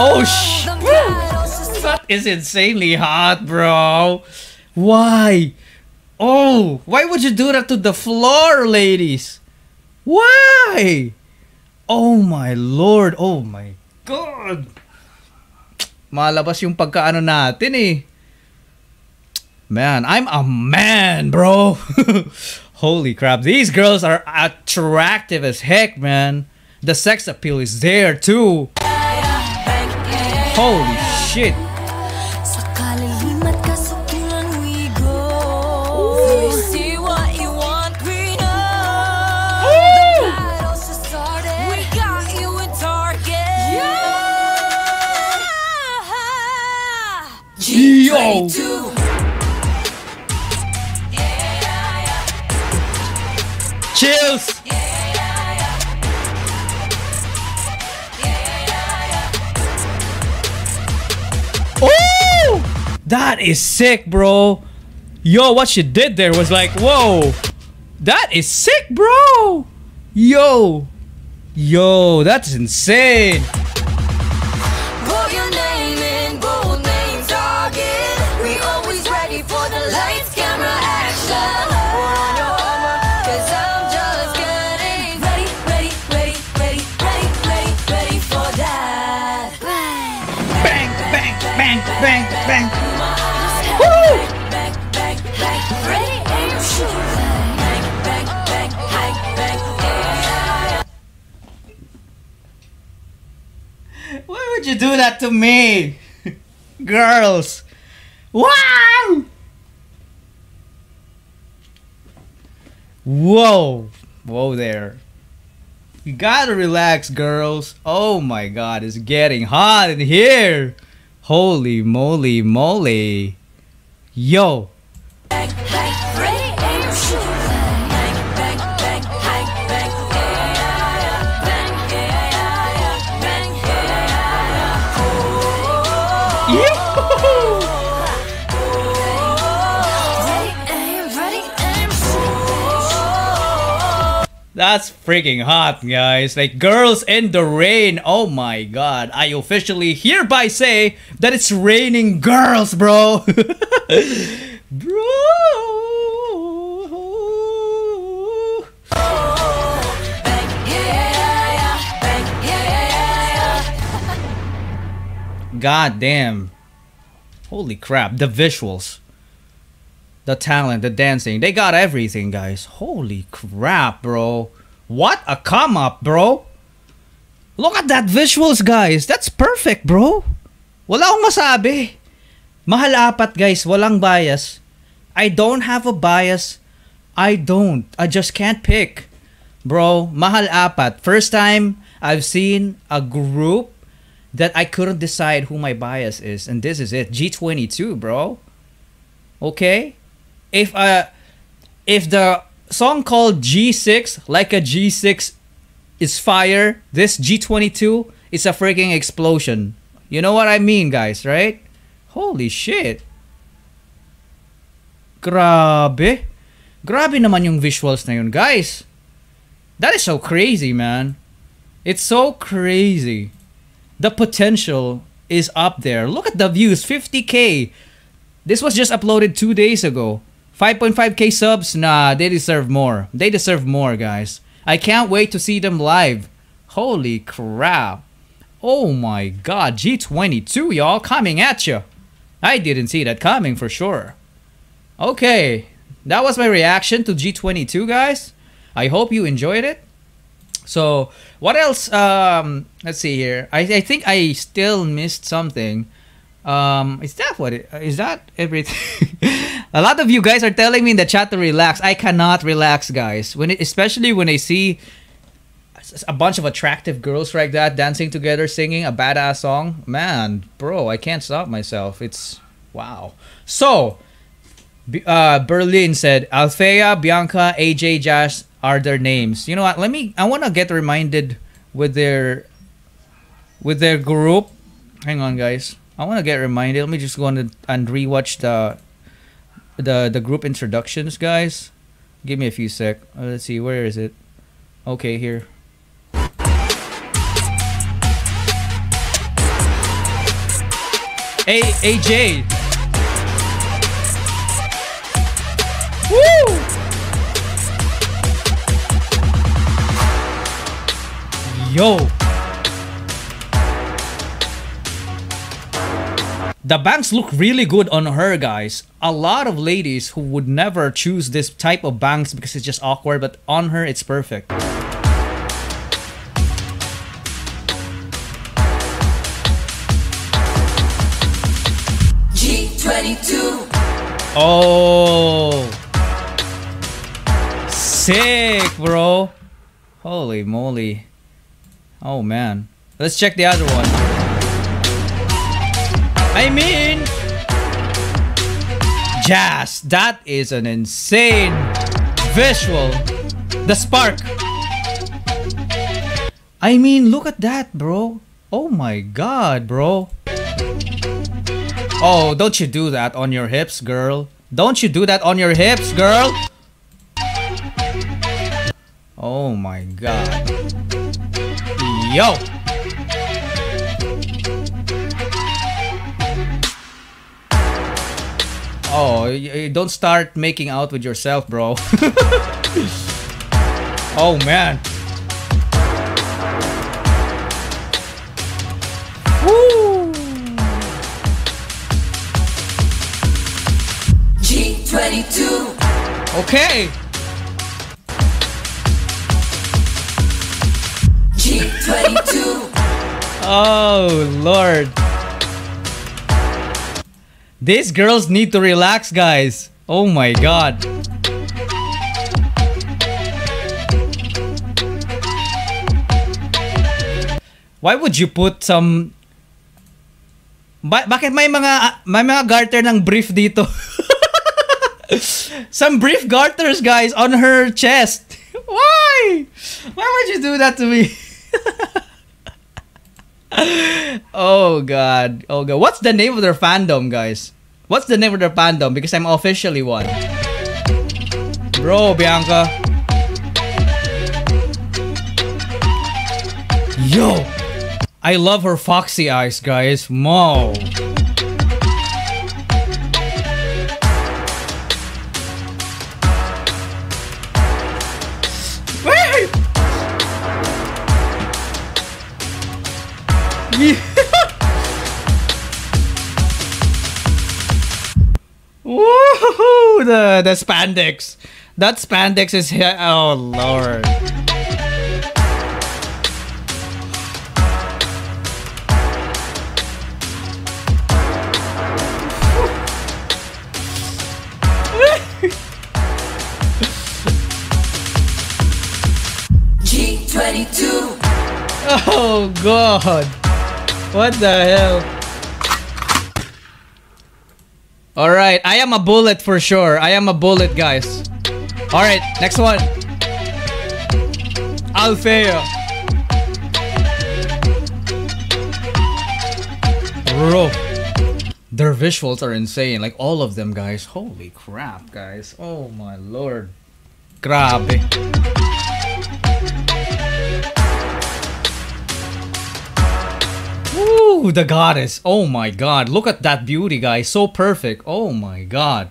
Oh sh! That is insanely hot, bro. Why? Oh, why would you do that to the floor, ladies? Why? Oh my lord. Oh my god. Malabas yung pagkaano natin eh. Man, I'm a man, bro. Holy crap. These girls are attractive as heck, man. The sex appeal is there too. Holy shit. Sa kalilimat Oh! That is sick, bro. Yo, what she did there was like, whoa. That is sick, bro. Yo. Yo, that's insane. Do that to me? Girls. Wow! Whoa. Whoa there. You gotta relax, girls. Oh my god, it's getting hot in here. Holy moly moly. Yo. That's freaking hot, guys. Like girls in the rain. Oh my god. I officially hereby say that it's raining girls, bro. Bro. God damn. Holy crap. The visuals. The talent, the dancing. They got everything, guys. Holy crap, bro. What a come up, bro. Look at that visuals, guys. That's perfect, bro. Wala akong masabi. Mahal apat, guys. Walang bias. I don't have a bias. I don't. I just can't pick. Bro, mahal apat. First time I've seen a group that I couldn't decide who my bias is. And this is it. G22, bro. Okay? If uh if the song called G6, like a G6 is fire, this G22 is a freaking explosion. You know what I mean, guys, right? Holy shit. Grabe. Grabe naman yung visuals na yun, guys. That is so crazy, man. It's so crazy. The potential is up there. Look at the views, 50k. This was just uploaded 2 days ago. 5.5k subs, nah, they deserve more. They deserve more, guys. I can't wait to see them live. Holy crap. Oh my god, G22, y'all, coming at you. I didn't see that coming for sure. Okay, that was my reaction to G22, guys. I hope you enjoyed it. So, what else? Um, let's see here. I, I think I still missed something. Um, is that what it, is that everything? A lot of you guys are telling me in the chat to relax. I cannot relax, guys. When it, especially when I see a bunch of attractive girls like that dancing together, singing a badass song. Man, bro, I can't stop myself. It's wow. So, uh, Berlin said Althea, Bianca, AJ, Josh are their names. You know what? Let me. I want to get reminded with their with their group. Hang on, guys. I want to get reminded. Let me just go on and- rewatch the the the group introductions, guys. Give me a few sec. Uh, let's see. Where is it? Okay, here. A AJ. Woo! Yo. The bangs look really good on her, guys. A lot of ladies who would never choose this type of bangs because it's just awkward, but on her, it's perfect. G22. Oh. Sick, bro. Holy moly. Oh, man. Let's check the other one. I mean, Jazz, that is an insane visual. The spark. I mean, look at that, bro. Oh my god, bro. Oh, don't you do that on your hips, girl. Don't you do that on your hips, girl. Oh my god. Yo. Oh, don't start making out with yourself, bro. oh man. Woo. G22. Okay. G22. Oh lord. These girls need to relax, guys. Oh my god. Why would you put some ba- bakit may mga ah, may mga garter ng brief dito? some brief garters, guys, on her chest. Why? Why would you do that to me? oh god. Oh god. What's the name of their fandom, guys? What's the name of their fandom? Because I'm officially one. Bro, Bianca. Yo. I love her foxy eyes, guys. Mo. Woohoo! The the spandex. That spandex is here. Oh lord. G22. Oh god. What the hell? Alright, I am a bullet for sure. I am a bullet, guys. Alright, next one. Althea. Bro. Their visuals are insane. Like all of them, guys. Holy crap, guys. Oh my lord. Grabe. Ooh, the goddess. Oh my god. Look at that beauty, guys. So perfect. Oh my god.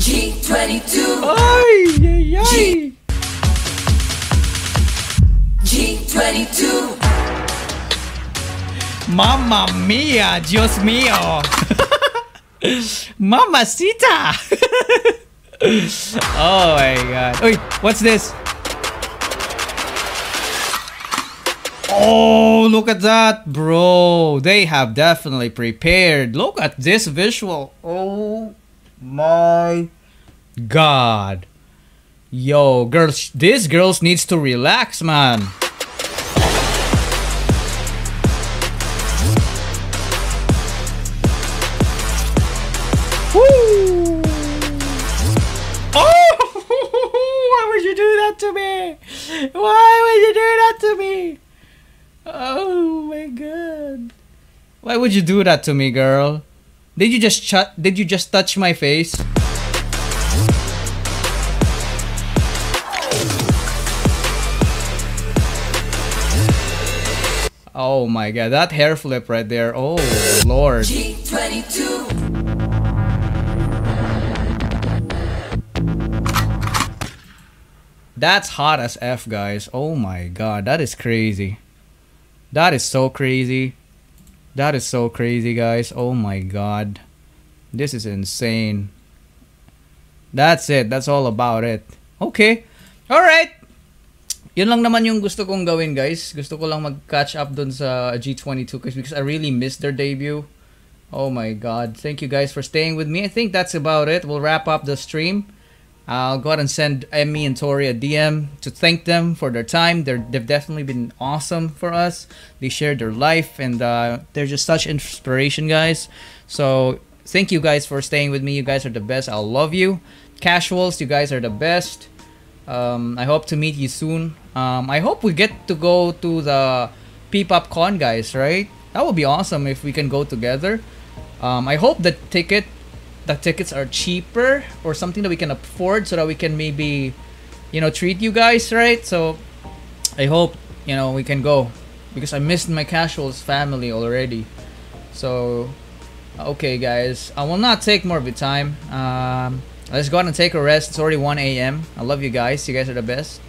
G22. Ay, ay, ay. G22. Mamma mia, Dios mío. Mamacita! oh my god. Wait, what's this? Oh, look at that, bro. They have definitely prepared. Look at this visual. Oh my god. Yo, girls, these girls needs to relax, man. That to me? Why would you do that to me? Oh my god. Why would you do that to me, girl? Did you just ch- did you just touch my face? Oh my god, that hair flip right there. Oh lord. That's hot as F, guys. Oh my god, that is crazy. That is so crazy. That is so crazy, guys. Oh my god. This is insane. That's it. That's all about it. Okay. Alright. Yun lang naman yung gusto kong gawin, guys. Gusto ko lang mag-catch up dun sa G22 kasi- because I really missed their debut. Oh my god. Thank you guys for staying with me. I think that's about it. We'll wrap up the stream. I'll go ahead and send Emi and Tori a DM to thank them for their time. They're, they've definitely been awesome for us. They shared their life and uh, they're just such inspiration, guys. So thank you guys for staying with me. You guys are the best. I love you. Casuals, you guys are the best. Um, I hope to meet you soon. Um, I hope we get to go to the P-Pop Con, guys, right? That would be awesome if we can go together. Um, I hope the ticket the tickets are cheaper or something that we can afford so that we can maybe you know treat you guys right? So i hope you know we can go because i missed my casuals family already. So okay guys. I will not take more of your time. Um, let's go ahead and take a rest. It's already 1 a.m i love you guys. You guys are the best.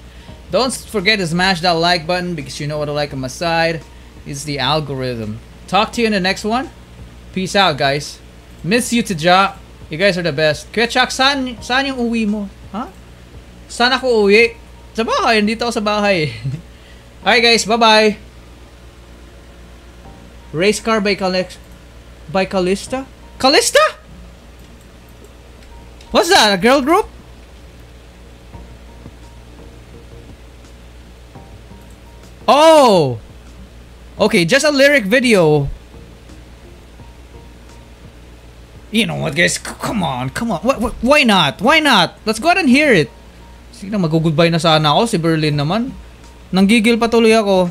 Don't forget to smash that like button because you know what i like on my side it's the algorithm. Talk to you in the next one. Peace out guys. Miss you to ja you guys are the best. Kuya Chuck, saan, saan yung uwi mo? Ha? Saan ako uwi? Sa bahay, dito ako sa bahay. Alright guys, bye-bye. Race car by Calix by Calista? Calista? What's that? A girl group? Oh! Okay, just a lyric video. You know what, guys? C- come on, come on. Wh- wh- why not? Why not? Let's go ahead and hear it. Sige na, mag-goodbye na sana ako. Si Berlin naman. Nanggigil patuloy ako.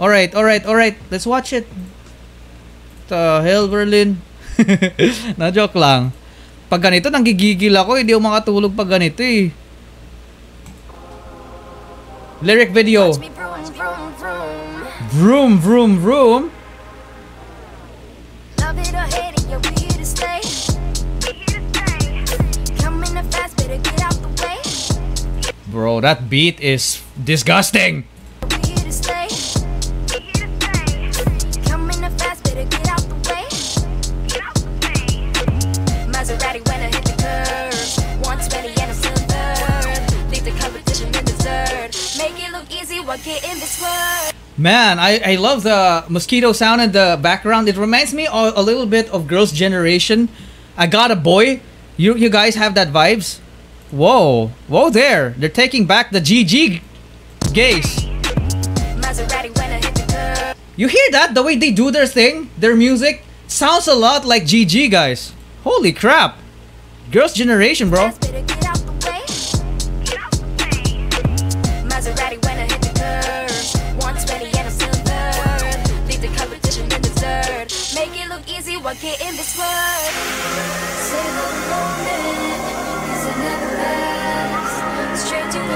Alright, alright, alright. Let's watch it. The hell, Berlin? Na-joke lang. Pag ganito, nanggigigil ako. Hindi ako makatulog pag ganito eh. Lyric video. Vroom, vroom, vroom. Love it or hate easy that beat is disgusting! Man, I, I love the mosquito sound in the background. It reminds me of a little bit of Girls' Generation. I got a boy. You you guys have that vibes? Whoa, whoa there. They're taking back the GG gays. Maserati when I hit the curve. You hear that? The way they do their thing, their music sounds a lot like GG guys. Holy crap. Girls' Generation, bro. Better get out the way. Maserati when I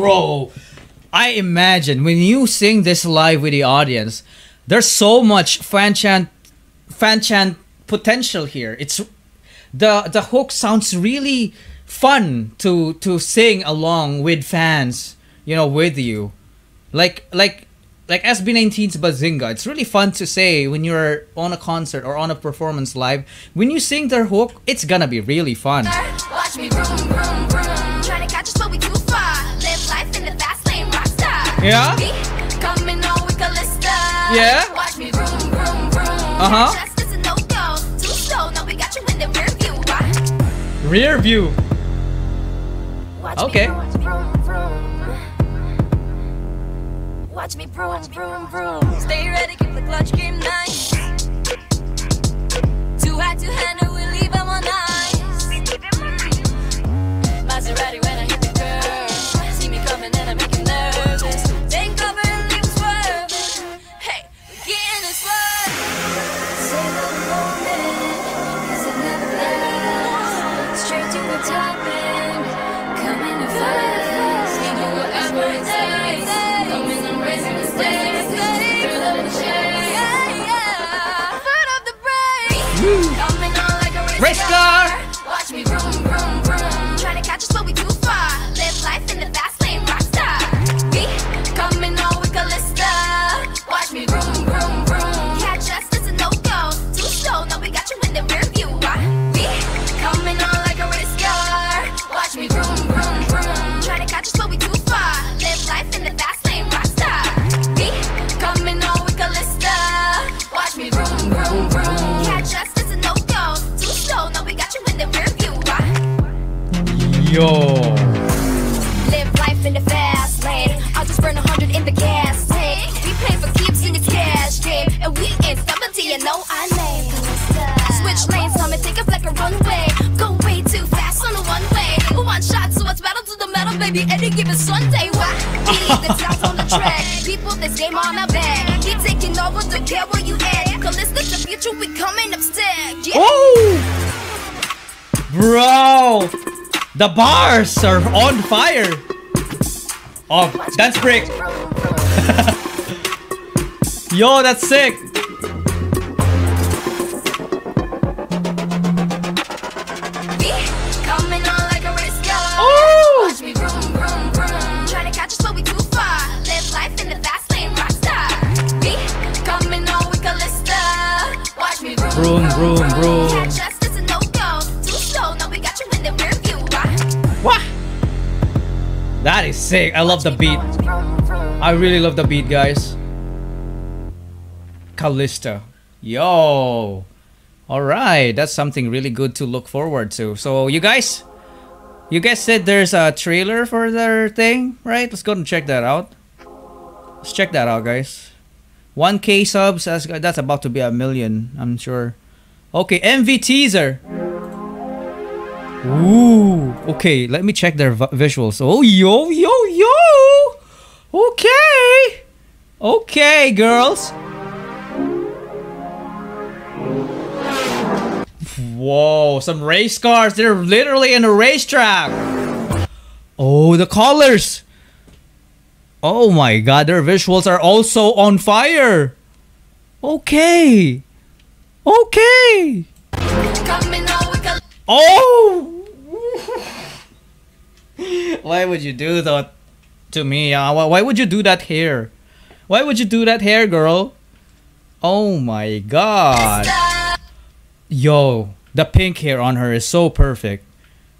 Bro, I imagine when you sing this live with the audience, there's so much fan chant, fan chant potential here. It's the the hook sounds really fun to to sing along with fans, you know, with you, like like like SB19's Bazinga. It's really fun to say when you're on a concert or on a performance live. When you sing their hook, it's gonna be really fun. Watch me got you in the rear view. Rear view. Okay. Watch me vroom, vroom, vroom. Stay ready, keep the clutch game nice. Too hot to handle, we leave 'em on ice. Maserati The bars are on fire! Oh, dance break! Yo, that's sick! Sick. I love the beat. I really love the beat, guys. Calista. Yo. Alright, that's something really good to look forward to. So, you guys, you guys said there's a trailer for their thing, right? Let's go and check that out. Let's check that out, guys. 1k subs, that's, that's about to be a million, I'm sure. Okay, MV teaser. Ooh, okay, let me check their visuals. Oh, yo, yo, yo! Okay! Okay, girls. Whoa, some race cars. They're literally in a racetrack. Oh, the colors. Oh my god, their visuals are also on fire. Okay. Okay. Oh! Why would you do that to me? Uh, why, would you do that here? Why would you do that hair, girl? Oh my god. Yo, the pink hair on her is so perfect.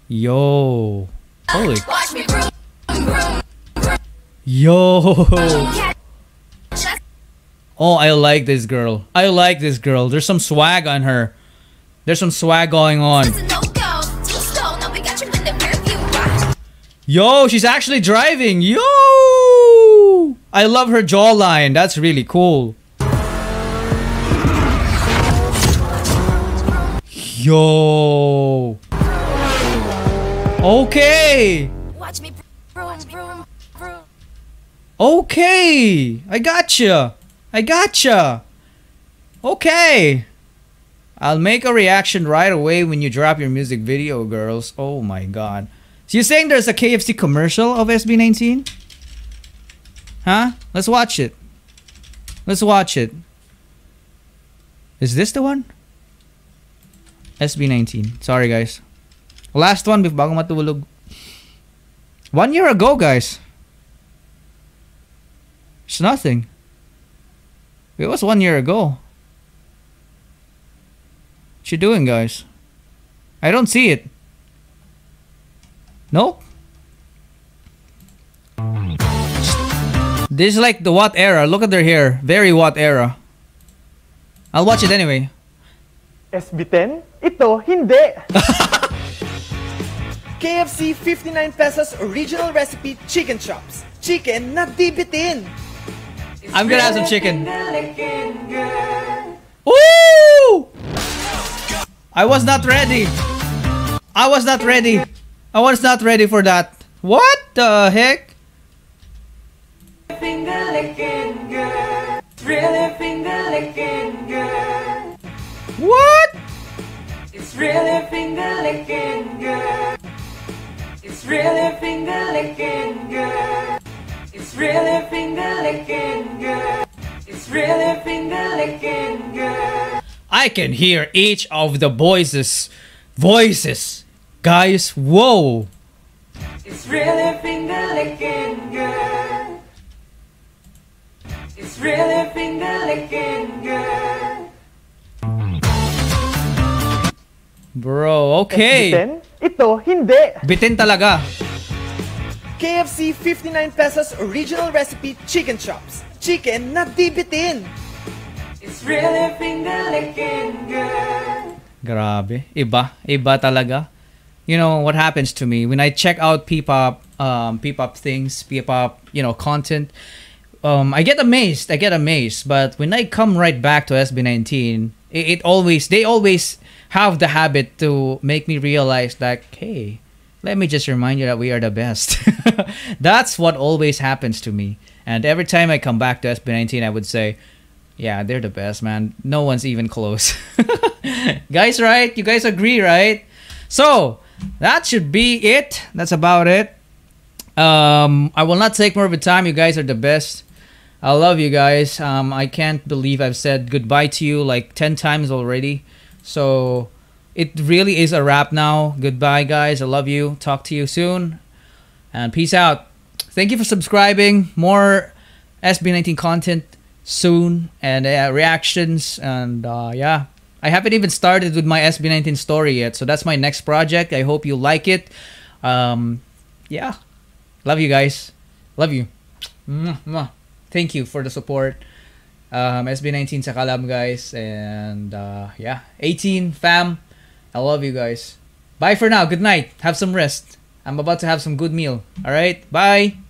Yo. Holy. Watch me vroom, vroom. Yo. Oh, I like this girl. I like this girl. There's some swag on her. There's some swag going on. it's a no-go. Too slow, now we got you in the rear view. Why? Yo, she's actually driving. Yo! I love her jawline. That's really cool. Yo. Okay. Watch me. Okay. I gotcha. I gotcha. Okay. I'll make a reaction right away when you drop your music video, girls. Oh my god. So you're saying there's a KFC commercial of SB19? Huh? Let's watch it. Let's watch it. Is this the one? SB19. Sorry, guys. Last one bago matulog. One year ago, guys. It's nothing. It was one year ago. What you doing, guys? I don't see it. No? This is like the what era. Look at their hair. Very what era. I'll watch it anyway. SB10? Ito, hindi. KFC 59 pesos original recipe chicken chops. Chicken na di bitin. I'm gonna have some chicken. Woo! I was not ready. I was not ready. I was not ready for that. What the heck? Finger licking good. Really finger licking good. What? It's really finger licking good. It's really finger licking good. It's really finger licking good. It's really finger licking good. I can hear each of the voices. Voices. Guys, whoa. It's really finger licking good. It's really finger licking good. Bro, okay. SB10? Ito, hindi. Bitin talaga. KFC 59 pesos original recipe chicken chops. Chicken na di bitin. It's really finger licking good. Grabe. Iba. Iba talaga. You know what happens to me when I check out P-pop, um, P-pop things, P-pop, you know, content. Um, I get amazed. I get amazed. But when I come right back to SB19, it, it always they always have the habit to make me realize that hey, let me just remind you that we are the best. That's what always happens to me. And every time I come back to SB19, I would say, yeah, they're the best, man. No one's even close. guys, right? You guys agree, right? So, that should be it. That's about it. Um, I will not take more of your time. You guys are the best. I love you guys. Um, I can't believe I've said goodbye to you like 10 times already. So, it really is a wrap now. Goodbye, guys. I love you. Talk to you soon. And peace out. Thank you for subscribing. More SB19 content soon and uh, reactions. And uh, yeah, I haven't even started with my SB19 story yet. So that's my next project. I hope you like it. Um, yeah. Love you guys. Love you. Thank you for the support. Um, SB19 sa Kalam, guys. And uh, yeah, 18 fam. I love you guys. Bye for now. Good night. Have some rest. I'm about to have some good meal. All right. Bye.